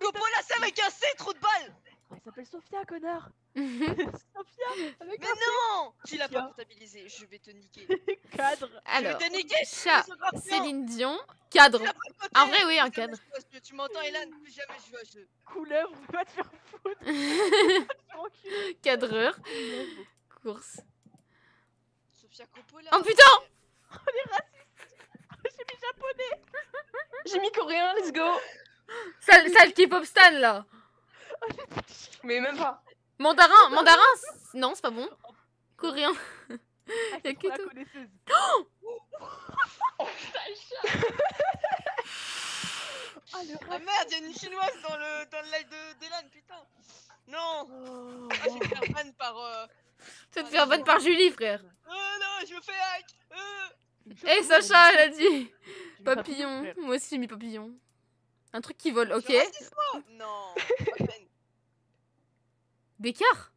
Coppola, c'est avec un C, trou de balle Elle s'appelle Sophia, connard. Mais non Tu l'as pas comptabilisé, je vais te niquer. Cadre. Alors, je vais te niquer chat, Céline Dion, cadre. Pas. En vrai, oui, un cadre. Tu m'entends, Elan Plus jamais je joue à ce jeu. Couleur, on va te faire foutre. Cadreur, course. Sofia Coppola. Oh putain J'ai mis japonais. J'ai mis coréen, let's go Sale, sale K-pop stan là Mais même pas. Mandarin, mandarin Non, c'est pas bon. Coréen. Ah, Y a c'est que tout. connaisseuse. Ah, le Ah merde, y'a une chinoise dans le, dans le live de- d'Elan, putain. Non Oh, Ah, je vais me faire ban par... Euh... Tu vas te faire ban par Julie, frère. Euh, non, je me fais hack euh... Eh, Sacha, elle a dit papillon. Moi aussi, j'ai mis papillon. Un truc qui vole, ok. Non, Bécard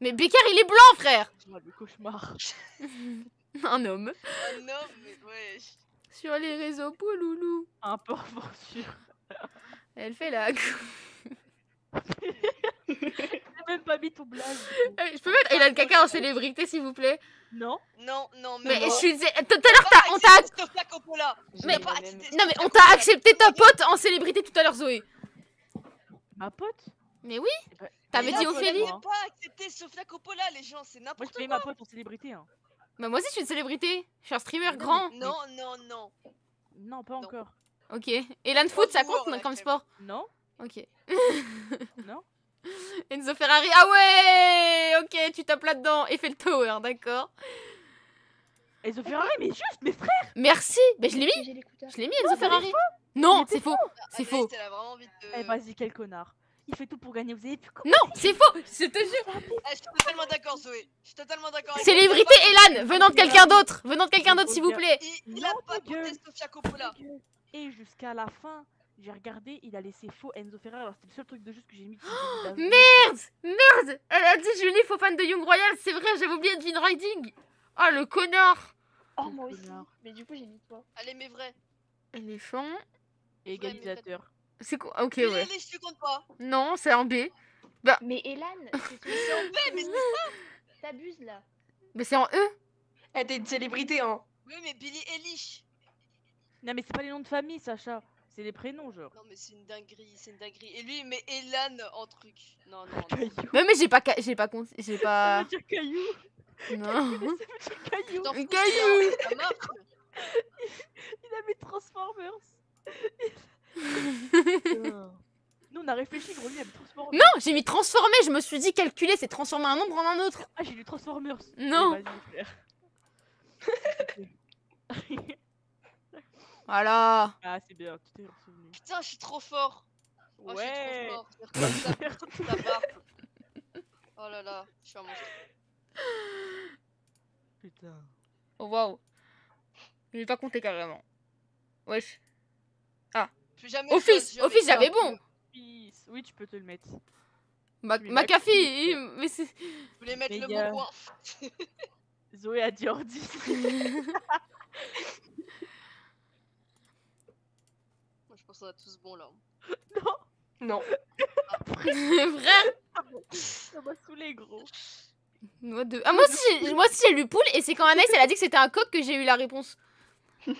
Mais Bécard, il est blanc, frère Oh, le cauchemar. Un homme. Ah non, mais wesh. Sur les réseaux, pouloulou. Un porventure. Elle fait la... J'ai même pas mis ton blaze. Eh, Je peux mettre Elan Caca en célébrité, s'il vous plaît? Non Non, non, Mais mais je suis... Tout à l'heure, t'as- on t'a... Mais- Non mais on t'a accepté ta pote en célébrité tout à l'heure Zoé. Ma pote? Mais oui, bah, T'avais Mais dit Ophélie n'avez pas accepté Sofia Coppola, les gens, c'est Moi, n'importe je mets quoi. ma pote en célébrité. Hein. bah moi aussi je suis une célébrité. Je suis un streamer grand. Non, non, non. Non, pas Non. encore. Ok. Elan Foot ça compte comme sport Non Ok. Non Enzo Ferrari. Ah ouais Ok, tu tapes là-dedans. Et fais le tower, d'accord. Enzo Ferrari, mais juste, mes frères Merci. Bah je l'ai mis. Je l'ai mis Enzo Ferrari. Non, c'est faux. C'est faux. Elle a vraiment envie de. Eh, vas-y, quel connard. Il fait tout pour gagner, vous avez vu comment Non, c'est faux. Je te jure. Ah, je suis totalement d'accord, Zoé. Je suis totalement d'accord. avec Célébrité. Elan, venant de quelqu'un d'autre. Venant de quelqu'un d'autre, s'il vous plaît. Il, il a Non, pas compté Sofia Coppola. Et jusqu'à la fin, j'ai regardé, il a laissé faux Enzo Ferrari. Alors, c'était le seul truc de juste que j'ai mis. Merde Merde Elle a dit Julie, faux fan de Young Royal. C'est vrai, j'avais oublié Devin Riding. Oh le connard. Oh, Quel moi aussi. Mais du coup, j'ai mis toi. Allez, mais vrai. Éléphant. Égalisateur. C'est quoi? Ok, Mais ouais. les, je te compte pas? Non, c'est un B. Mais Elan, c'est ton- C'est en B, mais c'est. t'abuses là. Mais c'est en E? Eh, t'es une célébrité, hein. Oui, mais Billy Eilish. Non, mais c'est pas les noms de famille, Sacha. C'est les prénoms, genre. Non, mais c'est une dinguerie, c'est une dinguerie. Et lui, il met Elan en truc. Non, non, non. Caillou. Mais, mais j'ai pas, ca- j'ai pas, con- j'ai Ça pas. veut dire caillou. Non. Ça veut dire caillou. T'en fous, Caillou. ça, ça. Il a mis Transformers. Nous, on a réfléchi, gros, lui, il a mis Transformers. Non, j'ai mis transformer. Je me suis dit calculer, c'est transformer un nombre en un autre. Ah, j'ai lu Transformers. Non. Voilà. ah, c'est bien, tu t'es souvenu. Putain, je suis trop fort. Oh, je Ouais. suis trop fort. Ça. Oh là là, je suis un monstre. Putain. Oh waouh. Je vais pas compter carrément. Wesh. Vais jamais Office, jamais office, j'avais bon. Oui, tu peux te le mettre. Ma McAfee, McAfee. il- mais c'est. Je voulais mettre Mais le bon coin. Zoé a dit ordi. Moi, je pense qu'on a tous bon là. Non. Frère. Ça m'a saoulé, gros. Moi, de- Ah, moi aussi, j'ai- moi aussi j'ai lu poule et c'est quand Anaïs elle a dit que c'était un coq que j'ai eu la réponse. Tout,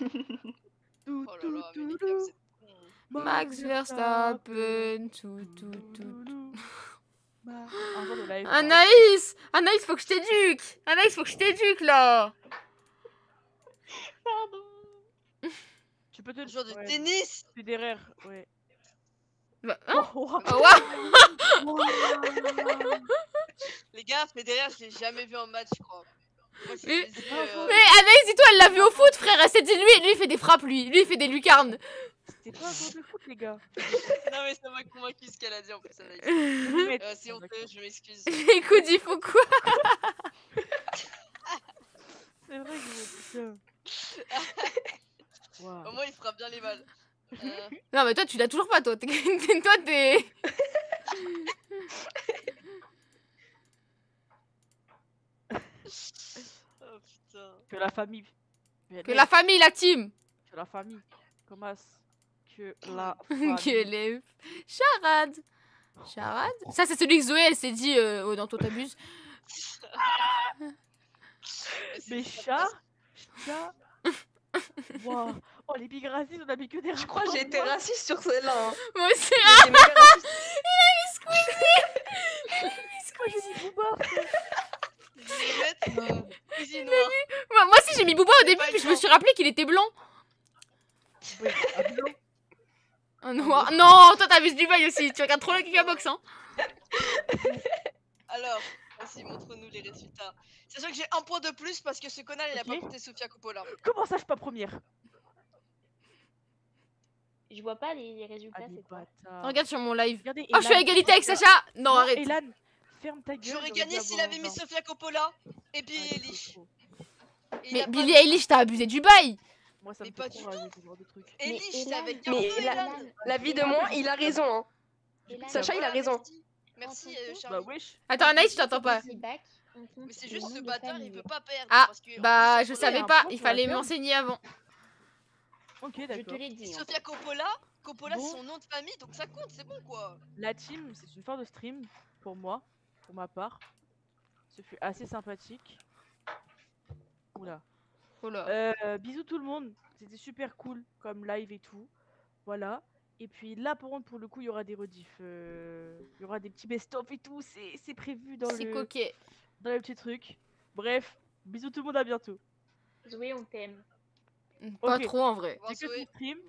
Oh là tout, là, mais tout, les gars, tout. vous êtes cons. Max Verstappen, tout, tout, tout. tout. Bah, un jour de live. Anaïs Anaïs, faut que je t'éduque Anaïs, faut que je t'éduque là Tu peux te Un joueur de ouais, tennis Federer, ouais. Bah, hein Oh, wow. Oh, waouh Les gars, Federer, je l'ai jamais vu en match, je crois. Moi, Mais- euh, Mais Anaïs, dis-toi, elle l'a vu au foot, frère Elle s'est dit, lui, lui, il fait des frappes, lui Lui, il fait des lucarnes C'était pas un jour de foot, les gars. Non, mais ça m'a convaincu ce qu'elle a dit en plus, Anaïs. Mais- Euh, si on peut, je m'excuse. Écoute, il faut quoi? C'est vrai, gros, putain. Wow. Au moins, il fera bien les balles. Euh, Non, mais toi, tu l'as toujours pas, toi Toi, t'es... Oh putain. Que la famille. Que la famille, la team Que la famille. Comment Que la famille. Que les... Charade Charade Ça, c'est celui que Zoé, elle s'est dit, euh, oh, non, toi, t'abuses. Mais chat, chat. Waouh. Oh, les big racistes, on a mis que des Je crois que j'ai été raciste sur celle-là. Hein. Moi aussi. J'ai méga raciste. Moi, j'ai dit Booba. Je euh. Moi, moi aussi j'ai mis Booba au début, pas puis je me suis rappelé qu'il était blanc. Oui, ah, blanc. Un noir. Non, toi t'as vu ce Dubaï aussi. Tu regardes trop le Kikabox, hein. Alors, vas-y, montre-nous les résultats. C'est sûr que j'ai un point de plus parce que ce connard il a pas Ok. compté Sofia Coppola. Comment ça, je suis pas première? Je vois pas les, les résultats, Ah, c'est quoi? Regarde sur mon live. Regardez, Oh, je suis à égalité avec. Sacha. Non, Non, arrête. Elan, ferme ta gueule. J'aurais gagné s'il avait mis vingt. Sofia Coppola et Billie Ah, Eilish. Mais Billie mis- Eilish, t'as abusé du bail. Moi, ça Mais me pas fait du. Eilish, Mais c'est avec Elan- Mais Garou, la- vie de moi, il a raison. Hein. Sacha, il a raison. Merci, euh, tout, Charlie. Bah. Attends, Anaïs, je t'entends pas. Mais c'est juste ce bâtard, il veut pas perdre. Ah, parce que, en Bah, je savais pas. Il fallait m'enseigner avant. Ok, d'accord. hein. Sofia Coppola, Coppola Bon. c'est son nom de famille donc ça compte, c'est bon quoi. La team, c'est une fin de stream pour moi, pour ma part. Ce fut assez sympathique. Oula. Là. Euh, bisous tout le monde. C'était super cool comme live et tout. Voilà. Et puis là, par contre, pour le coup, il y aura des rediffs. euh, Il y aura des petits best-of et tout. C'est c'est prévu dans C'est le, coquet. dans le petit truc. Bref, bisous tout le monde, à bientôt. Zoé, on t'aime. Pas trop en vrai. C'est que stream.